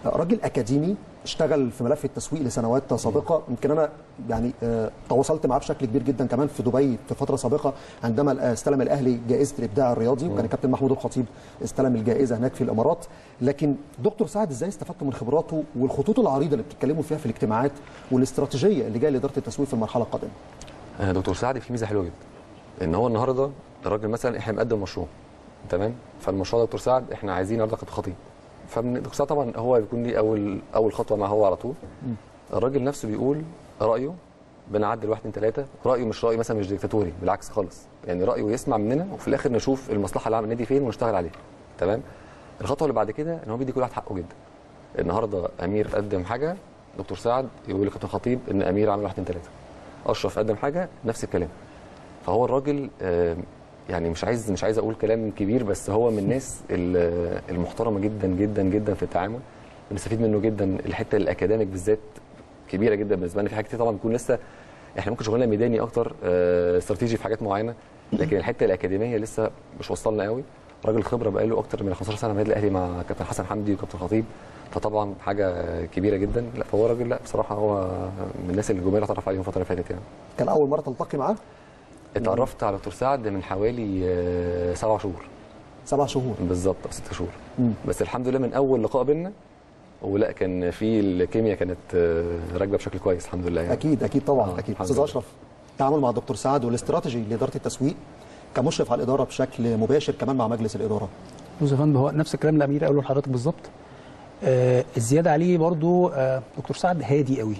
راجل أكاديمي اشتغل في ملف التسويق لسنوات سابقة. يمكن أنا يعني آه، تواصلت معاه بشكل كبير جدا كمان في دبي في فترة سابقة عندما استلم الأهلي جائزة الإبداع الرياضي وكان الكابتن محمود الخطيب استلم الجائزة هناك في الإمارات. لكن دكتور سعد إزاي استفدتوا من خبراته والخطوط العريضة اللي بتتكلموا فيها في الاجتماعات والاستراتيجية اللي جاية لإدارة التسويق في المرحلة القادمة؟ آه، دكتور سعد في ميزة حلوة جدا. إن هو النهارده الراجل مثلا إحنا مقدم مشروع. تمام؟ فالمشروع دكتور سعد إحنا عايزين النهارده كابتن خطيب. فدكتور سعد طبعا هو بيكون ليه اول أول خطوة مع هو على طول. الراجل نفسه بيقول رأيه بنعدل واحد اتنين ثلاثة رأيه مش رأي مثلا مش ديكتاتوري بالعكس خالص. يعني رأيه يسمع مننا وفي الآخر نشوف المصلحة اللي عامل النادي فين ونشتغل عليها. تمام؟ الخطوة اللي بعد كده إن هو بيدي كل واحد حقه جدا. النهارده أمير قدم حاجة دكتور سعد يقول لكابتن خطيب إن أمير عمل واحد اتنين ثلاثة أشرف قدم حاجة نفس الكلام. فهو الراجل يعني مش عايز مش عايز أقول كلام كبير بس هو من الناس ال- المحترمة جدا جدا جدا في التعامل. بنستفيد منه جدا. الحتة الأكاديميك بالذات كبيرة جدا بالنسبة لنا. في حاجات كتير طبعا بيكون لسه إحنا ممكن شغلنا ميداني أكتر آه، استراتيجي في حاجات معينة. لكن الحتة الأكاديمية لسه مش وصلنا قوي. راجل خبرة بقاله أكتر من 15 سنة في الأهلي مع كابتن حسن حمدي وكابتن خطيب. فطبعا حاجة كبيرة جدا. لا فهو راجل لا بصراحة هو من الناس اللي الجمهور اعترف عليهم الفترة اللي فاتت يعني. كان أول مرة تلتقي معاه؟ اتعرفت على دكتور سعد من حوالي آه، سبع شهور. سبع شهور. بالظبط أو ست شهور. مم. بس الحمد لله من أول لقاء بينا ولا كان في الكيمياء كانت آه، راكبة بشكل كويس الحمد لله يعني. أكيد أكيد طبعا آه، أكيد. أستاذ. أشرف التعامل مع دكتور سعد والاستراتيجي لإدارة التسويق كمشرف على الإدارة بشكل مباشر كمان مع مجلس الإدارة. بص يا فندم هو نفس الكلام اللي امير قاله لحضرتك بالظبط. آه الزيادة عليه برضو آه دكتور سعد هادي قوي.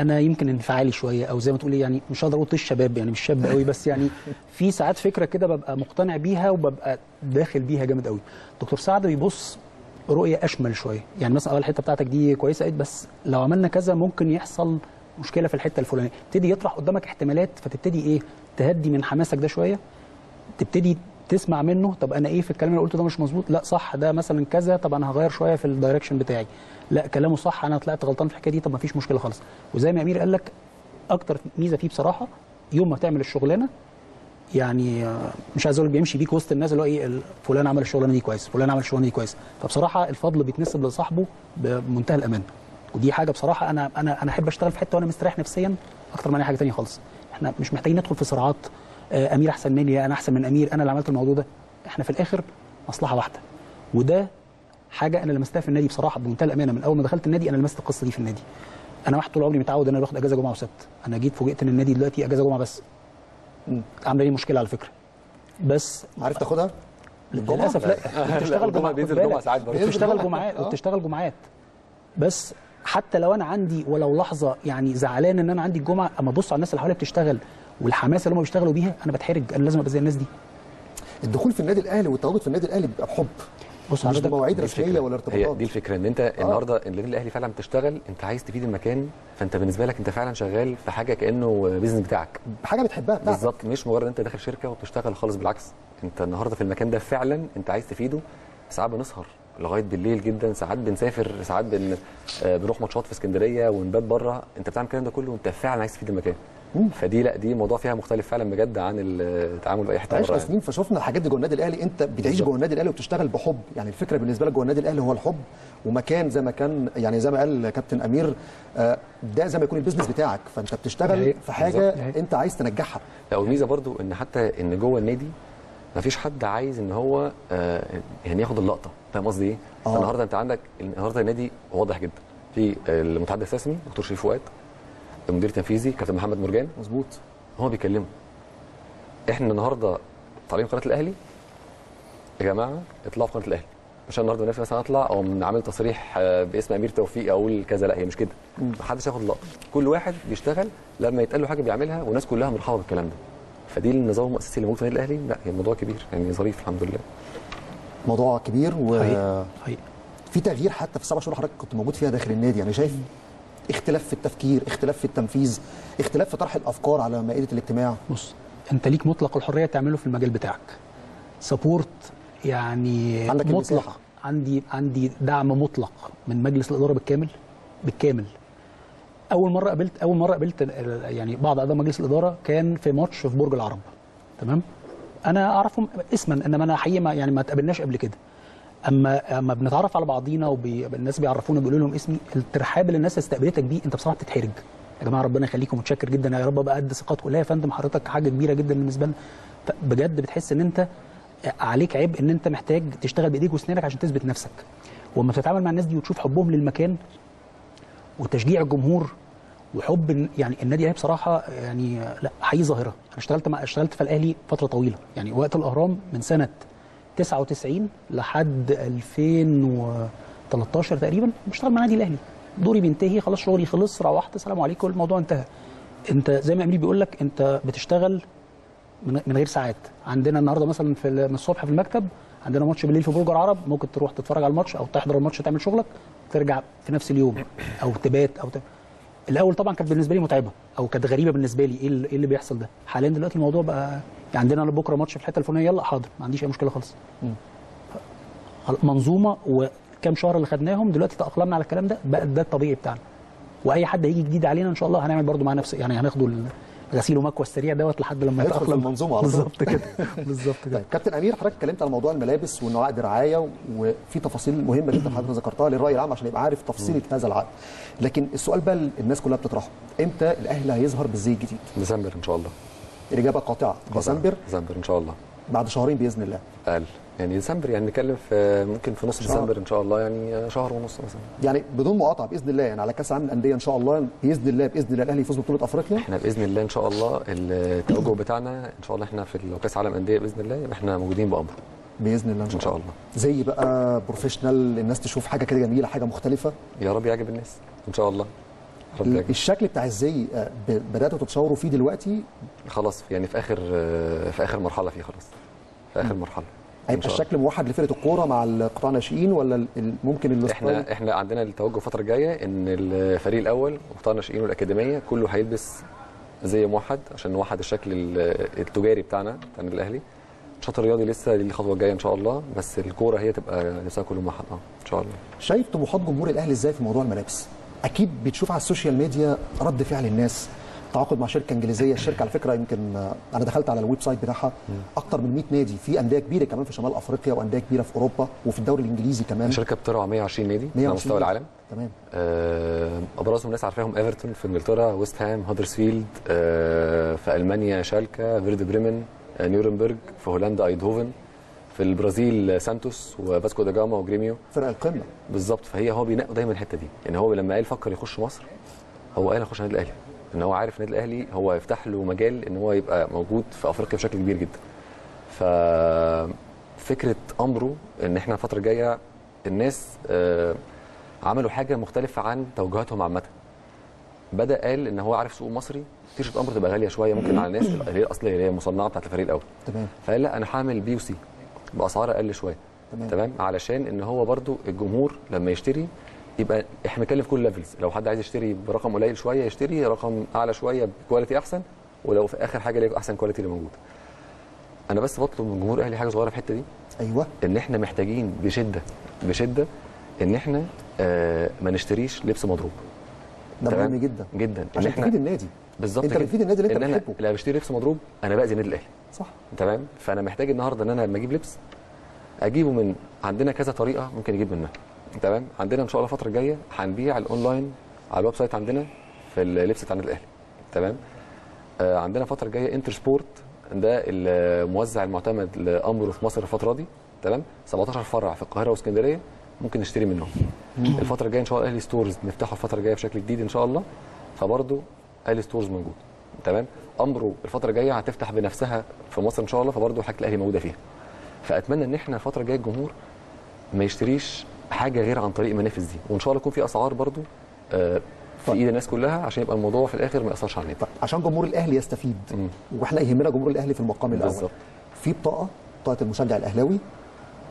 أنا يمكن انفعالي شوية أو زي ما تقولي يعني مش هقدر أقول طيش شباب يعني مش شاب قوي بس يعني في ساعات فكرة كده ببقى مقتنع بيها وببقى داخل بيها جامد قوي دكتور سعد بيبص رؤية أشمل شوية يعني مثلا أول الحتة بتاعتك دي كويسة قوي بس لو عملنا كذا ممكن يحصل مشكلة في الحتة الفلانية. تبتدي يطرح قدامك احتمالات فتبتدي إيه تهدي من حماسك ده شوية تبتدي تسمع منه طب أنا إيه في الكلام اللي قلته ده مش مظبوط؟ لا صح ده مثلا كذا طب أنا هغير شوية في الدايركشن بتاعي. لا كلامه صح أنا طلعت غلطان في الحكاية دي طب ما فيش مشكلة خالص. وزي ما أمير قال لك أكتر ميزة فيه بصراحة يوم ما تعمل الشغلانة يعني آه، مش عايز أقول بيمشي بيك وسط الناس اللي هو إيه فلان عمل الشغلانة دي كويس فلان عمل الشغلانة دي كويس. فبصراحة الفضل بيتنسب لصاحبه بمنتهى الأمان. ودي حاجة بصراحة أنا أنا أنا أحب أشتغل في حتة وأنا مستريح نفسيا أكتر من أي حاجة ثانية خالص. إحنا مش محتاجين ندخل في صراعات أمير أحسن مني أنا أحسن من أمير أنا اللي عملت الموضوع ده. إحنا في الآخر مصلحة واحدة. وده حاجة أنا لمستها في النادي بصراحة بمنتهى الأمانة. من أول ما دخلت النادي أنا لمست القصة دي في النادي. أنا واحد طول عمري متعود إن أنا باخد أجازة جمعة وسبت. أنا جيت فوجئت إن النادي دلوقتي أجازة جمعة بس. عاملة لي مشكلة على فكرة. بس عارف تاخدها؟ للأسف لا. بتشتغل الجمعة جمعة بينزل. جمعة ساعات برضه. وبتشتغل جمعات وبتشتغل جمعات. بس حتى لو أنا عندي ولو لحظة يعني زعلان إن أنا عندي الجمعة أما أبص على الناس اللي حواليا بتشتغل والحماسه اللي هم بيشتغلوا بيها أنا بتحرج أنا لازم أبقى زي الناس دي. الدخول في النادي الأهلي والتواجد في النادي الأهلي بيبقى بحب. بص مش بمواعيد رسمية. ولا هي ارتباطات. دي الفكرة إن أنت النهارده النادي الأهلي فعلا بتشتغل أنت عايز تفيد المكان فأنت بالنسبة لك أنت فعلا شغال في حاجة كأنه بيزنس بتاعك. حاجة بتحبها بتاعتك. بالظبط مش مجرد أنت داخل شركة وبتشتغل خالص بالعكس. أنت النهارده في المكان ده فعلا أنت عايز تفيده ساعات بنسهر لغاية بالليل جدا ساعات بنسافر ساعات بن... آه، بنروح ماتشات في اسكندرية ونبات بره. أنت بتعمل الكلام ده كله وأنت فعلا عايز تفيد المكان. فدي لا دي موضوع فيها مختلف فعلا بجد عن التعامل بأي حتة بره يعني. سنين. فشفنا الحاجات دي جوه النادي الأهلي. أنت بتعيش. جوه النادي الأهلي وبتشتغل بحب. يعني الفكرة بالنسبة لك جوه النادي الأهلي هو الحب. ومكان زي ما كان يعني زي ما قال كابتن أمير آه، ده زي ما يكون البيزنس بتاعك. فأنت بتشتغل في حاجة. أنت عايز تنجحها. لا والميزة برضو إن حتى إن جوه النادي ما فيش حد عايز إن هو آه، يعني ياخد اللقطة. فاهم قصدي إيه؟ آه. النهارده أنت عندك النهارده النادي واضح جدا. في المتحدث الرسمي دكتور شريف فؤاد. المدير التنفيذي كابتن محمد مرجان. مظبوط. هو بيكلمه. إحنا النهارده طالعين قناة الأهلي. يا جماعة اطلعوا في قناة الأهلي. مش أنا النهارده نفسي مثلا أطلع أو من عامل تصريح آه، باسم أمير توفيق أقول كذا لا هي مش كده. محدش ياخد لقطة. كل واحد بيشتغل لما يتقال له حاجة بيعملها والناس كلها مرحبة بالكلام ده. فدي النظام المؤسسي اللي موجود في النادي الأهلي. لا هي الموضوع كبير يعني ظريف الحمد لله. موضوع كبير وفي حقيقي حقيقي تغيير حتى في السبع شهور حضرتك كنت موجود فيها داخل النادي. يعني شايف اختلاف في التفكير اختلاف في التنفيذ اختلاف في طرح الأفكار على مائدة الاجتماع. بص أنت ليك مطلق الحرية تعمله في المجال بتاعك. سبورت يعني عندك مطلق. المساحة. عندي عندي دعم مطلق من مجلس الإدارة بالكامل بالكامل. أول مرة قابلت أول مرة قابلت يعني بعض أعضاء مجلس الإدارة كان في ماتش في برج العرب. تمام؟ أنا أعرفهم اسما إنما أنا حقيقه يعني ما تقابلناش قبل كده. اما أما بنتعرف على بعضينا والناس بيعرفونا بيقولوا لهم اسمي الترحاب اللي الناس استقبلتك بيه أنت بصراحة بتتحرج. يا جماعة ربنا يخليكم متشكر جدا. يا رب ابقى قد ثقتكم. لا يا فندم حضرتك حاجة كبيرة جدا بالنسبة لنا. بجد بتحس إن أنت عليك عيب إن أنت محتاج تشتغل بإيديك واسنانك عشان تثبت نفسك. وما بتتعامل مع الناس دي وتشوف حبهم للمكان وتشجيع الجمهور وحب يعني النادي الأهلي بصراحة يعني لا حقيقي ظاهرة. أنا اشتغلت مع اشتغلت في الأهلي فترة طويلة. يعني وقت الأهرام من سنة 99 لحد 2013 تقريبا. بشتغل مع النادي الأهلي. دوري بينتهي خلاص شغلي خلص روحت. السلام عليكم. الموضوع انتهى. انت زي ما امير بيقول لك انت بتشتغل من غير ساعات. عندنا النهارده مثلا في الصبح في المكتب عندنا ماتش بالليل في برج العرب. ممكن تروح تتفرج على الماتش أو تحضر الماتش تعمل شغلك ترجع في نفس اليوم. أو تبات أو ت... الأول طبعا كانت بالنسبة لي متعبة أو كانت غريبة بالنسبة لي. إيه اللي, إيه اللي بيحصل ده؟ حاليا دلوقتي الموضوع بقى عندنا بكره ماتش في الحته الفلانيه يلا حاضر ما عنديش اي مشكله خالص. منظومة وكام شهر اللي خدناهم دلوقتي تأقلمنا على الكلام ده بقى ده الطبيعي بتاعنا. وأي حد هيجي جديد علينا إن شاء الله هنعمل برضو معاه نفس يعني هناخده الغسيل ومكوى السريع دوت لحد لما يتأقلم. طول. بالظبط كده بالظبط كده. طيب كابتن أمير حضرتك اتكلمت على موضوع الملابس وانه عقد رعايه وفي تفاصيل مهمة جدا حضرتك ذكرتها للرأي العام عشان يبقى عارف تفصيله هذا العقد. لكن السؤال بقى الناس كلها بتطرحه إمتى الاهلي هيظهر بالزي الجديد؟ ديسمبر إن شاء الله. الإجابة قاطعة. ديسمبر. ديسمبر إن شاء الله. بعد شهرين بإذن الله. أقل يعني ديسمبر يعني نتكلم في ممكن في نص. ديسمبر إن شاء الله يعني شهر ونص مثلا. يعني بدون مقاطعة بإذن الله يعني على كأس العالم للأندية إن شاء الله بإذن الله بإذن الله الأهلي يفوز ببطولة أفريقيا. إحنا بإذن الله إن شاء الله التوجه بتاعنا إن شاء الله إحنا في كأس عالم انديه بإذن الله يبقى إحنا موجودين بأمر. بإذن الله إن شاء, الله. زي بقى بروفيشنال الناس تشوف حاجة كده جميلة حاجة مختلفة. يا رب يعجب الناس. إن شاء الله. الشكل بتاع الزي آه، بدأتوا تتصوروا فيه دلوقتي؟ خلاص يعني في آخر في آخر مرحلة فيه خلاص. في آخر مرحلة. هيبقى. الشكل موحد لفرقه الكوره مع القطاع الناشئين ولا ممكن إحنا إحنا عندنا التوجه الفترة الجاية إن الفريق الأول وقطاع الناشئين والأكاديمية كله هيلبس زي موحد عشان نوحد الشكل ال- التجاري بتاعنا بتاع الأهلي. الشوط الرياضي لسه دي الخطوه الجاية إن شاء الله بس الكورة هي تبقى لبسها كله موحد. آه إن شاء الله. شايف طموحات جمهور الأهلي إزاي في موضوع الملابس؟ أكيد بتشوف على ال social media رد فعل الناس تعاقد مع شركة إنجليزية الشركة على فكرة يمكن أنا دخلت على ال website بتاعها أكتر من 100 نادي في أندية كبيرة كمان في شمال أفريقيا وأندية كبيرة في أوروبا وفي الدوري الإنجليزي كمان. الشركة بترعى 120 نادي على 120 مستوى العالم. تمام. آه، ابرزهم ناس عارفاهم إيفرتون في إنجلترا ويست هام هودرسفيلد آه، في ألمانيا شالكا فيردر بريمن آه، نيورنبرج في هولندا أيندهوفن. في البرازيل سانتوس وفاسكو دا جاما وجريميو. فرق القمه بالظبط. فهي هو بينقوا دايما الحتة دي. يعني هو لما قال فكر يخش مصر هو قال هخش النادي الأهلي. ان هو عارف النادي الأهلي هو يفتح له مجال إن هو يبقى موجود في أفريقيا بشكل كبير جدا. ففكره أمره إن إحنا الفترة الجاية الناس آه، عملوا حاجة مختلفة عن توجهاتهم عامة. بدأ قال إن هو عارف سوق مصري. تيشرت أمر تبقى غالية شوية ممكن على الناس اللي هي الاصليه اللي هي المصنعة بتاعت الفريق الأول. تمام. فقال لا أنا هعمل بي وسي بأسعار أقل شوية. تمام. تمام؟ علشان إن هو برضو الجمهور لما يشتري يبقى إحنا بنتكلم في كل levels لو حد عايز يشتري برقم قليل شوية يشتري رقم أعلى شوية ب quality أحسن ولو في آخر حاجة يلاقي أحسن quality اللي موجود. أنا بس بطلب من جمهور أهلي حاجة صغيرة في الحتة دي. أيوه. إن إحنا محتاجين بشدة بشدة إن إحنا آه ما نشتريش لبس مضروب. ده؟ مهم جدا. جدا. إن عشان إحنا تفيد النادي. بالظبط انت. بتفيد النادي اللي انت إن بتحبه. لما بشتري لبس مضروب أنا بأذي النادي الاهلي صح. تمام؟ فأنا محتاج النهارده إن أنا لما أجيب لبس أجيبه من عندنا كذا طريقة ممكن أجيب منها. تمام؟ عندنا إن شاء الله الفترة الجاية هنبيع الأونلاين على ال website عندنا في اللبس بتاع النادي الاهلي تمام؟ آه عندنا الفترة الجاية انتر سبورت ده الموزع المعتمد لأمبرو في مصر الفترة دي. تمام؟ 17 فرع في القاهرة واسكندرية ممكن نشتري منهم. الفترة الجاية إن شاء الله أهلي stores نفتحه الفترة الجاية بشكل جديد إن شاء الله. فبرضه أهلي ستورز موجود تمام؟ أمره الفترة الجاية هتفتح بنفسها في مصر إن شاء الله فبرضه حاجة الأهلي موجودة فيها. فأتمنى إن إحنا الفترة الجاية الجمهور ما يشتريش حاجة غير عن طريق المنافس دي. وإن شاء الله يكون في أسعار برضه آه، في إيد الناس كلها عشان يبقى الموضوع في الآخر ما يأثرش على النادي. طيب عشان جمهور الأهلي يستفيد. وإحنا يهمنا جمهور الأهلي في المقام الأول. بالظبط. في بطاقة بطاقة المشجع الأهلاوي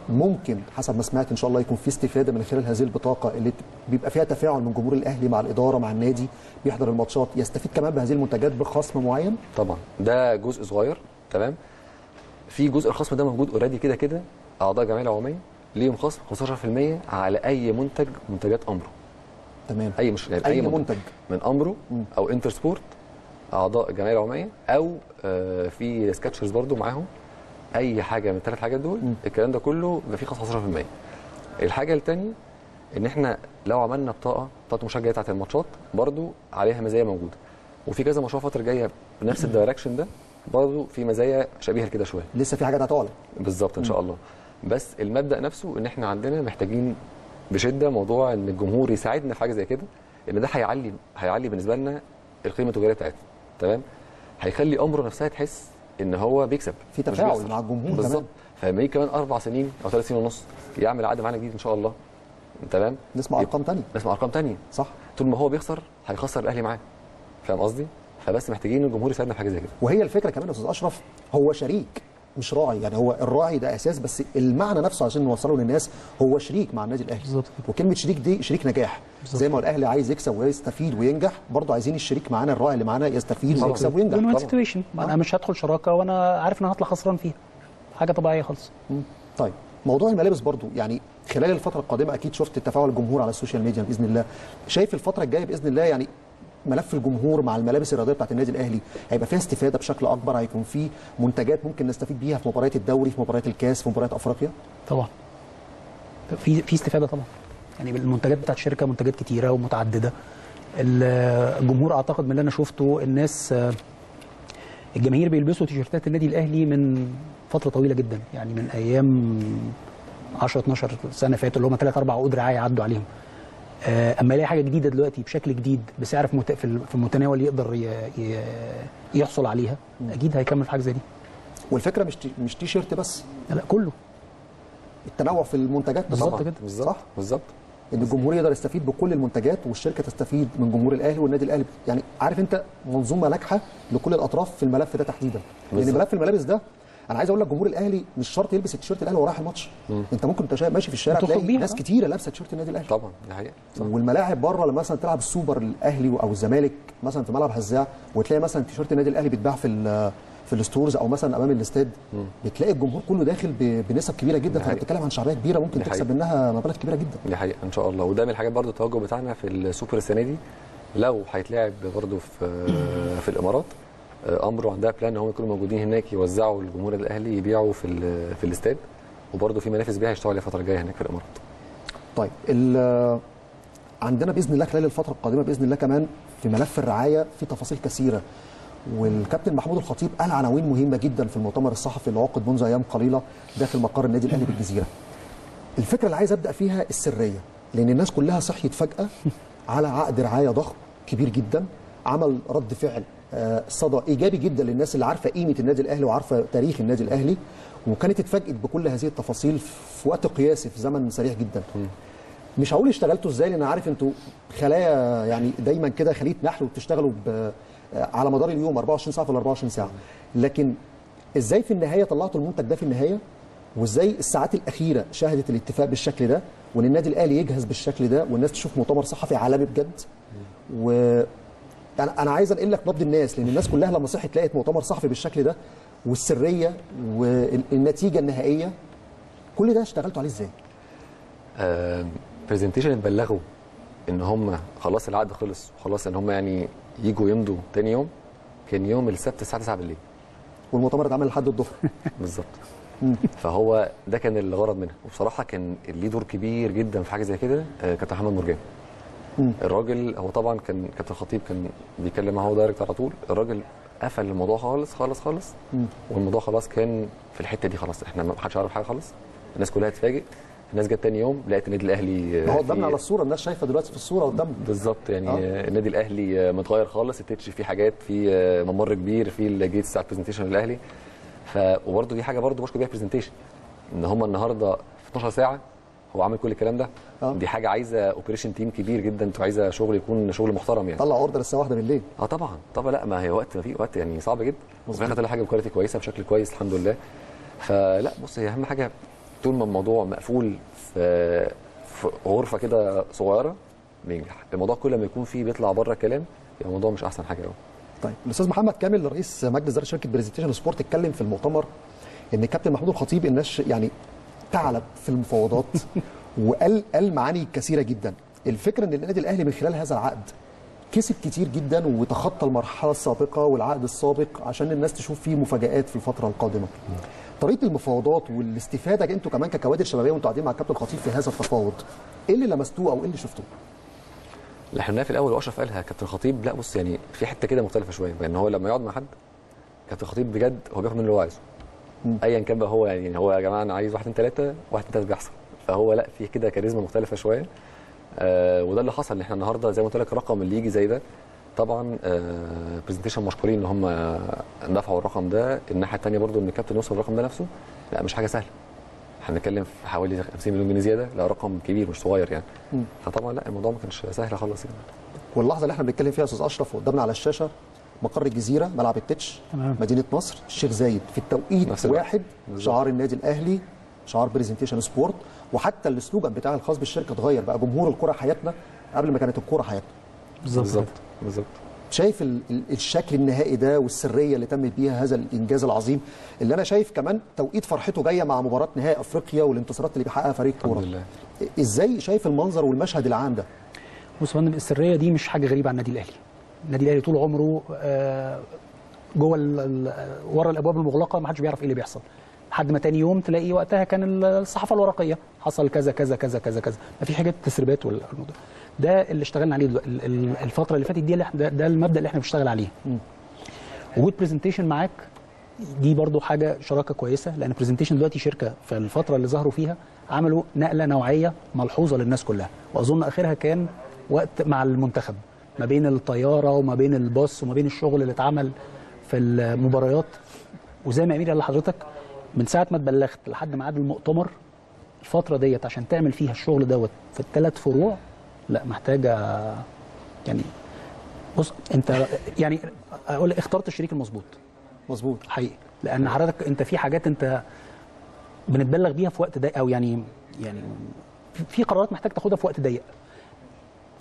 ممكن حسب ما سمعت إن شاء الله يكون في استفادة من خلال هذه البطاقة اللي بيبقى فيها تفاعل من جمهور الأهلي مع الإدارة مع النادي بيحضر الماتشات يستفيد كمان بهذه المنتجات بخصم معين؟ طبعا. ده جزء صغير تمام؟ في جزء الخصم ده موجود already كده كده أعضاء الجمعيه العموميه ليهم خصم 15% على أي منتج منتجات أمبرو تمام. أي مش يعني أي منتج. من أمبرو أو انتر سبورت أعضاء الجمعيه العموميه أو آه، في سكتشرز برضو معاهم. أي حاجة من الثلاث حاجات دول الكلام ده كله بيبقى فيه خصم 15% الحاجة الثانية إن إحنا لو عملنا بطاقة بطاقة مشجعه بتاعت الماتشات برضو عليها مزايا موجودة. وفي كذا مشروع الفترة الجاية بنفس الدايركشن ده برضو في مزايا شبيهة لكده شوية. لسه في حاجات هتعلن بالظبط إن شاء الله. بس المبدأ نفسه إن إحنا عندنا محتاجين بشدة موضوع إن الجمهور يساعدنا في حاجة زي كده إن ده هيعلي هيعلي بالنسبة لنا القيمة التجارية بتاعتنا. تمام؟ هيخلي أمبرو نفسها تحس إن هو بيكسب. في تفاعل. مع الجمهور بالظبط. فلما يجي كمان أربع سنين أو ثلاث سنين ونص؟ يعمل عقد معانا جديد إن شاء الله. تمام؟ نسمع أرقام تانية. نسمع أرقام تانية. صح. طول ما هو بيخسر هيخسر الأهلي معاه. فاهم قصدي؟ فبس محتاجين الجمهور يساعدنا في حاجة زي كده. وهي الفكرة كمان يا أستاذ أشرف هو شريك. مش راعي يعني هو الراعي ده أساس بس المعنى نفسه عشان نوصله للناس هو شريك مع النادي الأهلي. بالظبط. وكلمة شريك دي شريك نجاح. بالظبط. زي ما الأهلي عايز يكسب ويستفيد وينجح برضه عايزين الشريك معانا الراعي اللي معانا يستفيد ويكسب وين وين وينجح situation أنا مش هدخل شراكة وأنا عارف إن أنا هطلع خسران فيها. حاجة طبيعية خالص. طيب موضوع الملابس برضو يعني خلال الفترة القادمة أكيد شفت تفاعل الجمهور على ال social media بإذن الله. شايف الفترة الجاية بإذن الله يعني ملف الجمهور مع الملابس الرياضية بتاعت النادي الأهلي هيبقى فيها استفادة بشكل أكبر هيكون في منتجات ممكن نستفيد بيها في مباريات الدوري في مباريات الكاس في مباريات أفريقيا؟ طبعا. في في استفادة طبعا. يعني المنتجات بتاعت الشركة منتجات كتيرة ومتعددة. ال- الجمهور أعتقد من اللي أنا شفته الناس الجماهير بيلبسوا تيشيرتات النادي الأهلي من فترة طويلة جدا. يعني من أيام 10 12 سنة فاتوا اللي هم ثلاث أربع عقود رعاية عدوا عليهم. أما يلاقي حاجة جديدة دلوقتي بشكل جديد بسعر في في ال- في المتناول يقدر يحصل عليها أكيد هيكمل في حاجة زي دي. والفكرة مش مش تي شيرت بس. لا كله. التنوع في المنتجات بالظبط. كده. بالظبط صح؟ بالظبط إن الجمهور يقدر يستفيد بكل المنتجات والشركة تستفيد من جمهور الأهلي والنادي الأهلي. يعني عارف أنت منظومة ناجحة لكل الأطراف في الملف ده تحديدا. لأن بالظبط. ملف الملابس ده أنا عايز أقول لك جمهور الاهلي مش شرط يلبس التيشيرت الاهلي وهو رايح الماتش انت ممكن انت ماشي في الشارع تلاقي ناس. كتيرة لابسة تيشيرت النادي الأهلي. طبعا دي حقيقة. والملاعب بره لما مثلا تلعب السوبر الأهلي أو الزمالك مثلا في ملعب هزاع وتلاقي مثلا تيشيرت النادي الأهلي بيتباع في في ال stores أو مثلا أمام الاستاد بتلاقي الجمهور كله داخل بنسب كبيرة جدا. فانت. بتتكلم عن شعبية كبيرة ممكن تكسب. منها مبالغ كبيرة جدا. دي حقيقة إن شاء الله. وده من الحاجات برضو التوجه بتاعنا في السوبر السنة دي. لو هيتلعب برضو في في الإمارات آه، أمبرو عندها plan إن هم يكونوا موجودين هناك يوزعوا الجمهور الأهلي يبيعوا في في الاستاد. وبرضو في منافس بيها عليها الفترة الجاية هناك في الإمارات. طيب عندنا بإذن الله خلال الفترة القادمة بإذن الله كمان في ملف الرعاية في تفاصيل كثيرة. والكابتن محمود الخطيب قال عناوين مهمة جدا في المؤتمر الصحفي اللي عقد منذ أيام قليلة داخل مقر النادي الأهلي بالجزيرة. الفكرة اللي عايز أبدأ فيها السرية لأن الناس كلها صحيت فجأة على عقد رعاية ضخم كبير جدا عمل رد فعل صدى إيجابي جدا للناس اللي عارفة قيمة النادي الأهلي وعارفة تاريخ النادي الأهلي وكانت اتفاجئت بكل هذه التفاصيل في وقت قياسي في زمن سريع جدا. مش هقول اشتغلتوا إزاي لأن عارف أنتوا خلايا يعني دايما كده خليه نحل وبتشتغلوا ب- على مدار اليوم 24 ساعة في ال 24 ساعة. لكن إزاي في النهاية طلعتوا المنتج ده في النهاية؟ وإزاي الساعات الأخيرة شهدت الاتفاق بالشكل ده؟ وإن النادي الأهلي يجهز بالشكل ده؟ والناس تشوف مؤتمر صحفي عالمي بجد؟ و يعني أنا عايز أنقل لك نبض الناس لأن الناس كلها لما صحت لقت مؤتمر صحفي بالشكل ده والسرية والنتيجة النهائية كل ده اشتغلتوا عليه إزاي؟ برزنتيشن اتبلغوا إن هم خلاص العقد خلص وخلاص إن هم يعني يجوا يمضوا تاني يوم كان يوم السبت الساعة 9 بالليل. والمؤتمر اتعمل لحد الظهر. بالظبط. فهو ده كان الغرض منها. وبصراحة كان ليه دور كبير جدا في حاجة زي كده آه، كابتن محمد مرجان. الراجل هو طبعا كان كابتن خطيب كان بيتكلم معاه direct على طول. الراجل قفل الموضوع خالص خالص خالص. والموضوع خلاص كان في الحتة دي خلاص. إحنا ما حدش عارف حاجة خالص. الناس كلها اتفاجئ الناس جت تاني يوم لقيت النادي الأهلي هو قدامنا على الصورة. الناس شايفة دلوقتي في الصورة قدامنا بالظبط. يعني آه. آه. النادي الأهلي آه، متغير خالص. التتش فيه حاجات في آه، ممر كبير في ال gates بتاع البرزنتيشن الاهلي ف وبرده دي حاجة برده بشكر بيها برزنتيشن إن هم النهارده في 12 ساعة هو عامل كل الكلام ده؟ آه. دي حاجة عايزة operation team كبير جدا وعايزه شغل يكون شغل محترم يعني. طلع order الساعة 1 بالليل. آه طبعا. طبعا لا ما هي وقت ما في وقت يعني صعب جدا. وفي طلع حاجة ب quality كويسة بشكل كويس الحمد لله. فلا بص هي أهم حاجة طول ما الموضوع مقفول في في غرفة كده صغيرة بينجح الموضوع كل ما يكون فيه بيطلع بره كلام يبقى الموضوع مش أحسن حاجة قوي طيب الأستاذ محمد كامل رئيس مجلس إدارة شركة برزنتيشن سبورت اتكلم في المؤتمر إن الكابتن محمود الخطيب الناس يعني تعلب في المفاوضات وقال قال معاني كثيرة جدا. الفكرة إن النادي الأهلي من خلال هذا العقد كسب كتير جدا وتخطى المرحلة السابقة والعقد السابق عشان الناس تشوف فيه مفاجآت في الفترة القادمة. طريقة المفاوضات والاستفادة أنتوا كمان ككوادر شبابية وأنتوا قاعدين مع الكابتن الخطيب في هذا التفاوض إيه اللي لمستوه أو إيه اللي شفتوه؟ اللي إحنا في الأول واشرف قالها كابتن خطيب لا بص يعني في حتة كده مختلفة شوية لأن هو لما يقعد مع حد كابتن خطيب بجد هو بياخد منه اللي هو عايزه. ايا كان بقى هو يعني هو يا جماعة أنا عايز واحد ثلاثة واحد ثلاثة بيحصل. فهو لأ في كده كاريزما مختلفة شوية. آه وده اللي حصل. ان إحنا النهارده زي ما قلت لك الرقم اللي يجي زي ده طبعا آه برزنتيشن مشكورين ان هم دفعوا الرقم ده. الناحية الثانية برضو إن الكابتن يوصل الرقم ده نفسه لأ مش حاجة سهلة. إحنا بنتكلم في حوالي 50 مليون جنيه زيادة لأ رقم كبير مش صغير يعني. فطبعا لأ الموضوع ما كانش سهل خالص يعني. واللحظة اللي إحنا بنتكلم فيها يا أستاذ أشرف قدامنا على الشاشة مقر الجزيرة ملعب التتش تمام. مدينة نصر الشيخ زايد. في التوقيت. واحد بالظبط. شعار النادي الأهلي شعار Presentation Sport وحتى ال slogan بتاع الخاص بالشركة اتغير. بقى جمهور الكرة حياتنا قبل ما كانت الكرة حياتنا. بالظبط. بالظبط. شايف ال- ال- الشكل النهائي ده والسرية اللي تمت بيها هذا الإنجاز العظيم؟ اللي أنا شايف كمان توقيت فرحته جاية مع مباراة نهائي أفريقيا والانتصارات اللي بيحققها فريق الكورة. الحمد لله. إزاي شايف المنظر والمشهد العام ده؟ بص يا فندم السرية دي مش حاجة غريبة عن النادي الأهلي. النادي الأهلي طول عمره آه، جوه ورا الأبواب المغلقة ما حدش بيعرف إيه اللي بيحصل. لحد ما تاني يوم تلاقي وقتها كان الصحافة الورقية حصل كذا كذا كذا كذا كذا. ما في حاجات تسريبات ولا ده. اللي اشتغلنا عليه الفترة اللي فاتت دي اللي ده, ده المبدأ اللي إحنا بنشتغل عليه. وجود Presentation معاك دي برضو حاجة شراكة كويسة لأن Presentation دلوقتي شركة في الفترة اللي ظهروا فيها عملوا نقلة نوعية ملحوظة للناس كلها. وأظن آخرها كان وقت مع المنتخب. ما بين الطيارة وما بين الباص وما بين الشغل اللي اتعمل في المباريات. وزي ما أمير قال لحضرتك من ساعة ما اتبلغت لحد ميعاد المؤتمر الفترة ديت عشان تعمل فيها الشغل دوت في الثلاث فروع لا محتاجة يعني بص انت يعني أقول اخترت الشريك المظبوط. مظبوط. حقيقي. لأن حضرتك انت في حاجات انت بنتبلغ بيها في وقت ضيق أو يعني يعني في- في قرارات محتاج تاخدها في وقت ضيق.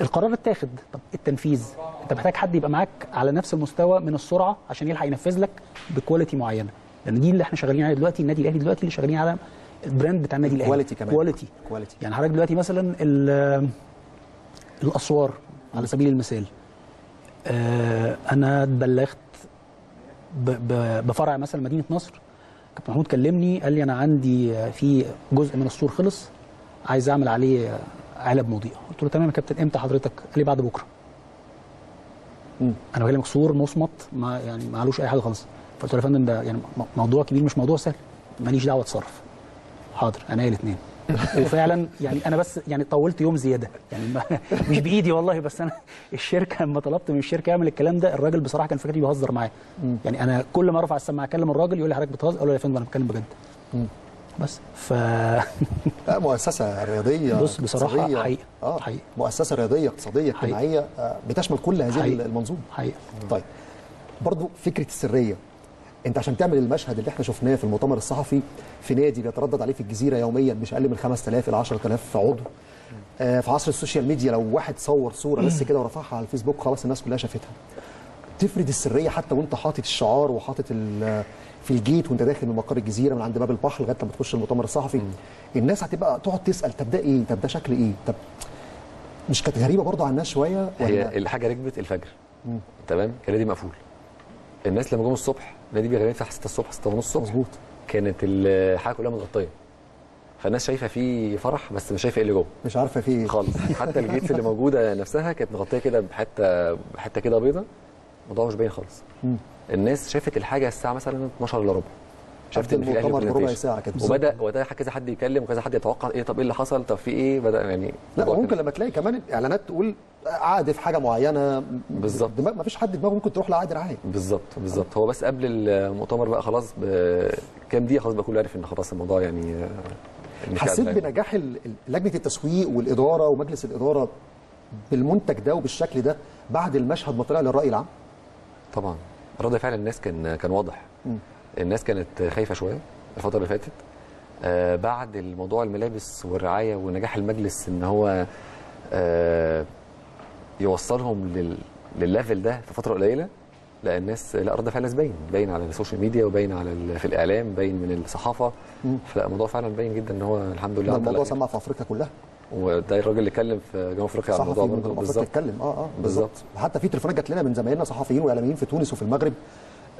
القرار اتاخد طب التنفيذ. انت محتاج حد يبقى معاك على نفس المستوى من السرعة عشان يلحق ينفذ لك ب quality معينة. لأن دي اللي إحنا شغالين عليها دلوقتي النادي الأهلي دلوقتي اللي شغالين على ال brand بتاع النادي الأهلي. quality كمان. quality quality. يعني حضرتك دلوقتي مثلا ال- الأسوار على سبيل المثال. آه، أنا اتبلغت بفرع مثلا مدينة نصر. كابتن محمود كلمني قال لي أنا عندي في جزء من السور خلص عايز أعمل عليه علب مضيئة. قلت له تمام يا كابتن إمتى حضرتك؟ قال لي بعد بكرة. مم. أنا بكلمك سور مصمت ما يعني ما علوش أي حاجة خالص. فقلت له يا فندم ده يعني موضوع كبير مش موضوع سهل. ماليش دعوة اتصرف. حاضر أنا الاثنين وفعلا يعني أنا بس يعني طولت يوم زيادة. يعني مش بإيدي والله بس أنا الشركة لما طلبت من الشركة يعمل الكلام ده الراجل بصراحة كان فاكرني بيهزر معايا. يعني أنا كل ما أرفع السماعة أكلم الراجل يقول لي حضرتك بتهزر؟ أقول له يا فندم أنا بتكلم بجد. بس ف لا مؤسسة رياضية بص بصراحة اقتصادية. حقيقة. آه حقيقة. مؤسسة رياضية اقتصادية. اجتماعية آه، بتشمل كل هذه حقيقة. المنظومة حقيقة طيب برضو فكرة السرية انت عشان تعمل المشهد اللي إحنا شفناه في المؤتمر الصحفي في نادي بيتردد عليه في الجزيرة يوميا مش أقل من 5000 إلى 10000 عضو آه، في عصر ال social media لو واحد صور صورة بس كده ورفعها على الفيسبوك خلاص الناس كلها شافتها تفرض السرية حتى وانت حاطط الشعار وحاطط في ال gate وانت داخل من مقر الجزيرة من عند باب البحر لغاية لما تخش المؤتمر الصحفي. الناس هتبقى تقعد تسأل طب ده إيه؟ طب ده شكل إيه؟ طب مش كانت غريبة برضو على الناس شوية ولا؟ هي الحاجة ركبت الفجر. تمام؟ كان النادي مقفول. الناس لما جم الصبح النادي بيغني في 6 الصبح 6 ونص الصبح. مظبوط. كانت الحاجة كلها متغطية. فالناس شايفة في فرح بس مش شايفة إيه اللي جوه. مش عارفة في إيه. خالص. حتى ال gates اللي موجودة نفسها كانت مغطية كده بحتة بحتة كده بيضة. الموضوع مش باين خالص الناس شافت الحاجة الساعة مثلا 12 إلا ربع شافت إن في الاهلي برزنتيشن. ساعة كده. وبدا وبدأ كذا حد يتكلم وكذا حد يتوقع إيه طب إيه اللي حصل طب في إيه بدأ يعني لا كان- لما تلاقي كمان إعلانات تقول عقد في حاجة معينة بالظبط. دماغ ما فيش حد دماغه ممكن تروح لعقد رعاية بالظبط بالظبط هو بس قبل المؤتمر بقى خلاص بكام دقيقة خلاص بقى كله عارف إن خلاص الموضوع يعني حسيت. بنجاح لجنة التسويق والإدارة ومجلس الإدارة بالمنتج ده وبالشكل ده بعد المشهد ما طلع للرأي العام طبعا. رد فعل الناس كان كان واضح. الناس كانت خايفة شوية الفترة اللي فاتت. آه بعد الموضوع الملابس والرعاية ونجاح المجلس إن هو آه يوصلهم لل للليفل ده في فترة قليلة لا الناس لا رد فعل الناس باين. باين على ال social media وباين على ال- في الإعلام باين من الصحافة. فلا الموضوع فعلا باين جدا إن هو الحمد لله الموضوع. سمع في أفريقيا كلها. وده الراجل اللي اتكلم في جنوب أفريقيا على الموضوع برضه. بالظبط. اتكلم. آه آه بالظبط. حتى في تليفونات جات لنا من زمايلنا صحفيين وإعلاميين في تونس وفي المغرب.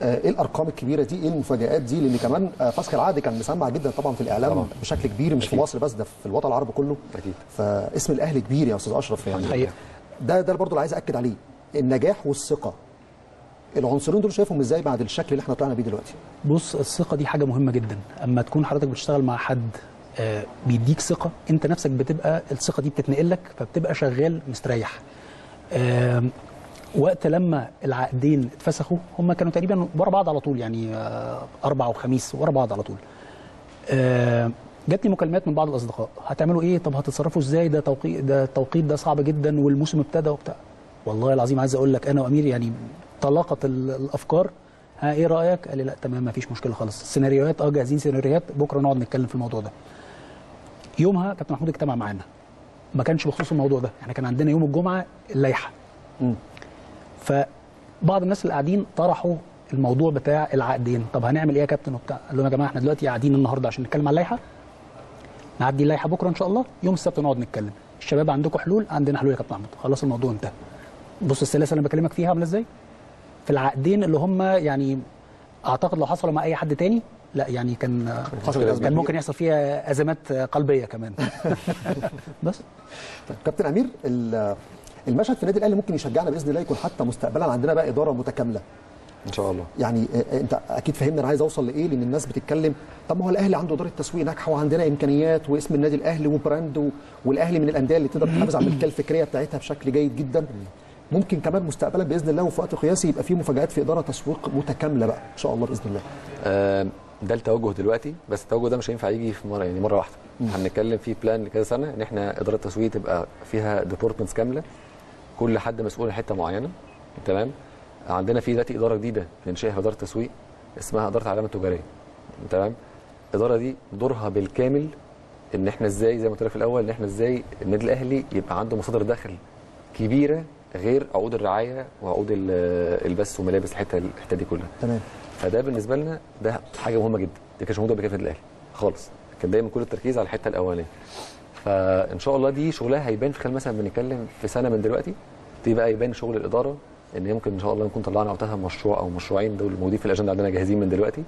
آه إيه الأرقام الكبيرة دي؟ إيه المفاجآت دي؟ لأن كمان آه فسخ العقد كان مسمع جدا طبعا في الإعلام طبعاً. بشكل كبير مش في أكيد. مصر بس ده في الوطن العربي كله. أكيد. فاسم الأهلي كبير يا أستاذ أشرف. يعني حقيقة. ده ده برضه اللي عايز اكد عليه. النجاح والثقة. العنصرين دول شايفهم إزاي بعد الشكل اللي إحنا طلعنا بيه دلوقتي؟ بص الثقة دي حاجة مهمة جدا. أما تكون حضرتك بتشتغل مع حد بيديك ثقة. انت نفسك بتبقى الثقة دي بتتنقل لك فبتبقى شغال مستريح. وقت لما العقدين اتفسخوا هم كانوا تقريبا ورا بعض على طول يعني آه، أربع وخميس ورا بعض على طول. جات لي مكالمات من بعض الأصدقاء. هتعملوا إيه؟ طب هتتصرفوا إزاي؟ ده توقيت ده التوقيت ده صعب جدا والموسم ابتدى وبتاع. والله العظيم عايز أقول لك أنا وأمير يعني ال- الأفكار. ها إيه رأيك؟ قال لي لا تمام ما فيش مشكلة خالص. السيناريوهات آه جاهزين سيناريوهات. بكرة نقعد نتكلم في الموضوع ده. يومها كابتن محمود اجتمع معانا. ما كانش بخصوص الموضوع ده. إحنا كان عندنا يوم الجمعة اللائحة. فبعض الناس اللي قاعدين طرحوا الموضوع بتاع العقدين. طب هنعمل إيه يا كابتن وبتاع؟ قال لهم يا جماعة إحنا دلوقتي قاعدين النهارده عشان نتكلم على اللائحة. نعدي اللائحة بكرة إن شاء الله. يوم السبت نقعد نتكلم. الشباب عندكم حلول؟ عندنا حلول يا كابتن محمود خلاص الموضوع انتهى. بص السلاسه اللي أنا بكلمك فيها عاملة إزاي؟ في العقدين اللي هم يعني أعتقد لو حصلوا مع أي حد تاني لا يعني كان كان ممكن. يحصل فيها أزمات قلبية كمان. بس. طيب كابتن أمير ال- المشهد في النادي الأهلي ممكن يشجعنا بإذن الله يكون حتى مستقبلا عندنا بقى إدارة متكاملة. إن شاء الله. يعني آه، أنت أكيد فهمنا أنا عايز أوصل لإيه لأن الناس بتتكلم. طب ما هو الأهلي عنده إدارة تسويق ناجحة وعندنا إمكانيات واسم النادي الأهلي وبراند والأهلي من الأندية اللي تقدر تحافظ على الملكيه الفكريه بتاعتها بشكل جيد جدا. ممكن كمان مستقبلا بإذن الله وفي وقت قياسي يبقى في مفاجآت في إدارة تسويق متكاملة بقى إن شاء الله بإذن الله. آه، ده التوجه دلوقتي بس التوجه ده مش هينفع يجي في مرة يعني مرة واحدة. هنتكلم في plan لكذا سنة إن إحنا إدارة التسويق تبقى فيها departments كاملة كل حد مسؤول عن حتة معينة تمام؟ عندنا في دلوقتي إدارة جديدة بننشئها في إدارة التسويق اسمها إدارة العلامه التجارية تمام؟ الإدارة دي دورها بالكامل إن إحنا إزاي زي ما قلت لك في الأول إن إحنا إزاي النادي الأهلي يبقى عنده مصادر دخل كبيرة غير عقود الرعاية وعقود ال- البث وملابس الحتة الحتة دي كلها. تمام. فده بالنسبة لنا ده حاجة مهمة جدا. دي كانت موجوده قبل كده في الاهلي خالص. كان دايما كل التركيز على الحتة الأولانية. فإن شاء الله دي شغلها هيبان في خلال مثلا بنتكلم في سنة من دلوقتي. دي بقى يبان شغل الإدارة إن يمكن إن شاء الله نكون طلعنا وقتها مشروع أو مشروعين دول موجودين في الأجندة عندنا جاهزين من دلوقتي.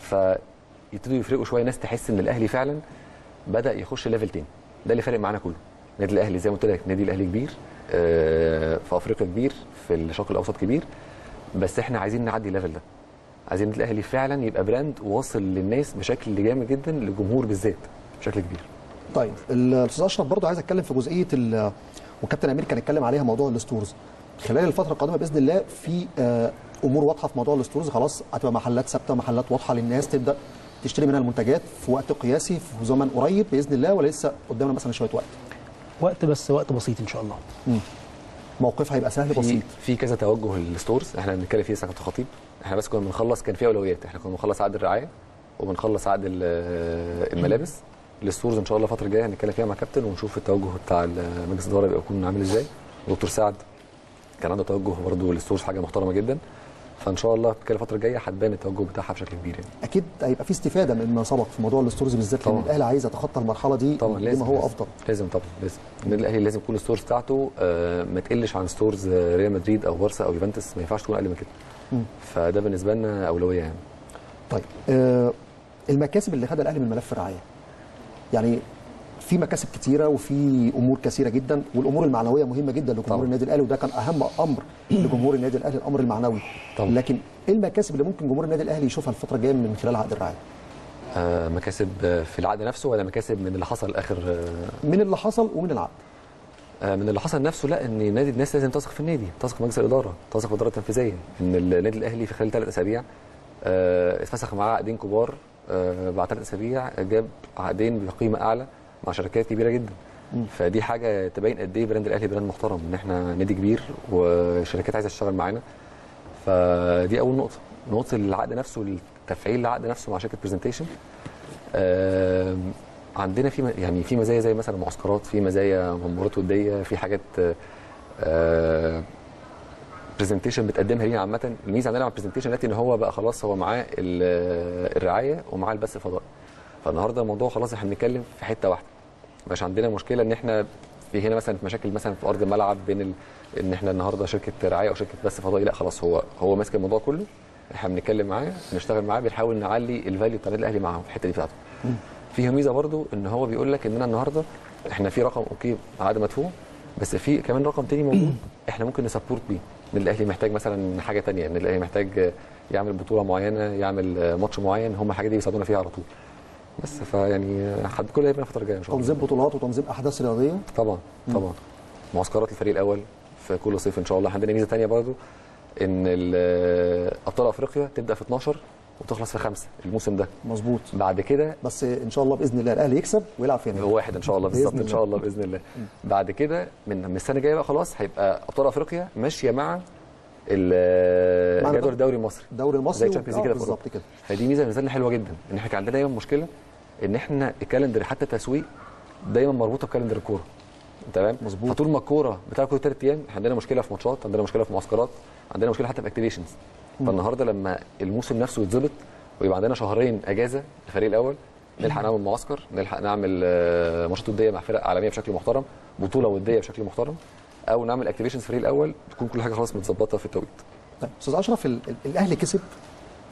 فيبتدوا يفرقوا شوية. ناس تحس إن الأهلي فعلا بدأ يخش level تاني. ده اللي فارق معانا كله. النادي الأهلي زي ما قلت لك النادي الأهلي كبير آه، في أفريقيا كبير في الشرق الأوسط كبير. بس إحنا عايزين نعدي ال level ده. عايزين النادي الاهلي فعلا يبقى brand واصل للناس بشكل جامد جدا للجمهور بالذات بشكل كبير. طيب الاستاذ أشرف برضه عايز أتكلم في جزئية ال- وكابتن أمير كان اتكلم عليها موضوع ال stores. خلال الفترة القادمة بإذن الله في آه، أمور واضحة في موضوع ال stores خلاص هتبقى محلات ثابتة محلات واضحة للناس تبدأ تشتري منها المنتجات في وقت قياسي في زمن قريب بإذن الله ولا لسه قدامنا مثلا شوية وقت. وقت بس وقت بسيط إن شاء الله. موقفها هيبقى سهل في بسيط. في كذا توجه لل stores إحنا بنتكلم فيه ساعه الخطيب. إحنا بس كنا بنخلص كان في أولويات. إحنا كنا بنخلص عقد الرعاية وبنخلص عقد ال- الملابس ال stores إن شاء الله الفترة الجاية هنتكلم فيها مع كابتن ونشوف التوجه بتاع مجلس الاداره بيبقى يكون عامل إزاي. دكتور سعد كان عنده توجه برضه لل stores حاجة محترمة جدا. فإن شاء الله في الفترة الجاية هتبان التوجه بتاعها بشكل كبير يعني. أكيد هيبقى في استفادة من ما سبق في موضوع ال stores بالذات لأن. الأهلي عايز يتخطى المرحلة دي طبعا. لازم هو لازم. أفضل. لازم طبعا لازم. النادي الأهلي لازم كل stores بتاعته آه، ما تقلش عن stores آه، ريال مدريد أو بارسا أو يوفنتوس ما ينفعش تكون أقل من كده. فده بالنسبة لنا أولوية يعني. طيب آه المكاسب اللي خدها الأهلي من ملف الرعاية. يعني في مكاسب كتيرة وفي أمور كثيرة جدا والأمور المعنوية مهمة جدا لجمهور طبعا. النادي الأهلي وده كان أهم أمر لجمهور النادي الأهلي الأمر المعنوي. طبعا. لكن إيه المكاسب اللي ممكن جمهور النادي الأهلي يشوفها الفترة الجاية من خلال عقد الرعاية؟ آه، مكاسب في العقد نفسه ولا مكاسب من اللي حصل آخر آه، من اللي حصل ومن العقد. من اللي حصل نفسه لا إن نادي الناس لازم تثق في النادي تثق في مجلس الإدارة تثق في الاداره التنفيذية. إن النادي الأهلي في خلال ثلاث أسابيع آه، اتفسخ معاه عقدين كبار آه، بعد ثلاث أسابيع جاب عقدين بقيمة أعلى مع شركات كبيرة جدا. فدي حاجة تبين قد إيه brand الأهلي brand محترم إن إحنا نادي كبير وشركات عايزة تشتغل معانا. فدي أول نقطة نقطة العقد نفسه تفعيل العقد نفسه مع شركة Presentation عندنا في يعني في مزايا زي مثلا معسكرات في مزايا مباريات ودية في حاجات Presentation بتقدمها لينا عامة. الميزه عندنا مع ال Presentation دلوقتي إن هو بقى خلاص هو معاه ال- الرعاية ومعاه البث الفضائي. فالنهاردة الموضوع خلاص إحنا بنتكلم في حتة واحدة. مش عندنا مشكلة إن إحنا في هنا مثلا في مشاكل مثلا في أرض الملعب بين ال... إن إحنا النهارده شركة رعاية أو شركة بث فضائي لأ خلاص هو هو ماسك الموضوع كله. إحنا بنتكلم معاه بنشتغل معاه بنحاول نعلي ال value بتاع النادي الأهلي معاهم في الحتة دي بتاعته. فيها ميزة برضو إن هو بيقول لك ان أنا النهارده إحنا في رقم okay عقد مدفوع بس في كمان رقم تاني موجود إحنا ممكن نسبورت بيه إن الأهلي محتاج مثلا حاجة تانية إن الأهلي محتاج يعمل بطولة معينة يعمل ماتش معين هم الحاجة دي بيساعدونا فيها على طول. بس فيعني حد كل هيبقى الفترة الجاية إن شاء الله. تنظيم بطولات وتنظيم أحداث رياضية. طبعا طبعا. معسكرات الفريق الأول في كل صيف إن شاء الله. عندنا ميزة تانية برضو إن ال- أبطال أفريقيا تبدأ في 12 وتخلص في 5 الموسم ده. مظبوط. بعد كده بس إن شاء الله بإذن الله الأهلي يكسب ويلعب في هو واحد إن شاء الله بالظبط إن. شاء الله. بإذن الله. بعد كده من السنة الجاية بقى خلاص هيبقى أبطال أفريقيا ماشية مع ال- مع جدول الدوري المصري الدوري المصري زي آه، كده بالظبط. كده. فدي ميزة بالنسبة لنا حلوة جدا إن إحنا كان عندنا دايما مشكلة إن إحنا ال calendar حتى التسويق دايما مربوطة ب calendar الكورة. تمام؟ مظبوط. فطول ما الكورة بتلعب كل ثلاث أيام إحنا عندنا مشكلة في ماتشات عندنا مشكلة في معسكرات عندنا مشكلة حتى في activations فالنهارده لما الموسم نفسه يتظبط ويبقى عندنا شهرين اجازه الفريق الأول نلحق نعمل معسكر نلحق نعمل آه، ماتشات وديه مع فرق عالميه بشكل محترم بطوله وديه بشكل محترم أو نعمل activations الفريق الأول تكون كل حاجة خلاص متظبطه في التوقيت. طيب أستاذ أشرف ال- ال- الأهلي كسب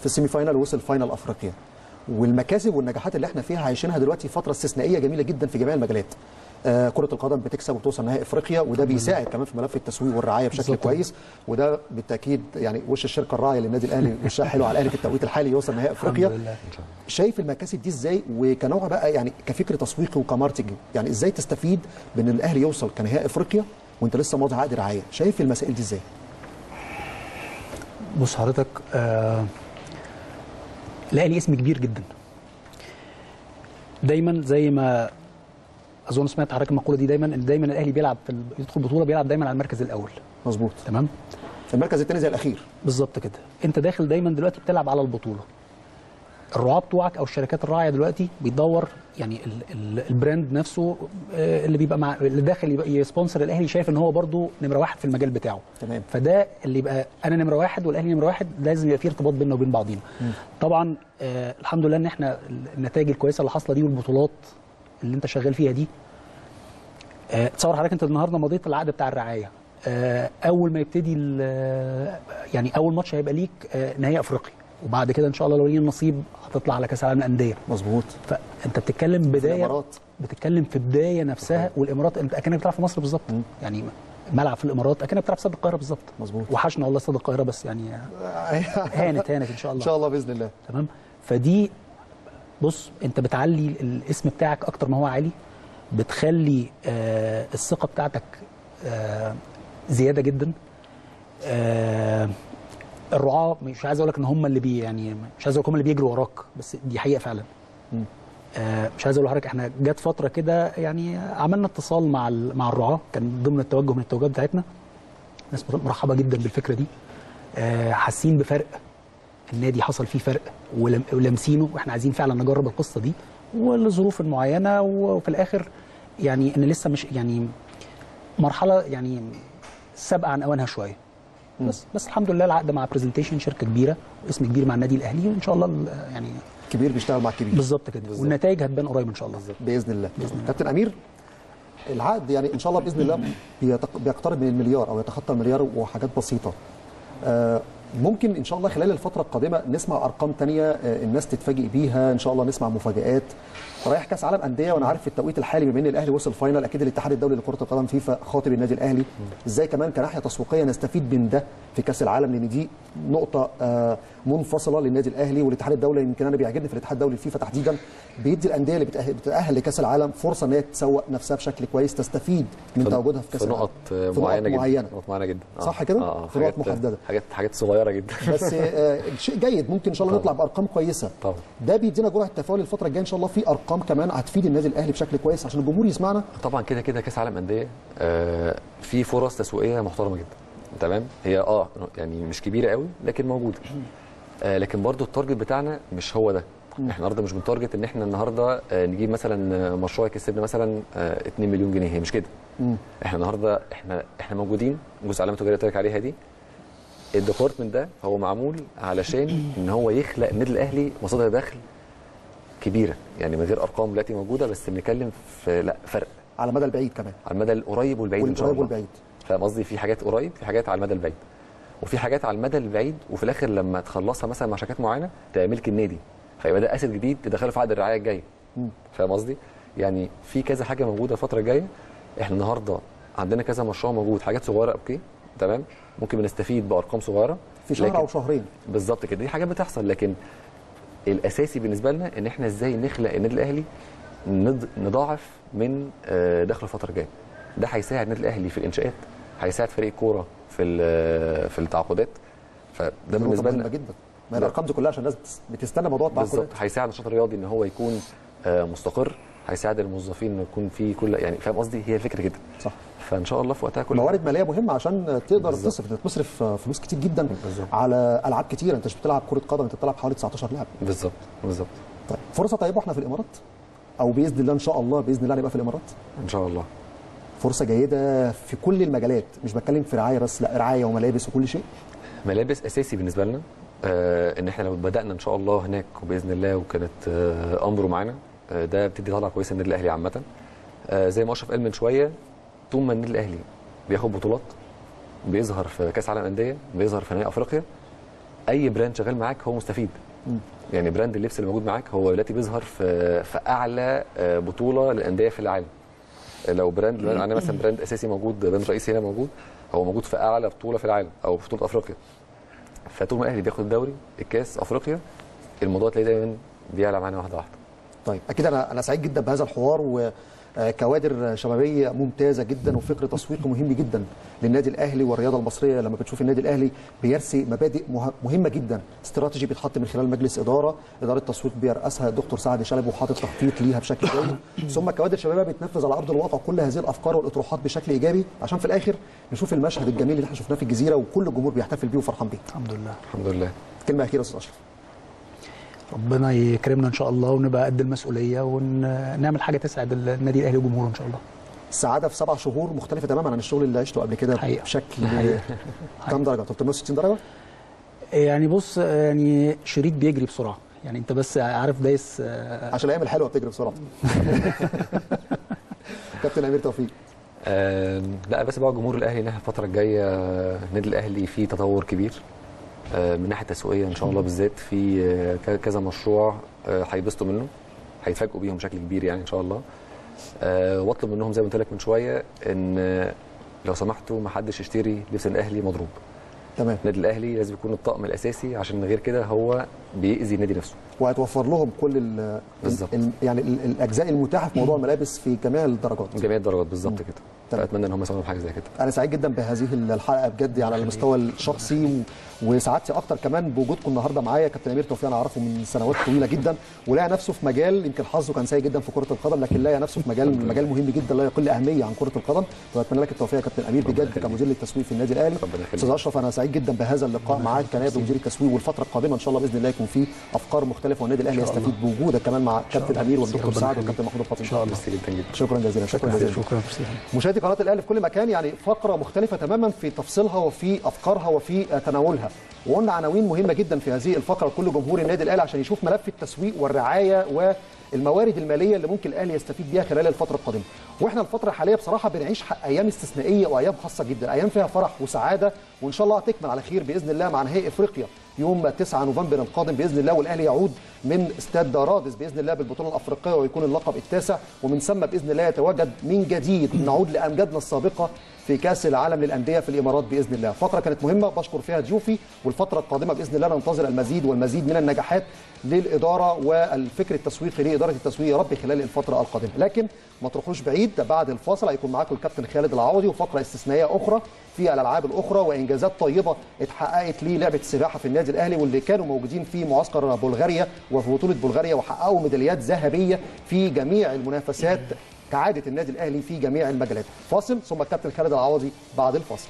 في ال semi final ووصل final أفريقيا والمكاسب والنجاحات اللي إحنا فيها عايشينها دلوقتي فترة استثنائية جميلة جدا في جميع المجالات. كرة القدم بتكسب وبتوصل نهائي إفريقيا وده بيساعد كمان في ملف التسويق والرعاية بشكل. كويس وده بالتأكيد يعني وش الشركة الراعية للنادي الأهلي وشها حلو على الأهلي في التوقيت الحالي يوصل نهائي إفريقيا. شايف المكاسب دي إزاي؟ وكنوع بقى يعني كفكر تسويقي وكماركتنج يعني إزاي تستفيد بإن الأهلي يوصل كنهائي إفريقيا وأنت لسه ماضي عقد رعاية؟ شايف المسائل دي إزاي؟ بص حضرتك آه الأهلي اسم كبير جدا. دايما زي ما أظن سمعت حضرتك المقولة دي دايما ان دايما الأهلي بيلعب في يدخل بطولة بيلعب دايما على المركز الأول. مظبوط. تمام؟ المركز الثاني زي الأخير. بالظبط كده. أنت داخل دايما دلوقتي بتلعب على البطولة. الرعاة بتوعك أو الشركات الراعية دلوقتي بيدور يعني ال ال ال brand نفسه آه، اللي بيبقى مع اللي داخل ي sponsor الأهلي شايف إن هو برضو نمرة واحد في المجال بتاعه. تمام. فده اللي يبقى أنا نمرة واحد والأهلي نمرة واحد لازم يبقى في ارتباط بيننا وبين بعضينا. طبعا آه الحمد لله إن إحنا النتائج الكويسة اللي حاصلة دي والبطولات اللي انت شغال فيها دي. آه، تصور حضرتك انت النهارده مضيت العقد بتاع الرعاية. آه، اول ما يبتدي ال- يعني اول ماتش هيبقى ليك آه، نهائي افريقيا. وبعد كده ان شاء الله لو لينا النصيب هتطلع على كاس العالم للأندية. مظبوط. فانت بتتكلم بدايه الإمارات. بتتكلم في بداية نفسها والامارات انت أكنك بتلعب في مصر بالظبط. يعني ملعب في الإمارات أكنك بتلعب في استاد القاهرة بالظبط. مظبوط. وحشنا والله استاد القاهرة بس يعني هانت هانت إن شاء إن الله شاء الله بإذن الله. تمام؟ فدي بص انت بتعلي الاسم بتاعك أكتر ما هو عالي بتخلي آه الثقة بتاعتك آه زيادة جدا. آه الرعاة مش عايز أقول لك إن هم اللي بي يعني مش عايز أقول هم اللي بيجروا وراك بس دي حقيقة فعلا. آه مش عايز أقول لحضرتك إحنا جت فترة كده يعني عملنا اتصال مع مع الرعاة كان ضمن التوجه من التوجهات بتاعتنا. ناس مرحبة جدا بالفكرة دي. آه، حاسين بفرق. النادي حصل فيه فرق ولامسينه وإحنا عايزين فعلا نجرب القصة دي والظروف المعينة. وفي الآخر يعني ان لسه مش يعني مرحلة يعني سابقة عن أوانها شوية. بس بس الحمد لله العقد مع برزنتيشن شركة كبيرة اسم كبير مع النادي الأهلي وإن شاء الله ال- يعني كبير بيشتغل مع كبير. بالظبط كده. والنتائج هتبان قريب إن شاء الله. بإذن الله. كابتن أمير العقد يعني إن شاء الله بإذن الله بيقترب من المليار أو يتخطى المليار وحاجات بسيطة. آه، ممكن إن شاء الله خلال الفترة القادمة نسمع أرقام تانية آه، الناس تتفاجئ بيها إن شاء الله نسمع مفاجآت. رايح كأس عالم أندية وأنا عارف في التوقيت الحالي بما ان الأهلي وصل final أكيد الاتحاد الدولي لكرة القدم فيفا خاطب النادي الأهلي. إزاي كمان كناحية تسويقية نستفيد من ده في كأس العالم؟ لأن دي نقطة آه، منفصلة للنادي الأهلي والاتحاد الدولي. يمكن أنا بيعجبني في الاتحاد الدولي الفيفا تحديدا بيدي الأندية اللي بتأهل, بتتاهل لكأس العالم فرصة إن هي تسوق نفسها بشكل كويس تستفيد من تواجدها في كأس في العالم. في نقط معينة جدا معينة. نقط معينة جدا. صح كده؟ آه في نقط محددة. حاجات حاجات صغيرة جدا. بس آه، شيء جيد ممكن إن شاء الله نطلع بأرقام كويسة. طبعا. ده بيدينا جرعة تفاؤل الفترة الجاية إن شاء الله في أرقام كمان هتفيد النادي الأهلي بشكل كويس عشان الجمهور يسمعنا. طبعا كده كده كأس عالم أندية آه في فرص تسويقية محترمة جدا. تمام؟ هي آه يعني مش كبيرة قوي لكن موجودة. آه لكن برضو ال target بتاعنا مش هو ده. إحنا النهارده مش بن target إن إحنا النهارده آه نجيب مثلا آه، مشروع يكسبنا مثلا آه 2 مليون جنيه. هي مش كده. إحنا النهارده إحنا إحنا موجودين. جزء علامة تجاريه قلت عليها دي. الديبارتمنت ده هو معمول علشان إن هو يخلق النادي الاهلي مصادر دخل كبيرة. يعني من غير أرقام دلوقتي موجودة بس بنتكلم في لأ فرق. على المدى البعيد كمان. على المدى القريب والبعيد إن شاء والقريب الله. والبعيد. فاهم قصدي؟ في حاجات قريب في حاجات على المدى البعيد. وفي حاجات على المدى البعيد وفي الآخر لما تخلصها مثلا مع شركات معينة تبقى ملك النادي. فيبقى ده اسد جديد تدخله في عقد الرعاية الجاي فاهم قصدي؟ يعني في كذا حاجة موجودة الفترة الجاية. إحنا النهارده عندنا كذا مشروع موجود حاجات صغيرة أوكي تمام؟ ممكن بنستفيد بأرقام صغيرة. في شهر أو شهرين. بالظبط كده. دي حاجات بتحصل. لكن الأساسي بالنسبة لنا إن إحنا إزاي نخلق النادي الأهلي نض- نضاعف من آه، دخل الفترة الجاية. ده هيساعد النادي الأهلي في الإنشاءات هيساعد فريق الكورة في في التعاقدات. فده بالنسبة لنا. جدا. ما الأرقام دي كلها عشان الناس بتس- بتستنى موضوع التعاقدات بالظبط. هيساعد النشاط الرياضي إن هو يكون آه، مستقر. هيساعد الموظفين انه يكون في كل يعني فاهم قصدي؟ هي الفكرة كده. صح. فإن شاء الله في وقتها كل موارد مالية مهمة عشان تقدر بالظبط. تصرف انت بتصرف فلوس كتير جدا بالظبط. على ألعاب كتير. أنت مش بتلعب كرة قدم أنت بتلعب حوالي 19 لاعب. بالظبط. بالظبط. طيب فرصة طيبة إحنا في الإمارات؟ أو بإذن الله إن شاء الله بإذن الله نبقى في الإمارات؟ إن شاء الله. فرصة جيدة في كل المجالات. مش بتكلم في رعاية بس لا رعاية وملابس وكل شيء. ملابس أساسي بالنسبة لنا آه إن إحنا لو بدأنا إن شاء الله هناك وبإذن الله وكانت آه أمره معانا آه ده بتدي طلعة كويسة للنادي الأهلي عامة. آه زي ما أشرف قال من شوية طول ما النادي الأهلي بياخد بطولات بيظهر في كأس عالم انديه بيظهر في نهائي أفريقيا أي brand شغال معاك هو مستفيد. يعني brand اللبس اللي موجود معاك هو دلوقتي بيظهر في في أعلى آه، بطولة للأندية في العالم. لو brand عندنا مثلا brand أساسي موجود brand رئيسي هنا موجود هو موجود في أعلى بطولة في العالم أو في بطولة أفريقيا. فطول ما الاهلي بياخد الدوري الكاس أفريقيا الموضوع تلاقيه دايما بيعلى معانا واحدة واحدة. طيب أكيد أنا أنا سعيد جدا بهذا الحوار وكوادر شبابية ممتازة جدا وفكر تسويقي مهم جدا للنادي الأهلي والرياضة المصرية. لما بتشوف النادي الأهلي بيرسي مبادئ مه- مهمة جدا استراتيجي بيتحط من خلال مجلس إدارة إدارة تسويق بيرأسها الدكتور سعد شلبي وحاطط تخطيط ليها بشكل جيد. ثم كوادر شبابيه بتنفذ على أرض الواقع كل هذه الأفكار والإطروحات بشكل إيجابي عشان في الآخر نشوف المشهد الجميل اللي إحنا شفناه في الجزيرة وكل الجمهور بيحتفل بيه وفرحان بيه. الحمد لله. الحمد لله. كلمة أخيرة يا أستاذ أشرف. ربنا يكرمنا إن شاء الله ونبقى قد المسؤولية ونعمل حاجة تسعد النادي الأهلي وجمهوره إن شاء الله. السعاده في سبع شهور مختلفة تماما عن الشغل اللي عشته قبل كده حقيقة. بشكل حقيقة. كام درجة؟ 360 درجة؟ يعني بص يعني شريط بيجري بسرعة. يعني أنت بس عارف دايس آه، عشان الأيام الحلوة بتجري بسرعة. كابتن أمير توفيق. آم، لا بس بقى جمهور الأهلي ناحيه الفترة الجاية آه، النادي الأهلي فيه تطور كبير. آه، من ناحية تسويقية إن شاء الله بالذات في آه، كذا مشروع آه، هيبسطوا منه هيتفاجئوا بيهم بشكل كبير يعني إن شاء الله. آه، واطلب منهم زي ما قلت لك من شوية إن آه، لو سمحتوا ما حدش يشتري لبس الأهلي مضروب. تمام. النادي الأهلي لازم يكون الطقم الأساسي عشان غير كده هو بيأذي النادي نفسه. وهتوفر لهم كل ال بالظبط. ال- يعني ال- الأجزاء المتاحة في موضوع الملابس في جميع الدرجات. جميع الدرجات بالظبط كده. فاتمنى إن هم يساعدوا حاجة زي كده. أنا سعيد جدا بهذه الحلقة بجد على المستوى الشخصي وسعادتي أكتر كمان بوجودكم النهارده معايا. كابتن أمير توفيق أنا أعرفه من سنوات طويلة جدا ولقى نفسه في مجال يمكن حظه كان سيء جدا في كرة القدم لكن لقى نفسه في مجال مجال مهم جدا لا يقل أهمية عن كرة القدم. وأتمنى لك التوفيق يا كابتن أمير بجد كمدير للتسويق في النادي الأهلي. أستاذ أشرف أنا سعيد جدا بهذا اللقاء معاك كنائب مدير التسويق والفترة القادمة إن شاء الله بإذن الله يكون في أفكار مختلفة والنادي الأهلي يستفيد بوجودك كمان مع كابتن أمير والدكتور سعد. والكابتن محمود الفاطمي إن شاء الله شكرا جزيلا شكرا جزيلا. شكرا. مشاهدي قناة الأهلي في كل مكان يعني فقرة مختلفة تماما في تفصيلها وفي أفكارها وفي تناولها. وقلنا عناوين مهمة جدا في هذه الفقرة لكل جمهور النادي الأهلي عشان يشوف ملف التسويق والرعاية والموارد المالية اللي ممكن الأهلي يستفيد بيها خلال الفترة القادمة. وإحنا الفترة الحالية بصراحة بنعيش أيام استثنائية وأيام خاصة جدا أيام فيها فرح وسعادة. وإن شاء الله هتكمل على خير بإذن الله مع نهائي إفريقيا. يوم 9 نوفمبر القادم بإذن الله والأهلي يعود من استاد رادس بإذن الله بالبطولة الأفريقية ويكون اللقب التاسع. ومن ثم بإذن الله يتواجد من جديد نعود لأمجادنا السابقة في كأس العالم للأندية في الإمارات بإذن الله. فقرة كانت مهمة بشكر فيها ضيوفي. والفترة القادمة بإذن الله ننتظر المزيد والمزيد من النجاحات للإدارة والفكر التسويقي لإدارة التسويق يا رب خلال الفترة القادمة. لكن ما تروحوش بعيد بعد الفاصل هيكون معاكم الكابتن خالد العوضي وفقرة استثنائية أخرى في الألعاب الأخرى وإنجازات طيبة اتحققت للعبة السباحة في النادي الأهلي واللي كانوا موجودين في معسكر بلغاريا. وفي بطولة بلغاريا وحققوا ميداليات ذهبية في جميع المنافسات كعاده النادي الأهلي في جميع المجالات. فاصل ثم الكابتن خالد العوضي بعد الفاصل.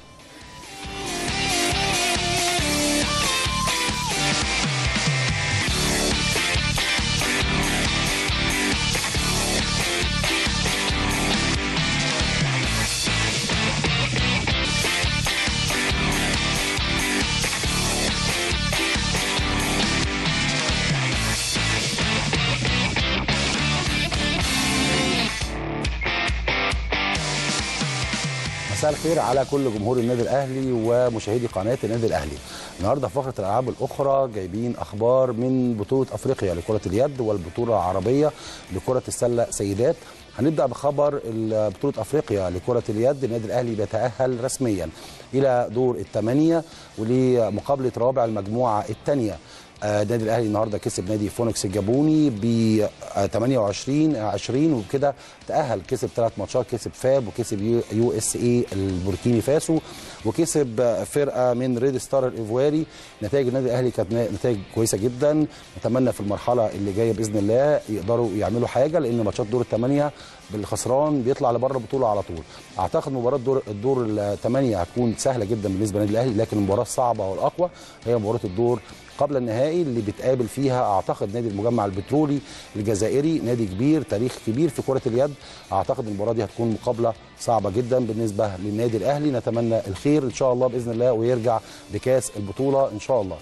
الخير على كل جمهور النادي الأهلي ومشاهدي قناة النادي الأهلي. النهارده في فقرة الألعاب الأخرى جايبين أخبار من بطولة أفريقيا لكرة اليد والبطولة العربية لكرة السلة سيدات. هنبدأ بخبر بطولة أفريقيا لكرة اليد النادي الأهلي بيتأهل رسميا إلى دور الثمانيه ولمقابلة رابع المجموعة الثانية النادي الأهلي النهارده كسب نادي فينيكس الجابوني ب 28 20 وبكده تأهل كسب ثلاث ماتشات كسب فاب وكسب يو إس اي البوركيني فاسو وكسب آه، فرقة من ريد ستار الإيفواري. نتائج النادي الأهلي كانت نتائج كويسة جدا. نتمنى في المرحلة اللي جاية بإذن الله يقدروا يعملوا حاجة لأن ماتشات دور الثمانيه بالخسران بيطلع لبره البطوله على طول. أعتقد مباراة دور الدور الثمانيه هتكون سهلة جدا بالنسبة للنادي الأهلي لكن المباراة الصعبة والأقوى هي مباراة الدور قبل النهائي اللي بيتقابل فيها أعتقد نادي المجمع البترولي الجزائري نادي كبير تاريخ كبير في كرة اليد. أعتقد المباراة دي هتكون مقابلة صعبة جدا بالنسبة للنادي الأهلي. نتمنى الخير إن شاء الله بإذن الله ويرجع بكاس البطولة إن شاء الله.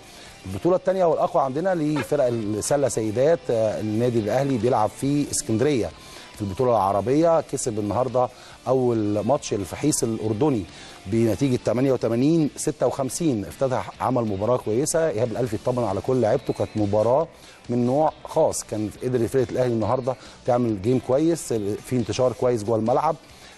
البطولة الثانية والأقوى عندنا لفرق السلة سيدات آه، النادي الأهلي بيلعب في اسكندرية. في البطولة العربية كسب النهارده أول ماتش الفحيص الأردني بنتيجة 88 56 افتتح عمل مباراة كويسة إيهاب الألفي طبعا على كل لعيبته. كانت مباراة من نوع خاص. كان قدر فرقه الأهلي النهارده تعمل game كويس في انتشار كويس جوه الملعب.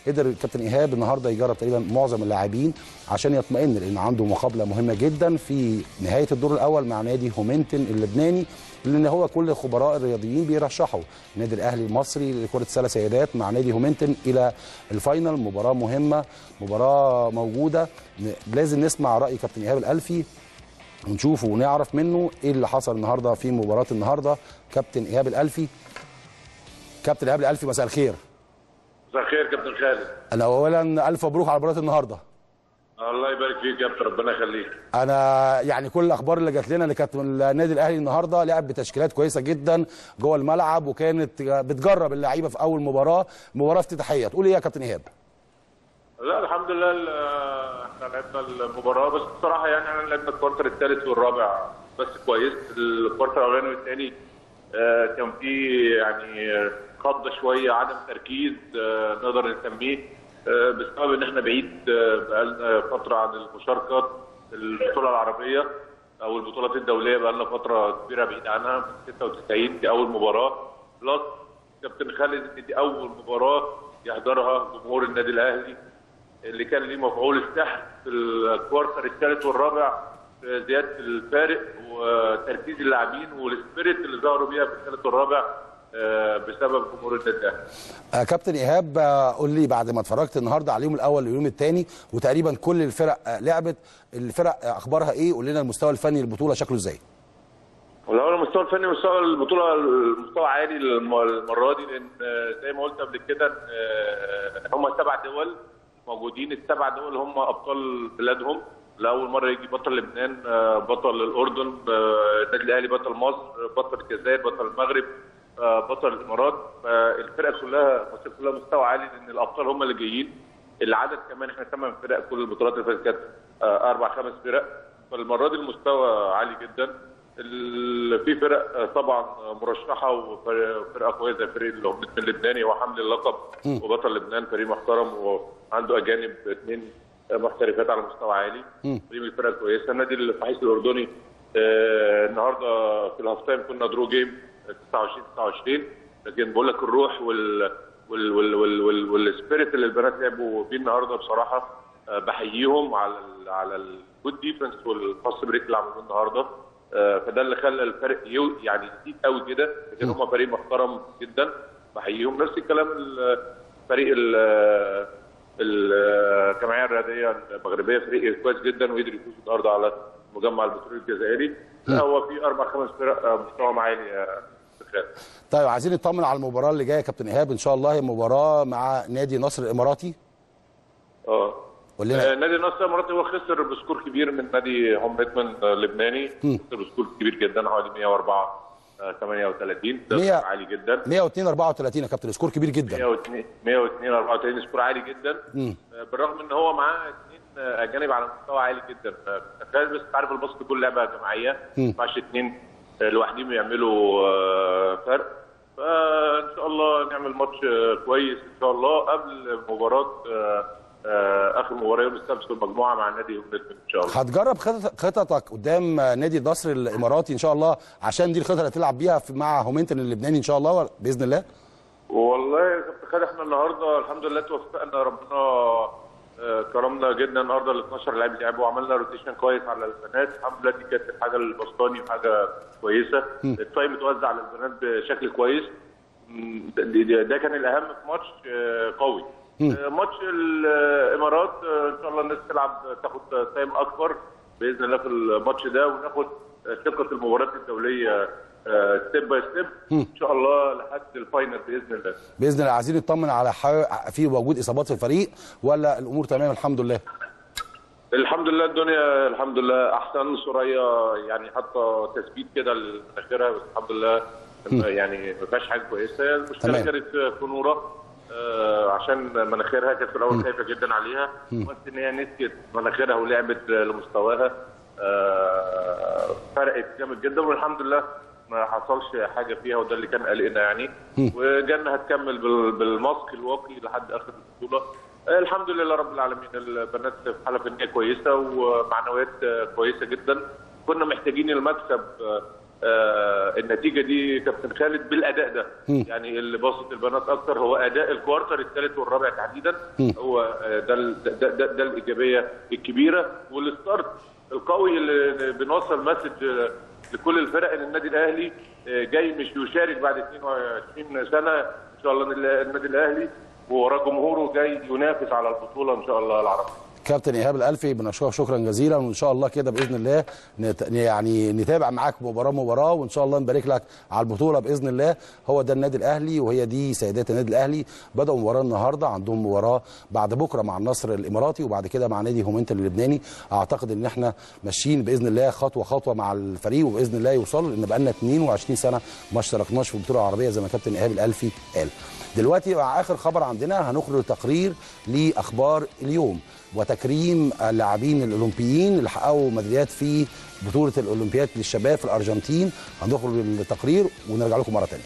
قدر الكابتن إيهاب النهارده يجرب تقريبا معظم اللاعبين عشان يطمئن لأن عنده مقابلة مهمة جدا في نهاية الدور الأول مع نادي هومنتمن اللبناني لأن هو كل الخبراء الرياضيين بيرشحوا النادي الأهلي المصري لكرة السله سيدات مع نادي هومنتمن إلى ال final. مباراة مهمة مباراة موجودة لازم نسمع رأي كابتن إيهاب الألفي ونشوفه ونعرف منه إيه اللي حصل النهارده في مباراة النهارده. كابتن إيهاب الألفي كابتن إيهاب الألفي مساء الخير. مساء الخير كابتن خالد. أنا اولا ألف مبروك على مباراه النهارده. الله يبارك فيك يا كابتن ربنا يخليك. أنا يعني كل الأخبار اللي جات لنا اللي كانت من النادي الأهلي النهارده لعب بتشكيلات كويسة جدا جوه الملعب وكانت بتجرب اللعيبة في أول مباراة مباراة افتتاحية. تقول إيه يا كابتن إيهاب؟ لا الحمد لله إحنا لعبنا المباراة بس بصراحة يعني إحنا لعبنا ال quarter الثالث والرابع بس كويس. ال quarter الأولاني والثاني آه، كان في يعني آه، خض شوية عدم تركيز آه، نقدر نسميه آه، بسبب إن إحنا بعيد آه، بقالنا فترة عن المشاركة في البطولة العربية أو البطولات الدولية بقالنا فترة كبيرة بعيد عنها من 96 دي أول مباراة. plus كابتن خالد إن دي أول مباراة يحضرها جمهور النادي الأهلي اللي كان ليه مفعول السحر في ال quarter الثالث والرابع في زيادة الفارق وتركيز اللاعبين وال spirit اللي ظهروا بيها في الثالث والرابع. بسبب جمهور النادي الاهلي آه، كابتن إيهاب آه، قول لي بعد ما اتفرجت النهارده على اليوم الأول واليوم الثاني وتقريبا كل الفرق آه، لعبت الفرق آه، أخبارها إيه؟ قول لنا المستوى الفني للبطولة شكله إزاي؟ والله المستوى الفني مستوى البطولة المستوى عالي الم- المرة دي لأن آه، زي ما قلت قبل كده آه، هم سبع دول موجودين. السبع دول هم أبطال بلادهم. لأول مرة يجي بطل لبنان آه، بطل الأردن آه، النادي الأهلي بطل مصر بطل الجزائر بطل المغرب. آه، بطل الامارات فالفرقة كلها مصر كلها مستوى عالي لأن الأبطال هم اللي جايين. العدد كمان إحنا ثمان فرق كل البطولات اللي فاتت كانت آه، أربع خمس فرق. فالمرة دي المستوى عالي جدا. في فرق آه، طبعا مرشحة وفرقة كويسة زي فريق من اللبناني هو حامل اللقب وبطل لبنان فريق محترم وعنده أجانب اثنين محترفات على مستوى عالي. فريق الفرق كويسه النادي الفحيص الأردني آه، النهارده في ال half time كنا draw game. 29 29 لكن بقول لك الروح وال وال وال وال وال وال spirit اللي البنات لعبوا بيه النهارده بصراحة آه، بحييهم على ال على ال good defense وال fast break اللي عملوه النهارده. آه، فده اللي خلى الفرق يو يعني يزيد قوي كده لكن هم فريق محترم جدا. بحييهم. نفس الكلام الفريق ال- الجمعية الرياضية المغربية فريق كويس جدا وقدر يفوز النهارده على مجمع البترول الجزائري. هو في أربع خمس فرق آه، مستواهم عالي خالد طيب عايزين نطمن على المباراة اللي جاية يا كابتن إيهاب. إن شاء الله هي مباراه مع نادي نصر الإماراتي. آه. قول لنا. آه، نادي النصر الإماراتي هو خسر ب score كبير من نادي هومنتمن اللبناني. خسر ب score كبير جدا حوالي 104 آه، 38 ده مية- score عالي جدا. 102 34 يا كابتن. score كبير جدا. 102 102 34 score عالي جدا. مم. آه، بالرغم إن هو معاه اثنين آه، أجانب على مستوى عالي جدا. آه، بس تعرف ال basketball لعبة جماعية؟ ما ينفعش اثنين آه، لوحدهم يعملوا آه، فرق. فإن شاء الله نعمل ماتش آه، كويس إن شاء الله قبل مباراة آه، آخر مباراة يوم السبت في المجموعة مع نادي هومنتمن إن شاء الله. هتجرب خطط- خططك قدام نادي النصر الإماراتي إن شاء الله عشان دي الخطه اللي هتلعب بيها مع هومنتمن اللبناني إن شاء الله بإذن الله؟ والله يا كابتن خالد إحنا النهارده الحمد لله توفقنا ربنا كرمنا جدا النهارده ال 12 لاعب لعبوا وعملنا rotation كويس على البنات. الحمد لله دي كانت الحاجة الباسطاني وحاجه كويسة. ال time اتوزع على البنات بشكل كويس. ده- كان الأهم في ماتش آه، قوي. آه، ماتش الإمارات آه، إن شاء الله الناس تلعب تاخد time أكبر بإذن الله في الماتش ده وناخد ثقة المباريات الدولية step by step إن شاء الله لحد ال final بإذن الله. بإذن الله. عايزين نطمن على في وجود إصابات في الفريق ولا الأمور تمام؟ الحمد لله. الحمد لله الدنيا الحمد لله. أحسن سوريا يعني حاطة تثبيت كده لمناخيرها بس الحمد لله يعني ما فيهاش حاجة كويسة. المشكلة. كانت في نوره آه عشان مناخيرها كانت في الأول خايفة جدا عليها. بس إن هي نسيت مناخيرها ولعبت لمستواها آه فرقت جامد جدا والحمد لله ما حصلش حاجة فيها وده اللي كان قلقنا يعني. وجنة هتكمل بال- بالماسك الواقي لحد آخر البطوله الحمد لله رب العالمين البنات في حالة فنية كويسة ومعنويات كويسة جدا. كنا محتاجين المكسب آه، النتيجة دي كابتن خالد بالأداء ده. يعني اللي باسط البنات أكتر هو أداء ال quarter الثالث والرابع تحديدا. هو آه، ده ده, ده, ده الإيجابية الكبيرة. وال start القوي اللي بنوصل message لكل الفرق ان النادي الأهلي آه، جاي مش يشارك بعد 22 سنة إن شاء الله النادي الأهلي ووراه جمهوره جاي ينافس على البطولة إن شاء الله العربية. كابتن ايهاب الالفي بنشكرك شكرا جزيلا وإن شاء الله كده بإذن الله نت... يعني نتابع معاك مباراة مباراة وإن شاء الله نبارك لك على البطولة بإذن الله. هو ده النادي الأهلي وهي دي سيدات النادي الأهلي. بدأوا مباراة النهارده عندهم مباراة بعد بكرة مع النصر الإماراتي وبعد كده مع نادي هومنتن اللبناني. أعتقد إن إحنا ماشيين بإذن الله خطوة خطوة مع الفريق وبإذن الله يوصلوا لأن بقى لنا 22 سنة ما اشتركناش في البطوله العربيه زي ما كابتن إيهاب الألفي قال. دلوقتي مع آخر خبر عندنا هنخرج تقرير لأخبار اليوم. وتكريم اللاعبين الأولمبيين اللي حققوا ميداليات في بطولة الأولمبياد للشباب في الأرجنتين. هنخرج التقرير ونرجع لكم مرة ثانية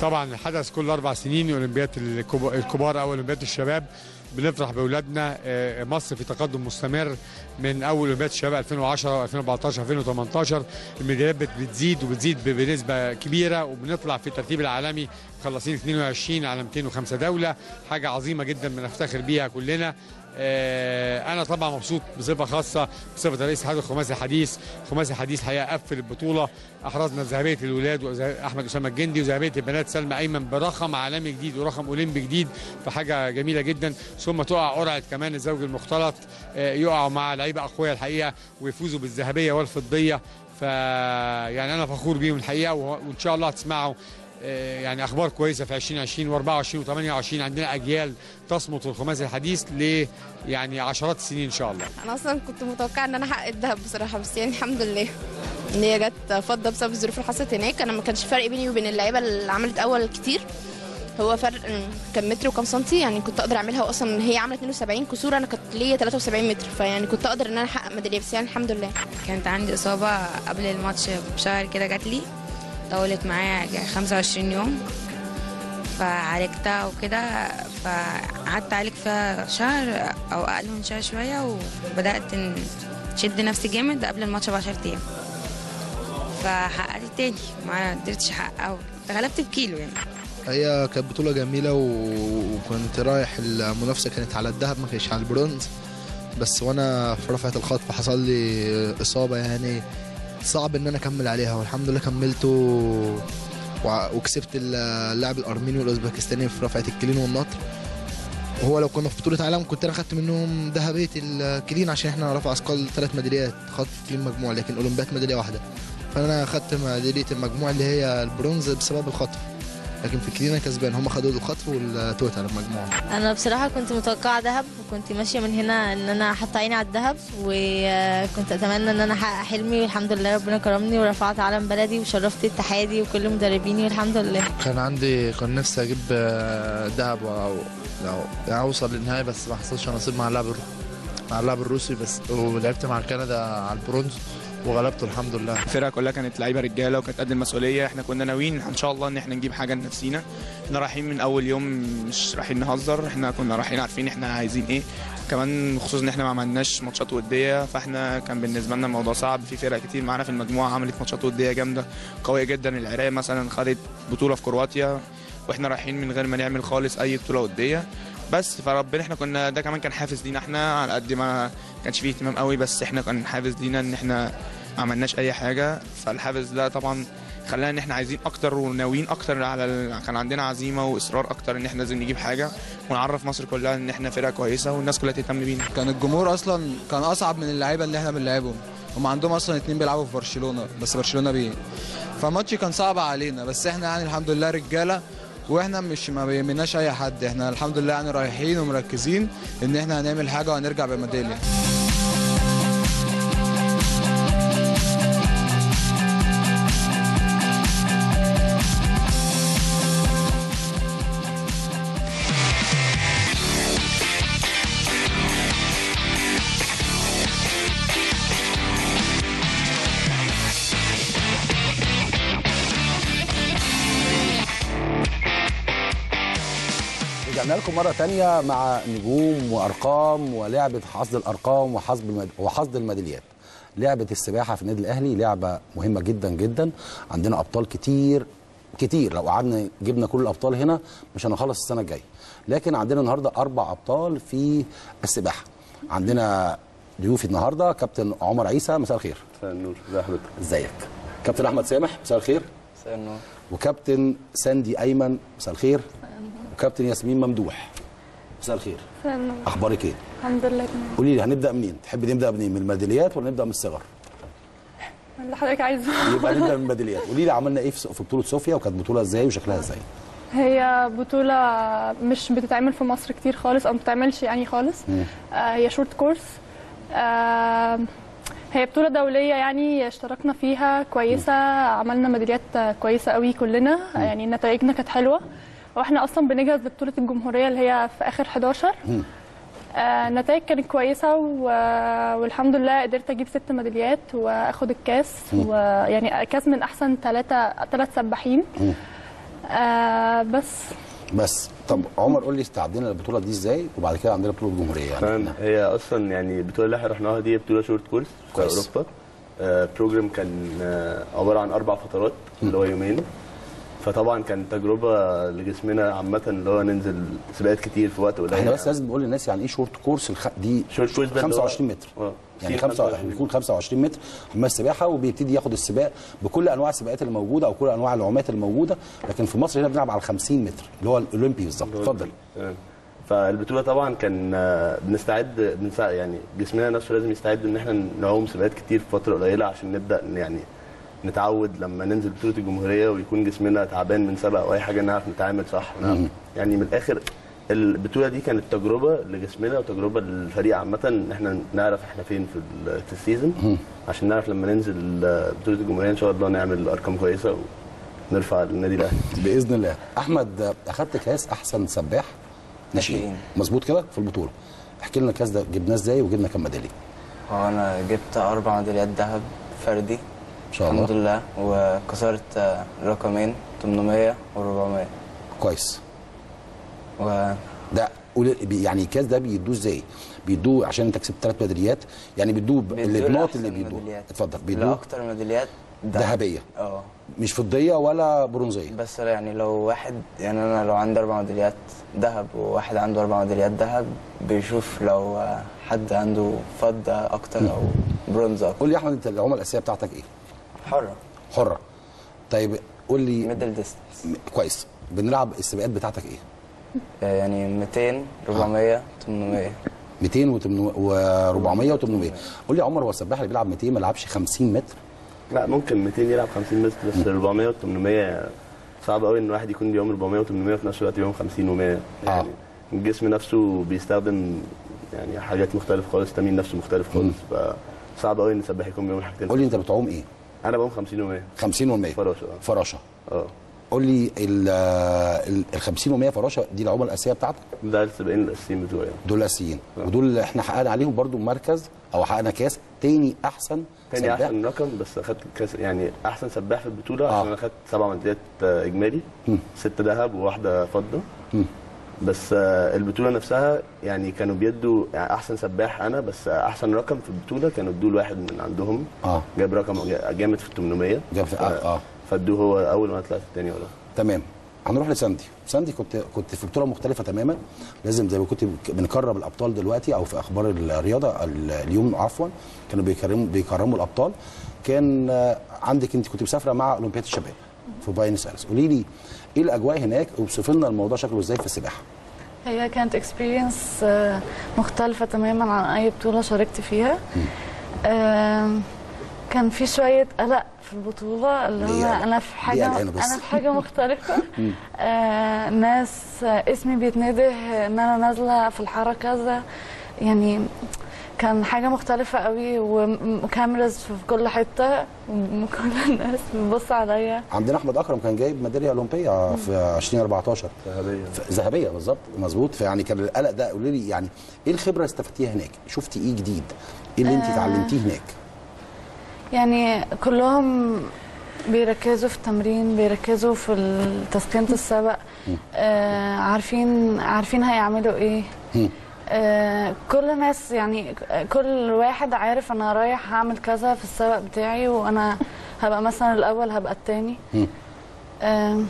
طبعا الحدث كل أربع سنين اولمبياد الكب- الكبار أو أولمبياد الشباب. بنفرح بأولادنا آه، مصر في تقدم مستمر من أول اولمبياد الشباب 2010 2014 2018 الميداليات بت- بتزيد وبتزيد بنسبة كبيرة وبنطلع في الترتيب العالمي مخلصين 22 على 205 دولة. حاجة عظيمة جدا بنفتخر بيها كلنا. آه، أنا طبعا مبسوط بصفة خاصة بصفة رئيس اتحاد الخماسي الحديث الخماسي الحديث الحقيقة قفل البطولة. أحرزنا ذهبية الولاد واحمد أسامة الجندي وذهبية البنات سلمى أيمن برقم عالمي جديد ورقم أولمبي جديد. فحاجة جميلة جدا. ثم تقع قرعة كمان الزوج المختلط آه، يقعوا مع لعيبة أقوياء الحقيقة ويفوزوا بالذهبية والفضية. ف يعني أنا فخور بيهم الحقيقة وإن شاء الله هتسمعوا آه، يعني أخبار كويسة في 2020 و24 و28 عندنا أجيال تصمت في الخماسي الحديث ل يعني عشرات السنين إن شاء الله. أنا أصلا كنت متوقعة إن أنا أحقق الذهب بصراحة بس يعني الحمد لله. إن هي جت فضة بسبب الظروف اللي حصلت هناك. أنا ما كانش فرق بيني وبين اللعيبة اللي عملت أول كتير. هو فرق كان متر وكام سنتي يعني كنت أقدر أعملها. أصلا هي عامله 72 كسور أنا كنت ليا 73 متر. فيعني كنت أقدر إن أنا أحقق ميدالية بس يعني الحمد لله. كانت عندي إصابة قبل الماتش بشهر كده جات لي. طولت معايا جا- 25 يوم. فعالجتها وكده فقعدت أعالج فيها شهر أو أقل من شهر شوية وبدأت إن شد نفسي جامد قبل الماتش ب 10 أيام. فحققت تاني ما قدرتش أحققه. غلبت بكيلو يعني. هي كانت بطولة جميلة و- وكنت رايح المنافسة كانت على الذهب ما كانتش على البرونز. بس وأنا في رفعة الخطف حصل لي إصابة يعني صعب إن أنا أكمل عليها والحمد لله كملت و... وكسبت اللاعب الأرميني والأوزبكستاني في رفعة ال clean والنطر. وهو لو كنا في بطولة عالم كنت أنا خدت منهم ذهبية ال clean عشان إحنا رفع أثقال ثلاث ميداليات خدت clean مجموع لكن اولمبياد ميدالية واحدة. فأنا خدت ميدالية المجموع اللي هي البرونز بسبب الخطف. لكن أنا كسبان. هم خدوا الخطف وال total المجموع أنا بصراحة كنت متوقعة ذهب وكنت ماشية من هنا إن أنا حاطه عيني على الذهب وكنت أتمنى إن أنا أحقق حلمي والحمد لله ربنا كرمني ورفعت علم بلدي وشرفت اتحادي وكل مدربيني والحمد لله. كان عندي كان نفسي أجيب آه، ذهب أو لو يعني أوصل للنهائي بس ما حصلش نصيب مع اللاعب مع اللاعب الروسي بس ولعبت مع كندا على البرونز. وغلبته الحمد لله. الفرقة كلها كانت لعيبة رجالة وكانت قد المسؤولية. إحنا كنا ناويين إن شاء الله إن إحنا نجيب حاجة لنفسينا. إحنا رايحين من أول يوم مش رايحين نهزر. إحنا كنا رايحين عارفين إحنا عايزين إيه. كمان خصوصا إن إحنا ما عملناش ماتشات ودية فاحنا كان بالنسبة لنا الموضوع صعب. في فرق كتير معانا في المجموعة عملت ماتشات ودية جامدة قوية جدا. العراق مثلا خدت بطولة في كرواتيا وإحنا رايحين من غير ما نعمل خالص أي بطولة ودية. بس فربنا إحنا كنا ده كمان كان حافز لينا إحنا على قد ما كانش فيه اهتمام قوي بس إحنا كان حافز لينا إن إحنا ما عملناش أي حاجة. فالحافز ده طبعا خلانا إن إحنا عايزين أكتر وناويين أكتر على ال... كان عندنا عزيمة وإصرار أكتر إن إحنا لازم نجيب حاجة ونعرف مصر كلها إن إحنا فرقة كويسة والناس كلها تهتم بينا. كان الجمهور أصلا كان أصعب من اللعيبة اللي إحنا بنلعبهم. هم عندهم أصلا اتنين بيلعبوا في برشلونة بس برشلونة بيه فماتش كان صعب علينا بس إحنا يعني الحمد لله رجالة وإحنا مش ما بيهمناش اي حد. إحنا الحمد لله يعني رايحين ومركزين ان إحنا هنعمل حاجة وهنرجع بميدالية. رجعنا لكم مرة تانية مع نجوم وأرقام ولعبة حصد الأرقام وحصد المد... وحصد الميداليات. لعبة السباحة في النادي الأهلي لعبة مهمة جدا جدا، عندنا أبطال كتير كتير لو قعدنا جبنا كل الأبطال هنا مش هنخلص السنة الجاية. لكن عندنا النهارده أربع أبطال في السباحة. عندنا ضيوفي النهارده كابتن عمر عيسى مساء الخير. مساء النور ازي حضرتك إزيك؟ كابتن أحمد سامح مساء الخير. مساء النور وكابتن ساندي أيمن مساء الخير. وكابتن ياسمين ممدوح. مساء الخير. أخبارك إيه؟ الحمد لله تمام. قولي لي هنبدأ منين؟ تحب نبدأ منين من الميداليات ولا نبدأ من الصغر؟ اللي حضرتك عايزه. يبقى نبدأ من الميداليات. قولي لي عملنا إيه في بطولة صوفيا وكانت بطولة إزاي وشكلها إزاي؟ هي بطولة مش بتتعمل في مصر كتير خالص أو ما بتتعملش يعني خالص. آه هي شورت كورس آه هي بطولة دولية يعني اشتركنا فيها كويسة عملنا ميداليات كويسة قوي كلنا. يعني نتائجنا كانت حلوة. وإحنا أصلا بنجهز لبطولة الجمهورية اللي هي في آخر 11 آه النتائج كانت كويسة و... والحمد لله قدرت أجيب ست ميداليات وآخد الكاس ويعني كاس من أحسن ثلاثة ثلاث سباحين. آه بس. بس. طب عمر قول لي استعدينا للبطولة دي إزاي؟ وبعد كده عندنا بطولة جمهورية يعني. تمام هي أصلا يعني البطولة اللي إحنا رحناها دي بطولة short course في. أوروبا. آه program كان آه عبارة عن أربع فترات اللي هو يومين. فطبعا كان تجربة لجسمنا عامة اللي هو ننزل سباقات كتير في وقت قليل. إحنا بس لازم نقول للناس يعني إيه short course الخ... دي short course ده اللي هو- 25 متر. آه. يعني كتير 5 بيكون 25 متر. حمام السباحة وبيبتدي ياخد السباق بكل أنواع السباقات اللي موجودة أو كل أنواع العومات اللي موجودة. لكن في مصر هنا بنلعب على 50 متر اللي هو الأولمبي بالظبط. اتفضل. فالبطولة طبعا كان آه، بنستعد بنساعد يعني جسمنا نفسه لازم يستعد إن إحنا نعوم سباقات كتير في فترة قليلة عشان نبدأ يعني نتعود لما ننزل بطولة الجمهورية ويكون جسمنا تعبان من سبق أو اي حاجة نعرف نتعامل صح نعرف يعني من الآخر البطولة دي كانت تجربة لجسمنا وتجربة للفريق عامة إن إحنا نعرف إحنا فين في ال- في السيزون. عشان نعرف لما ننزل بطولة الجمهورية إن شاء الله نعمل أرقام كويسة ونرفع النادي الأهلي. بإذن الله. أحمد أخدت كاس أحسن سباح. ناشئين مظبوط كده في البطولة. احكي لنا الكاس ده جبناه إزاي وجبنا كام ميداليه أنا جبت أربع ميداليات ذهب فردي. إن شاء الله. الحمد لله. وكسرت آه، رقمين 800 و400 كويس. و ده قول- يعني الكاس ده بيدوه إزاي؟ بيدوه عشان انت كسبت ثلاث ميداليات؟ يعني بيدوه لأحسن اللي بيدوه. ميداليات. اتفضل. بيدوه لاكتر ميداليات ذهب. ذهبية. آه. مش فضية ولا برونزية. بس يعني لو واحد يعني أنا لو عندي أربع ميداليات ذهب وواحد عنده أربع ميداليات ذهب بيشوف لو حد عنده فضة أكتر أو برونز أكتر. قول لي يا أحمد أنت العومة الأساسية بتاعتك إيه؟ حرة. حرة. طيب قول لي middle distance كويس. بنلعب السباقات بتاعتك إيه؟ يعني 200 400 800 200 و400 و800 قول لي يا عمر هو السباح اللي بيلعب 200 ما لعبش 50 متر؟ لا ممكن 200 يلعب 50 متر بس 400 و 800 صعب قوي إن واحد يكون بيوم 400 و 800 وفي نفس الوقت يوم 50 و100 يعني الجسم نفسه بيستخدم يعني حاجات مختلفة خالص التمرين نفسه مختلف خالص. فصعب قوي إن السباح يكون بيوم حاجتين. قول لي أنت بتعوم إيه؟ أنا بعوم 50 و100 50 و100 فراشة آه. فراشة. آه. قول لي ال ال 50 و100 فراشة دي العمله الأساسية بتاعتك؟ ده السباقين الأساسيين بتوعي. دول الأساسيين. ودول اللي إحنا حققنا عليهم برضو مركز أو حققنا كاس. تاني أحسن تاني سباح. أحسن رقم بس أخدت كاس يعني أحسن سباح في البطولة عشان أنا أخدت سبع ميداليات آه، إجمالي. ست ذهب وواحدة فضة. بس آه، البطوله نفسها يعني كانوا بيدوا يعني أحسن سباح أنا بس آه، أحسن رقم في البطوله كانوا ادوا لواحد من عندهم. آه. جاب رقم جامد في ال 800 جاب آه، آه. فادوه هو أول ما طلعت الثاني ولا؟ تمام. هنروح لساندي. ساندي كنت كنت في بطولة مختلفة تماما. لازم زي ما كنت بنكرم الأبطال دلوقتي أو في أخبار الرياضة ال- اليوم عفوا. كانوا بيكرموا بيكرموا الأبطال. كان عندك أنت كنت مسافرة مع أولمبياد الشباب. في بوينس آيرس قولي لي إيه الأجواء هناك؟ اوصف لنا الموضوع شكله إزاي في السباحة؟ هي كانت experience مختلفة تماما عن أي بطولة شاركت فيها. كان في شوية قلق في البطولة اللي هو؟ أنا في قلقانة بس؟ أنا في حاجة مختلفة. آه، ناس آه، اسمي بيتنده إن أنا نازلة في الحارة كذا. يعني كان حاجة مختلفة قوي وكاميراز في كل حتة وكل الناس بتبص عليا. عندنا أحمد أكرم كان جايب ميدالية أولمبية في 2014 ذهبية. ذهبية بالظبط مظبوط. فيعني كان القلق ده قولي لي يعني إيه الخبرة اللي استفدتيها هناك؟ شفتي إيه جديد؟ إيه اللي انت آه. اتعلمتيه هناك؟ يعني كلهم بيركزوا في التمرين بيركزوا في تسخينة السبق. آه عارفين عارفين هيعملوا إيه. آه كل الناس يعني كل واحد عارف أنا رايح هعمل كذا في السباق بتاعي وأنا هبقى مثلا الأول هبقى التاني. آه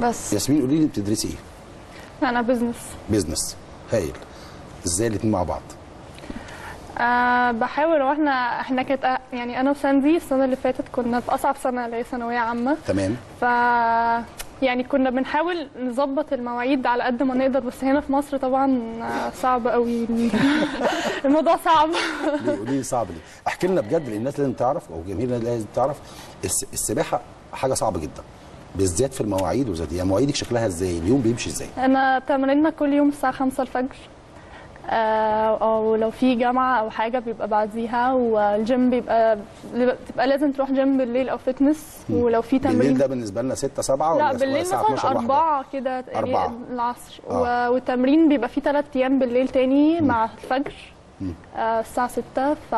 بس. ياسمين قولي لي بتدرسي إيه؟ أنا business business هايل. إزاي الاثنين مع بعض؟ أه بحاول. وإحنا إحنا كانت أه- يعني أنا وساندي السنة اللي فاتت كنا في أصعب سنة اللي هي ثانوية عامة. تمام. ف يعني كنا بنحاول نظبط المواعيد على قد ما نقدر بس هنا في مصر طبعا صعب قوي. الموضوع صعب. ليه صعب ليه؟ احكي لنا بجد لأن الناس لازم تعرف أو النادي لازم تعرف الس- السباحة حاجة صعبة جدا بالذات في المواعيد وذات يعني مواعيدك شكلها إزاي؟ اليوم بيمشي إزاي؟ أنا تمريننا كل يوم الساعة 5 الفجر. أو لو في جامعة أو حاجة بيبقى بعديها والجيم بيبقى بتبقى لازم تروح جيم بالليل أو fitness ولو في بالليل تمرين ده بالنسبة لنا 6 7 ولا لا بالليل مثلا 12 واحدة؟ أربعة كده يعني. العصر آه. والتمرين بيبقى فيه ثلاث أيام بالليل تاني مع الفجر مم. آه الساعة 6 ف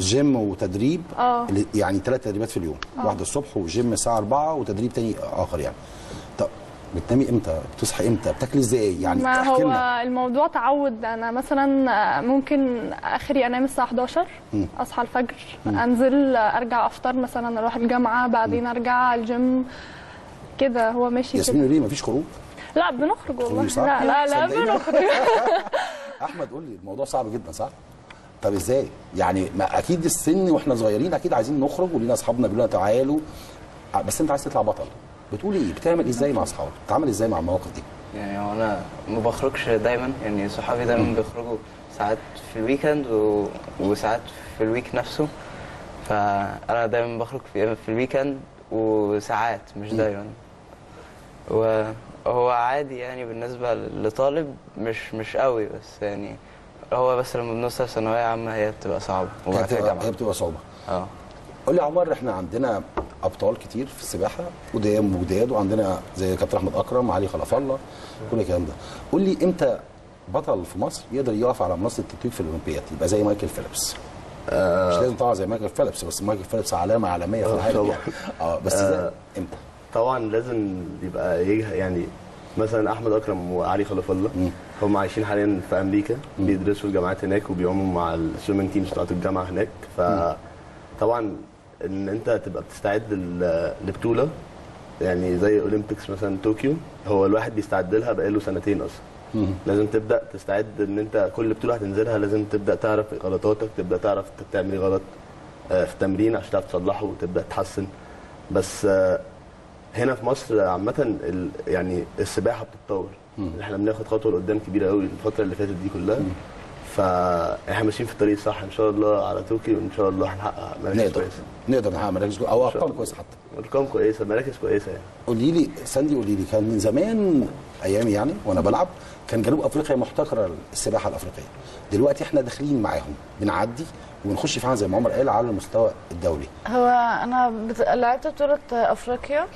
جيم وتدريب آه اللي- يعني ثلاث تدريبات في اليوم آه. واحدة الصبح وجيم الساعة 4 وتدريب تاني آخر يعني بتنامي إمتى؟ بتصحي إمتى؟ بتاكلي إزاي؟ يعني ما هو لنا. الموضوع تعود أنا مثلا آه، ممكن آخري انام الساعة 11 مم. اصحى الفجر انزل آه، ارجع افطر مثلا أروح الجامعة بعدين ارجع الجيم. كده هو ماشي ياسمين ليه؟ مفيش خروج؟ لا بنخرج والله؟ لا لا لا. بنخرج. أحمد قول لي الموضوع صعب جدا صح؟ طب إزاي؟ يعني ما أكيد السن وإحنا صغيرين أكيد عايزين نخرج ولينا أصحابنا بيقولوا تعالوا. بس أنت عايز تطلع بطل. بتقول إيه؟ بتعمل إزاي مع اصحابك؟ بتتعامل إزاي مع المواقف دي؟ يعني أنا ما بخرجش دايما يعني صحابي دايما بيخرجوا ساعات في ال weekend و... وساعات في ال week نفسه. فأنا دايما بخرج في, في ال weekend وساعات مش دايما. وهو عادي يعني بالنسبة لطالب مش مش قوي بس يعني هو بس لما بنوصل ثانوية عامة هي بتبقى صعبة. هي بتبقى جامعة هي بتبقى صعوبه آه. قول لي يا عمر إحنا عندنا أبطال كتير في السباحة قدام وجداد وعندنا زي كابتن أحمد أكرم علي خلف الله كل الكلام ده. قول لي إمتى بطل في مصر يقدر يقف على منصة التتويج في الأولمبياد؟ يبقى زي مايكل فيليبس. آه. مش لازم طبعا زي مايكل فيليبس بس مايكل فيليبس علامة عالمية في آه، العالم طبعا. يعني. آه بس آه، إمتى؟ طبعا لازم يبقى يعني مثلا أحمد أكرم وعلي خلف الله هم عايشين حاليا في أمريكا بيدرسوا الجامعات هناك وبيعوموا مع ال swimming teams بتاعت الجامعة هناك. فطبعا إن أنت تبقى بتستعد لبطولة. يعني زي اولمبيكس مثلا طوكيو هو الواحد بيستعد لها بقاله سنتين أصلا. لازم تبدأ تستعد إن أنت كل بطولة هتنزلها لازم تبدأ تعرف غلطاتك تبدأ تعرف انت بتعمل إيه غلط آه، في التمرين عشان تعرف تصلحه وتبدأ تحسن. بس آه، هنا في مصر عامة ال- يعني السباحة بتتطور. إحنا بناخد خطوة لقدام كبيرة قوي الفترة اللي فاتت دي كلها. فاحنا ماشيين في الطريق الصح إن شاء الله على طوكيو وان شاء الله هنحقق مراكز نقدر. كويسة. نقدر نحقق مراكز كويسة أو أرقام كويسة حتى. أرقام كويسة مراكز كويسة يعني. قولي لي ساندي قولي لي كان من زمان أيامي يعني وأنا بلعب كان جنوب أفريقيا محتكرة السباحة الأفريقية. دلوقتي إحنا داخلين معاهم بنعدي ونخش فعلا زي ما عمر قال على المستوى الدولي. هو أنا بت... لعبت بطولة أفريقيا.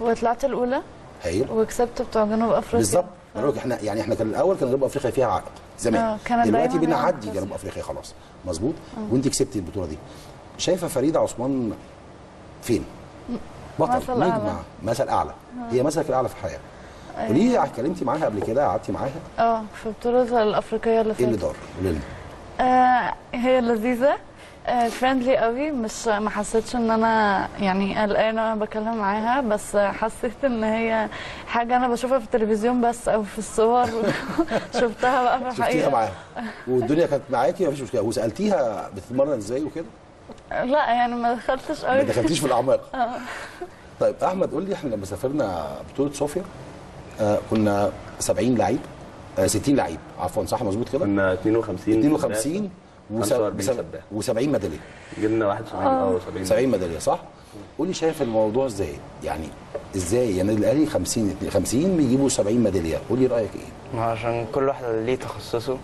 وطلعت الأولى هايل. وكسبت بتوع جنوب أفريقيا. بالظبط. إحنا يعني إحنا كان الأول كان جنوب أفريقيا فيها عائق. زمان. كانت دلوقتي بنعدي جنوب أفريقيا خلاص. مظبوط؟ آه. وانت كسبتي البطولة دي. شايفة فريده عثمان فين؟ بطل مثل أعلى. نجمه مثل أعلى. آه. هي مثلك الأعلى في الحياة. قولي لي اتكلمتي معاها قبل كده؟ قعدتي معاها؟ آه في بطولة الأفريقية اللي إيه اللي فاتت. دار قولي لنا آه هي لذيذة. فريندلي قوي. مش ما حسيتش إن أنا يعني قلقانة وأنا بكلم معاها بس حسيت إن هي حاجة أنا بشوفها في التلفزيون بس أو في الصور. شفتها بقى في الحقيقة. شفتيها معاها. والدنيا كانت معاكي؟ مفيش مشكلة. وسألتيها بتتمرن إزاي وكده؟ لا يعني ما دخلتش قوي. ما دخلتيش في الأعماق. آه. طيب أحمد قول لي إحنا لما سافرنا بطولة صوفيا آه كنا 70 لعيب آه 60 لعيب. عفوا صح؟ مظبوط كده؟ كنا 52 52 45 سباح و70 ميدالية. جبنا 71 آه. 70 70 ميدالية صح؟ قولي شايف الموضوع إزاي؟ يعني إزاي؟ يعني الاهلي 50 50 بيجيبوا 70 ميدالية. قولي رأيك إيه؟ ما هو عشان كل واحد ليه تخصصه.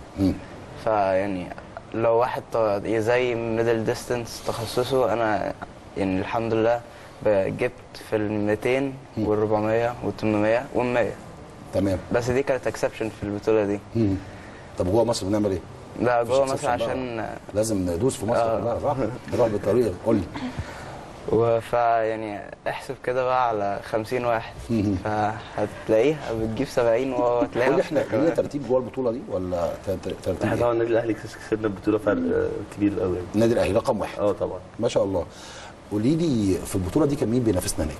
فيعني لو واحد ط- زي middle distance تخصصه أنا يعني الحمد لله جبت في ال 200 وال 400 وال 800 وال 100 تمام. بس دي كانت exception في البطولة دي. مم. طب جوه مصر بنعمل إيه؟ لا مش جوه مصر. عشان لازم ندوس في مصر آه. كلها صح؟ نروح بالطريق قول لي وفا يعني احسب كده بقى على 50 واحد فهتلاقيها بتجيب 70 وهتلاقيها قول إحنا لينا. ترتيب جوه البطولة دي ولا ترتيب إحنا؟ طبعا النادي الأهلي كس- كسبنا البطوله فرق آه، كبير قوي النادي الأهلي رقم واحد آه طبعا ما شاء الله قولي لي في البطولة دي كان مين بينافسنا هناك؟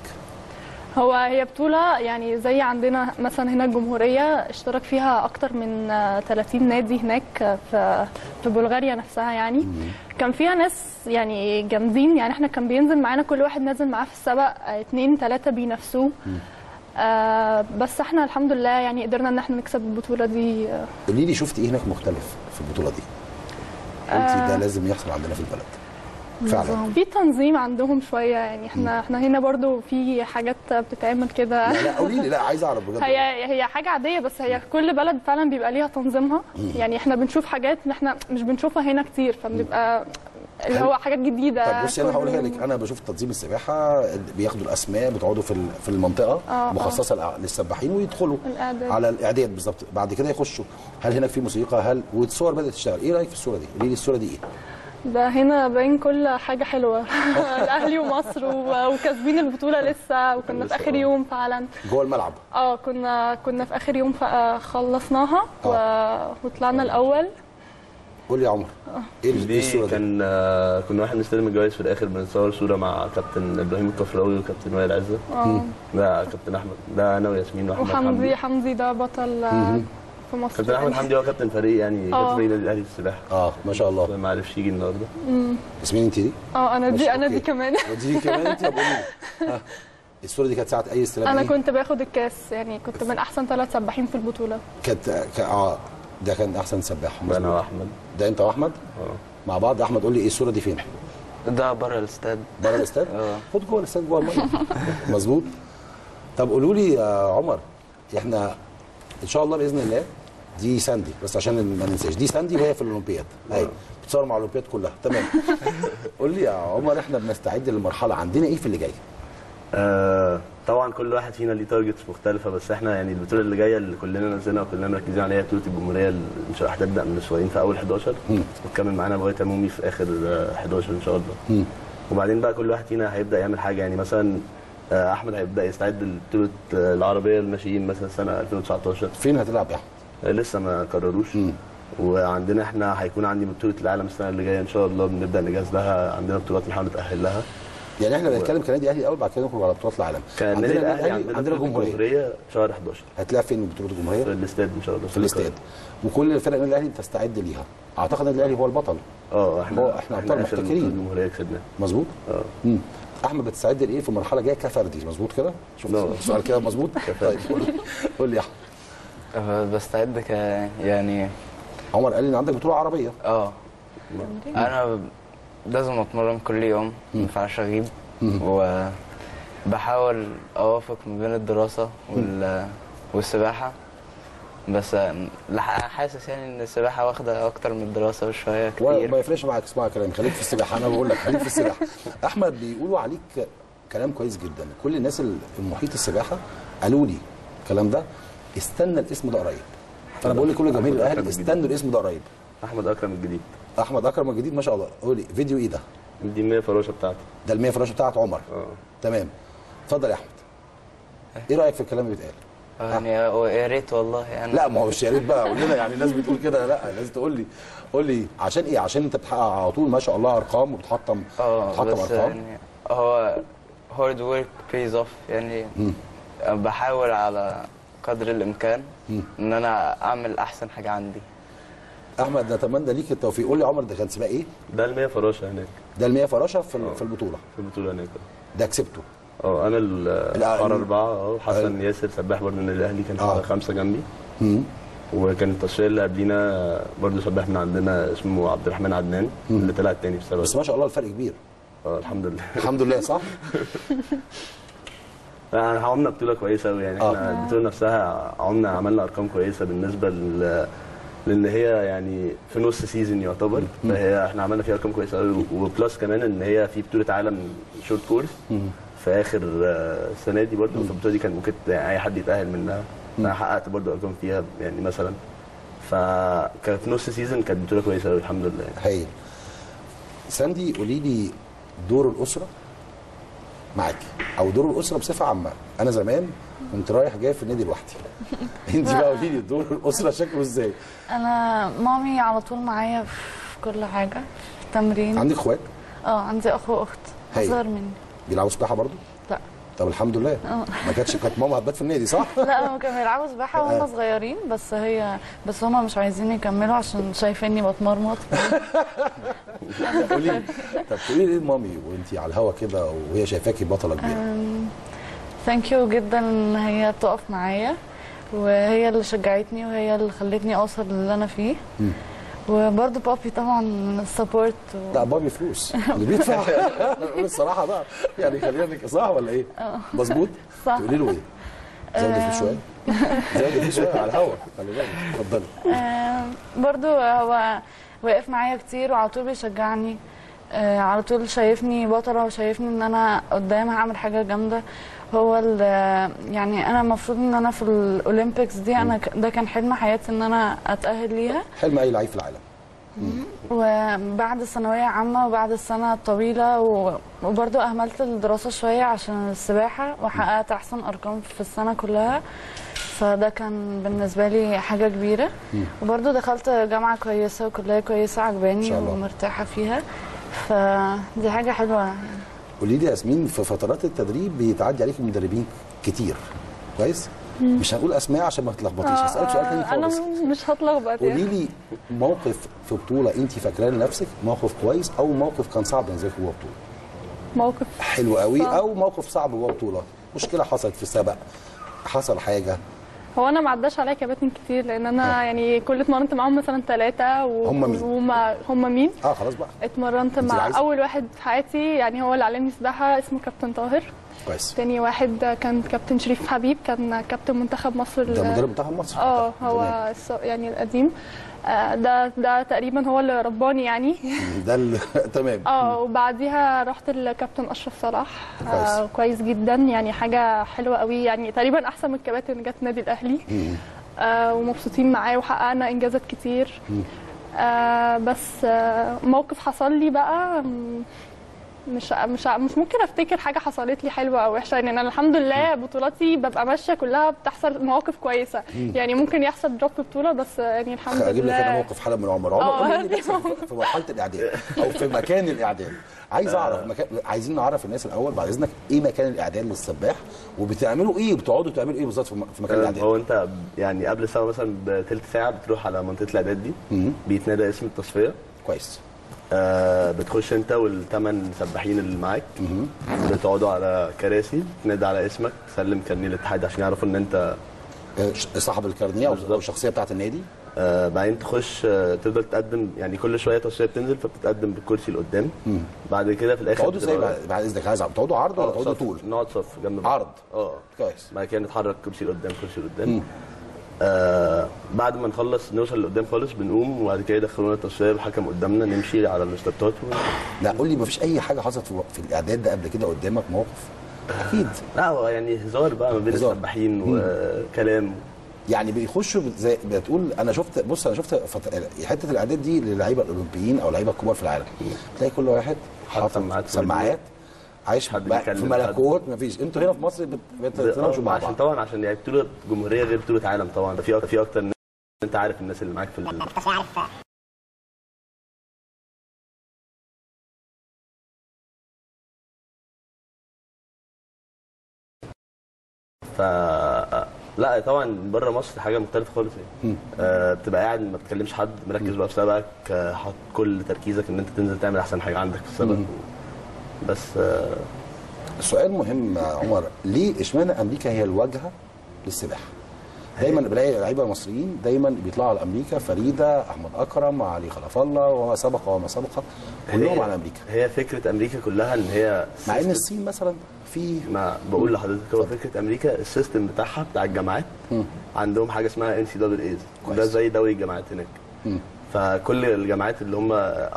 هو هي بطولة يعني زي عندنا مثلا هنا الجمهورية اشترك فيها أكتر من آه، 30 نادي هناك آه، في في بلغاريا نفسها يعني. كان فيها ناس يعني جامدين يعني إحنا كان بينزل معانا كل واحد نازل معاه في السبق آه، اتنين تلاتة بينافسوه. آه بس إحنا الحمد لله يعني قدرنا ان إحنا نكسب البطولة دي. آه، قولي لي شفتي إيه هناك مختلف في البطولة دي؟ قلتي ده لازم يحصل عندنا في البلد. فعلا. في تنظيم عندهم شوية يعني إحنا إحنا هنا برضو في حاجات بتتعمل كده. لا لا قولي لي لا عايز أعرف بجد. هي هي حاجة عادية بس هي كل بلد فعلا بيبقى ليها تنظيمها. يعني إحنا بنشوف حاجات إحنا مش بنشوفها هنا كتير فبنبقى اللي هو حاجات جديدة. طب بصي أنا هقولها. لك. أنا بشوف تنظيم السباحة بياخدوا الأسماء بتقعدوا في في المنطقة آه، مخصصة للأ- للسباحين ويدخلوا الإعداد. على الإعداد بالظبط. بعد كده يخشوا. هل هناك في موسيقى؟ هل والصور بدأت تشتغل. إيه رأيك في الصورة دي؟ قولي لي الصورة دي إيه؟ ده هنا باين كل حاجة حلوة. الأهلي ومصر وكاسبين البطولة لسه وكنا في آخر يوم فعلا. جوه الملعب. آه كنا كنا في آخر يوم خلصناها و... وطلعنا الأول. قول يا عمر. إيه إيه الصورة؟ كان آه، كنا وإحنا بنستلم الجوائز في الآخر بنصور صورة مع كابتن إبراهيم الكفراوي وكابتن وائل عزة. آه. ده كابتن أحمد ده أنا وياسمين وأحمد وحمدي حمدي ده بطل آه،. في مصر. كابتن أحمد يعني. حمدي هو كابتن فريق يعني آه. كابتن فريق النادي الاهلي في السباحة. آه ما شاء الله. ما عرفش يجي النهارده. مم. ياسمين انت دي؟ آه أنا دي أنا دي. كمان. ودي كمان انت طب. ها، الصورة دي كانت ساعة أي استلام؟ أنا إيه؟ كنت باخد الكاس يعني كنت من أحسن ثلاث سباحين في البطولة. كانت آه ده كان أحسن سباح. ده أنا وأحمد. ده أنت وأحمد؟ مع بعض. أحمد قول لي إيه الصورة دي فين؟ ده بره الاستاد. بره الاستاد؟ آه. خد جوه الاستاد جوه المية. مظبوط. طب قولوا لي يا عمر إحنا ان شاء الله باذن الله دي ساندي بس عشان ما ننساش. دي ساندي وهي في الأولمبياد. أيوه بتصور مع الأولمبياد كلها. تمام. قول لي يا عمر إحنا بنستعد للمرحلة. عندنا إيه في اللي جاي؟ آه طبعا كل واحد فينا ليه تارجتس مختلفة بس إحنا يعني البطولة اللي جاية اللي كلنا نازلينها وكلنا مركزين عليها بطوله الجمهورية اللي ان شاء الله هتبدا من الأسبوعين في أول 11 وتكمل معانا لغاية عمومي في آخر آه، 11 إن شاء الله. وبعدين بقى كل واحد فينا هيبدأ يعمل حاجة. يعني مثلا أحمد هيبدأ يستعد لبطولة آه، العربية للناشئين مثلا سنة 2019 فين هتلعب؟ يا احمد؟ لسه ما قرروش. وعندنا إحنا هيكون عندي بطولة العالم السنة اللي جاية إن شاء الله بنبدأ نجهز لها. عندنا بطولات بنحاول نتاهل لها يعني إحنا بنتكلم كنادي أهلي الأول بعد كده نخرج على بطولات العالم. عندنا الاهلي عندنا, عندنا جمهورية. شهر 11 هتلعب فين بطولة الجمهورية؟ في الاستاد إن شاء الله في الاستاد. وكل فرق النادي الأهلي بتستعد ليها. أعتقد النادي الأهلي هو البطل. آه إحنا هو إحنا ابطال آخر محتكرين. الجمهورية كسبناها مظبوط؟ آه. أحمد بتستعد لإيه في المرحله الجايه كفردي مظبوط كده؟ شوف السؤال كده مظبوط؟ طيب قول لي- قول لي يا أحمد. آه، بستعد ك يعني عمر قال لي إن عندك بطولة عربية. آه. أنا لازم أتمرن كل يوم ما ينفعش أغيب. وبحاول أوافق ما بين الدراسة وال... والسباحة. بس لح- حاسس يعني إن السباحة واخدة أكتر من الدراسة بشويه كتير. ما يفرقش معاك اسمع كلامي خليك في السباحة. أنا بقول لك خليك في السباحة. أحمد بيقولوا عليك كلام كويس جدا. كل الناس اللي في محيط السباحة قالوا لي الكلام ده استنى الاسم ده قريب. فانا بقول لكل جماهير الأهلي استنوا الاسم ده قريب. أحمد أكرم الجديد. أحمد أكرم الجديد؟ ما شاء الله. قول لي فيديو إيه ده؟ دي 100 فراشه بتاعتي. ده ال 100 فراشه بتاعت عمر. آه. تمام. اتفضل يا أحمد. إيه رأيك في الكلام اللي بيتقال؟ يعني يا ريت والله يعني. لا ما هو مش يا ريت بقى. قول لنا يعني الناس بتقول كده. لا لازم تقول لي قول لي عشان إيه؟ عشان أنت بتحقق على طول ما شاء الله أرقام وبتحطم آه بتحطم بس أرقام. يعني هو hard work pays off يعني بحاول على قدر الإمكان إن أنا أعمل أحسن حاجة عندي. أحمد نتمنى ليك التوفيق. قول لي عمر ده كان سباق إيه؟ ده ال 100 فراشه هناك. ده ال 100 فراشه في ال- في البطولة. في البطولة هناك. ده كسبته. آه أنا. الحاره أربعة آه حسن ياسر سباح برضه من الأهلي كان حاره خمسة جنبي. وكان التصفية اللي قبلينا برضه سباح من عندنا اسمه عبد الرحمن عدنان اللي طلع التاني في سباق بس ما شاء الله الفرق كبير. آه الحمد لله. الحمد لله صح؟ يعني عملنا بطولة كويسة قوي يعني. إحنا البطولة نفسها عملنا عملنا أرقام كويسة بالنسبة لل لأن هي يعني في نص season يعتبر. فهي إحنا عملنا فيها أرقام كويسة قوي و plus كمان إن هي في بطولة عالم short course في آخر آه، السنة دي برضه فالبطوله دي كان ممكن يعني أي حد يتأهل منها. أنا حققت برضه أرقام فيها يعني مثلا. فكانت في نص season كانت بطولة كويسة قوي الحمد لله. هايل ساندي قولي لي دور الأسرة معاك أو دور الأسرة بصفة عامة. أنا زمان كنت رايح جاي في النادي لوحدي. انت بقى قولي لي دور الأسرة شكله إزاي؟ أنا مامي على طول معايا في كل حاجة. في التمرين عندك إخوات؟ آه عندي أخ وأخت. أصغر مني. بيلعبوا سباحة برضو لا. طب الحمد لله. آه. ما كانتش كانت ماما هتبات في النادي صح؟ لا هم كانوا بيلعبوا سباحة وهم صغيرين بس هي بس هم مش عايزين يكملوا عشان شايفيني بتمرمط. قولي طب تقولي ليه لمامي وانت على الهوا كده وهي شايفاكي بطلة كبيرة؟ thank you جدا إن هي تقف معايا وهي اللي شجعتني وهي اللي خلتني أوصل للي أنا فيه. مم. وبرضه بابي طبعا ال support و... لا بابي فلوس اللي بيدفع نقول الصراحة بقى يعني خلينا صح ولا إيه؟ آه. مظبوط؟ صح. تقولي له إيه؟ زودي فيه شوية زودي فيه شوية على الهوا خلي بالك اتفضلي آه، برضو هو واقف معايا كتير وعلى طول بيشجعني آه، على طول شايفني بطلة وشايفني إن أنا قدام هعمل حاجة جامدة هو ال- يعني أنا المفروض إن أنا في الأولمبيكس دي أنا ده كان حلم حياتي إن أنا أتأهل ليها. حلم أي لعيب في العالم. وبعد ثانوية عامة وبعد السنة الطويلة و- وبرضو أهملت الدراسة شوية عشان السباحة وحققت أحسن أرقام في السنة كلها. فده كان بالنسبة لي حاجة كبيرة. وبرضو دخلت جامعة كويسة وكلية كويسة إن عجباني. ومرتاحة فيها. فدي حاجة حلوة يعني. قولي لي يا ياسمين في فترات التدريب بيتعدي عليك مدربين كتير. كويس. مش هنقول أسماء عشان ما تتلخبطيش آه، هسألك سؤال تاني آه، خالص. مش هتلخبط قولي يعني. لي موقف في بطولة أنت فاكراه لنفسك موقف كويس أو موقف كان صعب بالنسبة لك جوه بطولة؟ موقف حلو قوي صعب. أو موقف صعب جوه بطولة. مشكلة حصلت في سبق حصل حاجة. هو أنا ما عداش عليا كباتن كتير لأن أنا يعني كل اتمرنت معاهم مثلا ثلاثة و... هم مين؟ وهم هم مين؟ آه خلاص بقى. اتمرنت مع عايزة؟ أول واحد في حياتي يعني هو اللي علمني سباحة اسمه كابتن طاهر. كويس. تاني واحد كان كابتن شريف حبيب كان كابتن منتخب مصر ده مدرب منتخب مصر؟ آه هو يعني القديم. آه، ده ده تقريبا هو اللي رباني يعني. ده ال- تمام. آه وبعديها رحت الكابتن أشرف صلاح. كويس. آه كويس. جدا. يعني حاجة حلوة قوي. يعني تقريبا أحسن من الكباتن اللي جت النادي الأهلي. آه ومبسوطين معاه وحققنا إنجازات كتير. آه بس آه موقف حصل لي بقى مش مش مش ممكن افتكر حاجة حصلت لي حلوة أو وحشة يعني أنا الحمد لله بطولاتي ببقى ماشية كلها بتحصل مواقف كويسة. مم. يعني ممكن يحصل دروب بطولة بس يعني الحمد لله أجيب لك أنا موقف حالة من عمر عمر آه، في- مرحلة الاعداد أو في مكان الاعداد عايز أعرف مكان عايزين نعرف الناس الأول بعد إذنك إيه مكان الاعداد للسباح وبتعملوا إيه بتقعدوا تعملوا إيه بالظبط في مكان تمام، الاعداد هو أنت يعني قبل السنة مثلا بثلث ساعة بتروح على منطقة الاعداد دي بيتنادى اسم التصفية. كويس. آه بتخش انت والثمان سباحين اللي معاك بتقعدوا على كراسي تنادى على اسمك تسلم كارنيه الاتحاد عشان يعرفوا ان انت صاحب الكارنيه أو الشخصيه بتاعه النادي. آه بعدين تخش آه تفضل تقدم يعني كل شوية تصفيه بتنزل فبتتقدم بالكرسي لقدام بعد كده في الآخر تقعدوا إزاي بعد إذنك عايز بتقعدوا عرض ولا آه، تقعدوا. طول؟ نقعد صف جنب بعض. عرض. آه. كويس. بعد كده نتحرك كرسي لقدام كرسي لقدام آه بعد ما نخلص نوصل لقدام خالص بنقوم وبعد كده يدخلونا التصفيه الحكم قدامنا نمشي على الاشتراطات و... لا قول لي مفيش أي حاجة حصلت في, الإعداد ده قبل كده قدامك؟ موقف؟ أكيد. لا هو يعني هزار بقى ما بين. السباحين. وكلام. يعني بيخشوا زي بتقول أنا شفت بص أنا شفت فت... حتة الإعداد دي للعيبة الأولمبيين أو اللعيبه الكبار في العالم. تلاقي كل واحد حاطط سماعات. عايش حد بقى بيتكلم، في ملكوت مفيش. أنتوا هنا في مصر بت- بتتناقشوا مع عشان بعض. طبعا عشان يعني بطولة جمهورية غير بطولة عالم طبعا. ده في في أكتر ان أنت عارف الناس اللي معاك في ال... ف لا طبعا بره مصر حاجة مختلفة خالص يعني. آه بتبقى قاعد ما بتكلمش حد مركز بقى في سبقك آه، حاطط كل تركيزك إن أنت تنزل تعمل أحسن حاجة عندك في السبق. بس آه سؤال مهم عمر ليه اشمعنى أمريكا هي الواجهة للسباحه دايما بلاقي لعيبة مصريين دايما بيطلعوا على أمريكا فريدة أحمد أكرم علي خلف الله وما سبق وما سبق كلهم على أمريكا. هي فكرة أمريكا كلها إن هي مع إن الصين مثلا في ما بقول لحضرتك هو فكرة أمريكا ال system بتاعها بتاع الجامعات عندهم حاجة اسمها ان سي دبل ايز ده زي دوري الجامعات هناك. فكل الجامعات اللي هم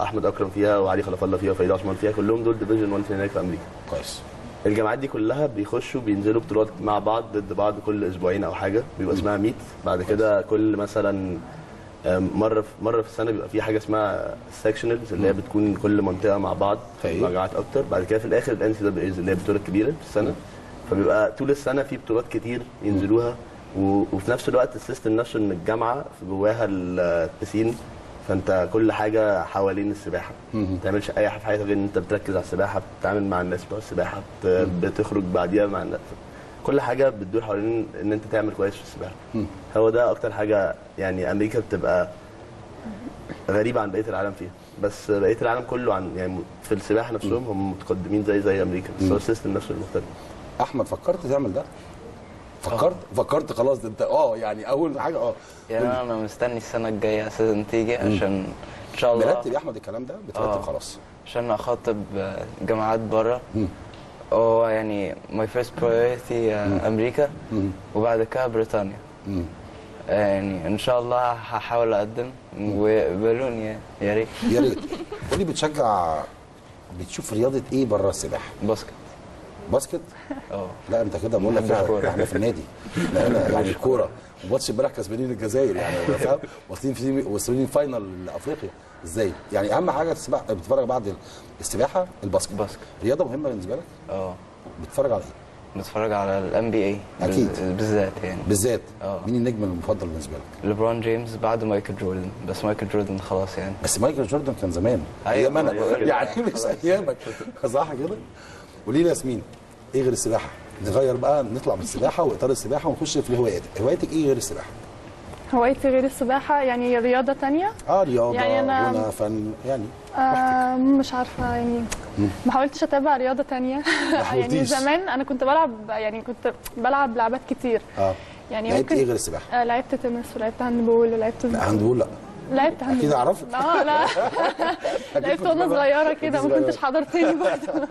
أحمد أكرم فيها وعلي خلف الله فيها وفريد عثمان فيها كلهم دول division 1 في هناك في أمريكا. كويس. الجامعات دي كلها بيخشوا بينزلوا بطولات مع بعض ضد بعض كل أسبوعين أو حاجة بيبقى اسمها meet بعد كده كل مثلا مرة في مرة في السنة بيبقى في حاجة اسمها sectionals اللي هي بتكون كل منطقة مع بعض مع جامعات أكتر. بعد كده في الآخر ال NCAA اللي هي البطوله الكبيره في السنة. فبيبقى طول السنة في بطولات كتير ينزلوها. وفي نفس الوقت ال system نفسه إن الجامعة في جواها ال piscine فانت كل حاجة حوالين السباحة. ما تعملش أي حاجة في حياتك غير إن أنت بتركز على السباحة بتتعامل مع الناس بتوع السباحة بت- بتخرج بعديها مع الناس. كل حاجة بتدور حوالين إن أنت تعمل كويس في السباحة. هو ده أكتر حاجة يعني أمريكا بتبقى غريبة عن بقية العالم فيها. بس بقية العالم كله عن يعني في السباحة نفسهم هم متقدمين زي زي أمريكا. بس هو ال system نفسه المختلف. أحمد فكرت تعمل ده؟ فكرت؟ فكرت خلاص انت آه يعني اول حاجة آه. يعني أنا مستني السنة الجاية أساسا تيجي عشان إن شاء الله. مرتب يا أحمد الكلام ده بترتب آه. خلاص. عشان أخاطب آه، جامعات بره هو يعني my first priority أمريكا. وبعد كده بريطانيا. يعني إن شاء الله هحاول أقدم. وقبلوني يعني يا ريت. يا ريت. قولي بتشجع بتشوف رياضة إيه بره السباحة؟ باسكت. باسكت؟ آه. لا انت كده بقول لك. إحنا في النادي. لا هنا يعني الكورة. وماتش امبارح كسبانين الجزائر يعني فاهم؟ واصلين في واصلين final افريقيا إزاي؟ يعني أهم حاجة تسبح بتتفرج بعد السباحه الباسكت. باسكت. رياضة مهمة بالنسبة لك؟ آه. بتتفرج على إيه؟ بتفرج على ال NBA أكيد. بالذات يعني. بالذات. آه. مين النجم المفضل بالنسبة لك؟ ليبرون جيمس بعد مايكل جوردن. بس مايكل جوردن خلاص يعني. بس مايكل جوردن كان زمان. أيوة، أيام أنا أيوة. يعني مش. أيامك. صح كده؟ قولي لي ياسمين إيه غير السباحة؟ نغير بقى نطلع من السباحة وإطار السباحة ونخش في هواياتك هوايتك إيه غير السباحة؟ هوايتي غير السباحة يعني رياضة تانية؟ آه رياضة يعني أنا- غنى فن يعني آه مش عارفة يعني ما حاولتش أتابع رياضة تانية. يعني. زمان أنا كنت بلعب يعني كنت بلعب لعبات كتير. آه. يعني لعبت إيه غير السباحة؟ آه لعبت تنس ولعبت handball ولعبت لا handball لا. لعبت handball أكيد اعرفك آه لا. لعبت وأنا. صغيرة كده ما. كنتش حضرتني برضه.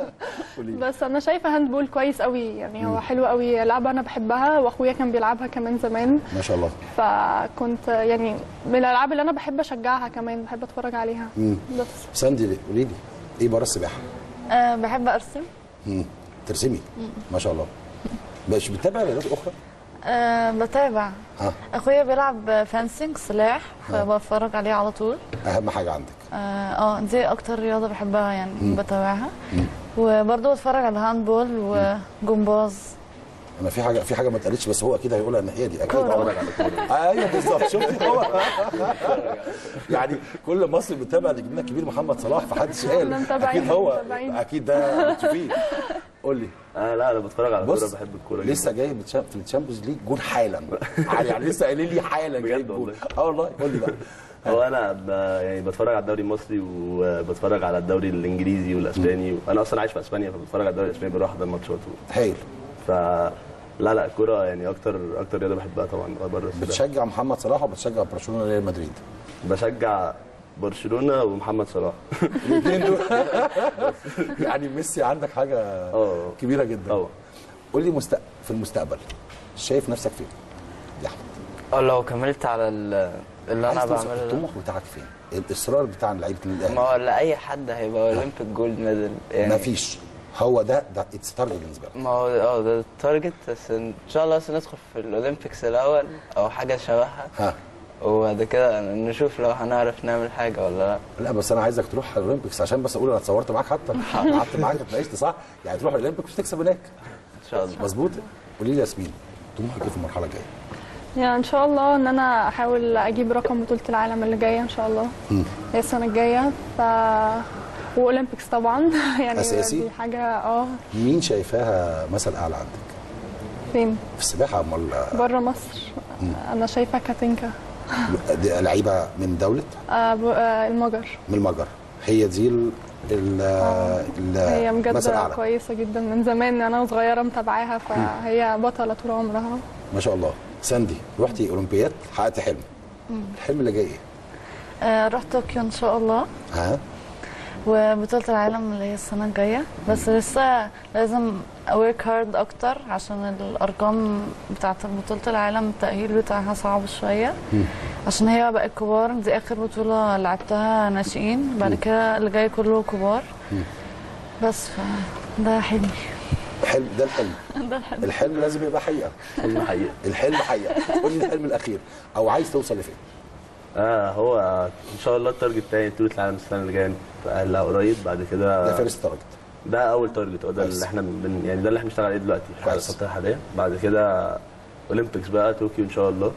بس أنا شايفة handball كويس قوي يعني هو حلو قوي لعبة أنا بحبها وأخويا كان بيلعبها كمان زمان. ما شاء الله. فكنت يعني من الألعاب اللي أنا بحب أشجعها كمان بحب أتفرج عليها. بس. ساندي قولي لي. إيه بره السباحة؟ أه بحب أرسم. ترسمي. ما شاء الله. مش بتتابع رياضات أخرى؟ أه بتابع. ها. أخويا بيلعب fencing سلاح فبتفرج عليه على طول. أهم حاجة عندك. آه آه، دي أكتر رياضة بحبها يعني مم. بتابعها. وبرضه بتفرج على handball وجمباز. أنا في حاجة في حاجة ما اتقالتش بس هو أكيد هيقولها الناحية دي. أكيد أيوه بالظبط. شفت هو. يعني كل مصر بتتابع نجمنا الكبير محمد صلاح فحدش قال. أكيد هو. أكيد ده بتشوفيه قول لي. آه لا أنا بتفرج على بص كوره بحب الكورة لسه جاي في Champions League جون حالا. يعني يعني لسه قايلين لي حالا جاي جون. آه والله قول لي بقى. هو أنا ب... يعني بتفرج على الدوري المصري وبتفرج على الدوري الإنجليزي والأسباني. وأنا أصلا عايش في أسبانيا فبتفرج على الدوري الأسباني بروح احضر ماتشات هايل ف لا لا الكوره يعني أكتر أكتر رياضة بحبها طبعا بره السباحه بتشجع محمد صلاح وبتشجع برشلونة ريال مدريد؟ بشجع برشلونة ومحمد صلاح. الاثنين دول. يعني ميسي عندك حاجة كبيرة جدا. آه قول لي مست... في المستقبل شايف نفسك فين؟ يا أحمد. آه لو كملت على ال- اللي أنا بعمله الطموح بتاعك فين؟ الإصرار بتاع لعيبة الأهلي. ما هو لاي حد هيبقى Olympic gold medal. يعني مفيش. هو ده ده it's target بالنسبة لك. ما هو آه ده ال target بس إن شاء الله بس ندخل في ال Olympics الأول أو حاجة شبهها. ها. وبعد كده نشوف لو هنعرف نعمل حاجة ولا لأ. لا بس أنا عايزك تروح ال Olympics عشان بس أقول أنا اتصورت معاك حتى. قعدت معاك اتناقشت صح؟ يعني تروح الأولمبيكس وتكسب هناك. إن شاء الله. مظبوط؟ قولي لي يا ياسمين طموحك إيه في المرحلة الجاية؟ يعني إن شاء الله إن أنا أحاول أجيب رقم بطولة العالم اللي جاية إن شاء الله. هي السنة الجاية. ف واولمبيكس طبعا. يعني أساسي؟ دي حاجة آه. مين شايفاها مثل أعلى عندك؟ فين؟ في السباحة أمال؟ بره مصر. مم. أنا شايفة كاتينكا. دي لعيبة من دولة؟ آه آه المجر. من المجر. هي دي ال ال ال- هي بجد كويسة جدا. من زمان أنا صغيره متابعاها فهي بطلة طول عمرها. ما شاء الله. ساندي رحتي أولمبياد؟ حققت حلم. مم. الحلم اللي جاي إيه؟ آه رحت طوكيو إن شاء الله. ها؟ وبطولة العالم اللي هي السنة الجاية. بس لسه لازم أ work hard أكتر عشان الأرقام بتاعت بطولة العالم التأهيل بتاعها صعب شوية. عشان هي بقت كبار. دي آخر بطولة لعبتها ناشئين. بعد كده اللي جاي كله كبار. بس ده حلمي. حلم ده الحلم. ده الحلم. الحلم لازم يبقى حقيقة. حلم حقيقة. الحلم حقيقة. قول لي الحلم الأخير. أو عايز توصل لفين؟ آه هو إن شاء الله ال target بتاعي بطوله العالم السنة اللي جاية نتأهلها قريب بعد كده ده first target ده أول تارجت هو ده. اللي إحنا بن يعني ده اللي إحنا بنشتغل عليه دلوقتي على الفترة الحاليه بعد كده Olympics بقى طوكيو إن شاء الله.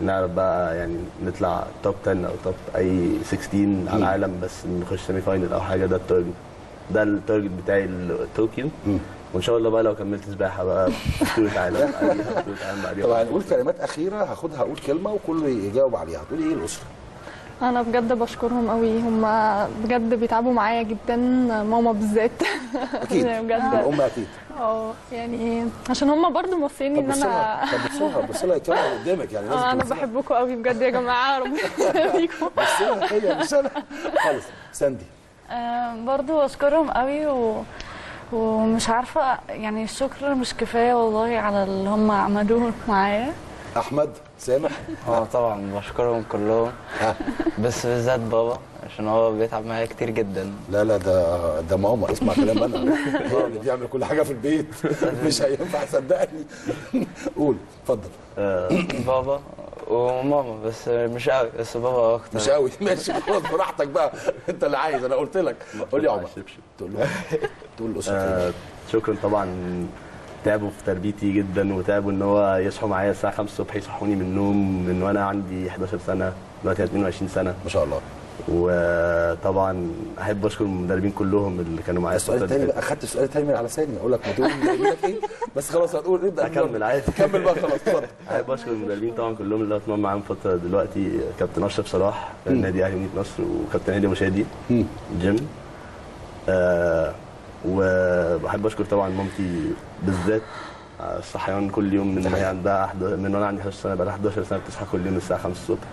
نعرف بقى يعني نطلع top 10 أو top أي 16 على العالم بس نخش semi-final أو حاجة ده ال target. ده ال target بتاعي لطوكيو وإن شاء الله بقى لو كملت سباحة بقى بطوله عالم بعديها بطوله عالم بعديها. طب هنقول كلمات أخيرة هاخدها أقول كلمة وكله يجاوب عليها. هتقولي إيه الأسرة؟ أنا بجد بشكرهم قوي. هم بجد بيتعبوا معايا جدا ماما بالذات. أكيد. يعني بجد. الأم أكيد. آه يعني عشان هم برضو موصيني إن أنا طب بص لها بص لها الكاميرا قدامك يعني. آه، أنا. بحبكم قوي بجد يا جماعة. ربنا يخليكم. بص لها هي مش أنا خالص ساندي. آه برضو أشكرهم قوي و... ومش عارفة يعني الشكر مش كفاية والله على اللي هم عملوه معايا. أحمد سامح؟ آه طبعا بشكرهم كلهم. بس بالذات بابا عشان هو بيتعب معايا كتير جدا. لا لا ده ده ماما اسمع كلام أنا. هو اللي بيعمل كل حاجة في البيت. مش هينفع صدقني. قول اتفضل. بابا وماما بس مش قوي بس بابا أكتر. مش قوي. ماشي خلاص براحتك بقى. أنت اللي عايز أنا قلت لك. قول لي يا عمر. تقول له تقول له آه شكرا طبعا. تعبوا في تربيتي جدا وتعبوا إن هو يصحوا معايا الساعة 5 الصبح يصحوني من النوم من وأنا عندي 11 سنة دلوقتي 22 سنة. ما شاء الله. وطبعا أحب أشكر المدربين كلهم اللي كانوا معايا السؤال الثاني بقى أخدت السؤال الثاني من على لساني أقول لك ما تقول إيه؟ بس خلاص هنقول نبدأ أكمل عادي. كمل بقى خلاص اتفضل. أحب أشكر المدربين طبعا كلهم اللي اتمرن معاهم فترة دلوقتي. كابتن أشرف صلاح نادي أهلي مدينه نصر وكابتن هادي أبو شادي جيم. آه وبحب أشكر طبعا مامتي بالذات. الصحيان كل يوم من هي عندها أحد- من وأنا عندي 11 سنة بقى لها 11 سنة بتصحى كل يوم الساعة 5 الصبح.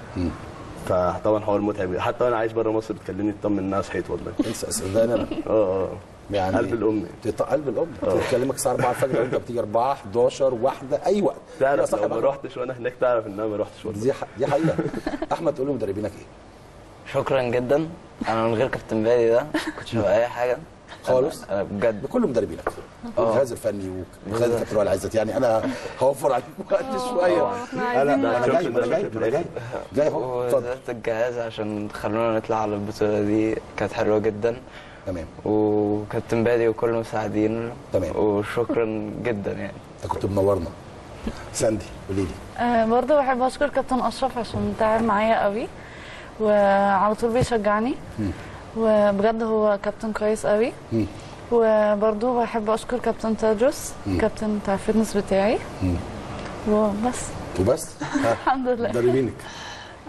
فطبعا حوار متعب. حتى وأنا عايش بره مصر بتكلمني تطمن إنها صحيت والله. انسى صدقني أنا آه آه. يعني قلب الأم. تط- قلب الأم. تكلمك الساعة 4 الفجر وأنت بتيجي 4 11 واحدة أي وقت. تعرف لو ما. رحتش وأنا هناك تعرف ان أنا ما رحتش والله. دي ح- دي حقيقة. أحمد تقول لمدربينك إيه؟ شكرا جدا. أنا من غير كابتن بادي ده. كنتش هبقى أي حاجة. خالص. أنا بجد بكل مدربينك. آه. والجهاز الفني وخالد كابتن وائل عزت يعني أنا هوفر عليك وقت شوية. آه، أنا أنا جاي أنا جاي أنا جاي. جاي أهو. اتفضل. الجهاز عشان خلونا نطلع على البطولة دي كانت حلوة جدا. تمام. وكابتن بادي وكل المساعدين. تمام. وشكرا جدا يعني. أنت كنت منورنا. ساندي قولي لي. آه برضه بحب أشكر كابتن أشرف عشان تعب معايا قوي. وعلى طول بيشجعني. وبجد هو كابتن كويس قوي. وبرضه بحب أشكر كابتن مم. كابتن بتاع الفتنس بتاعي. وبس. وبس؟ الحمد لله. مدربينك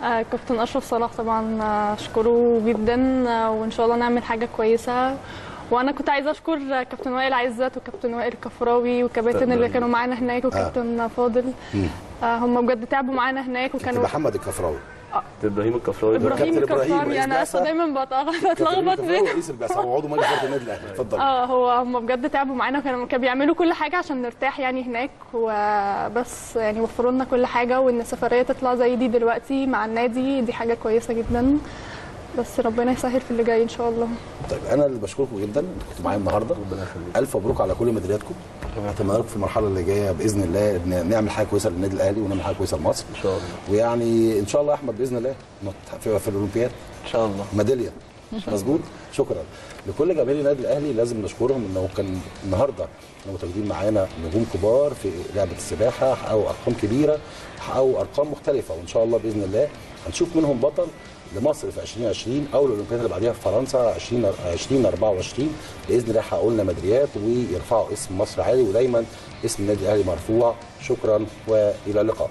آه، كابتن أشرف صلاح طبعا آه، أشكره جدا آه، وإن شاء الله نعمل حاجة كويسة. وأنا كنت عايزه اشكر آه، كابتن وائل عزت وكابتن وائل كفراوي وكباتن اللي كانوا معانا هناك وكابتن فاضل. آه، هم بجد تعبوا معانا هناك وكانوا محمد الكفراوي. إبراهيم الكفراوي إبراهيم الكفراوي أنا. أصلا دايما بتلخبط رئيس البعثة. وعضو مجلس اداره النادي الأهلي. اتفضل. آه هو هم بجد تعبوا معانا وكانوا كانوا بيعملوا كل حاجة عشان نرتاح يعني هناك وبس يعني وفروا لنا كل حاجة وإن السفرية تطلع زي دي دلوقتي مع النادي دي حاجة كويسة جدا. بس ربنا يسهل في اللي جاي إن شاء الله. طيب أنا اللي بشكركم جدا. كنتوا معايا النهارده. ألف مبروك على كل ميدالياتكم. أتمنى لكم في المرحلة اللي جاية بإذن الله نعمل حاجة كويسة للنادي الأهلي ونعمل حاجة كويسة لمصر. إن شاء الله. ويعني إن شاء الله يا أحمد بإذن الله في, الأولمبياد. إن شاء الله. ميدالية. مظبوط. شكرا. لكل جماهير النادي الأهلي لازم نشكرهم إنه كان النهارده كانوا متواجدين معانا نجوم كبار في لعبة السباحة حققوا أرقام كبيرة حققوا أرقام مختلفة. وإن شاء الله بإذن الله هنشوف منهم بطل لمصر في 2020 أو الأولمبياد اللي بعديها في فرنسا 20 2024 بإذن الله يحققوا لنا ميداليات ويرفعوا اسم مصر عالي ودايما اسم النادي الأهلي مرفوع. شكرا وإلى اللقاء.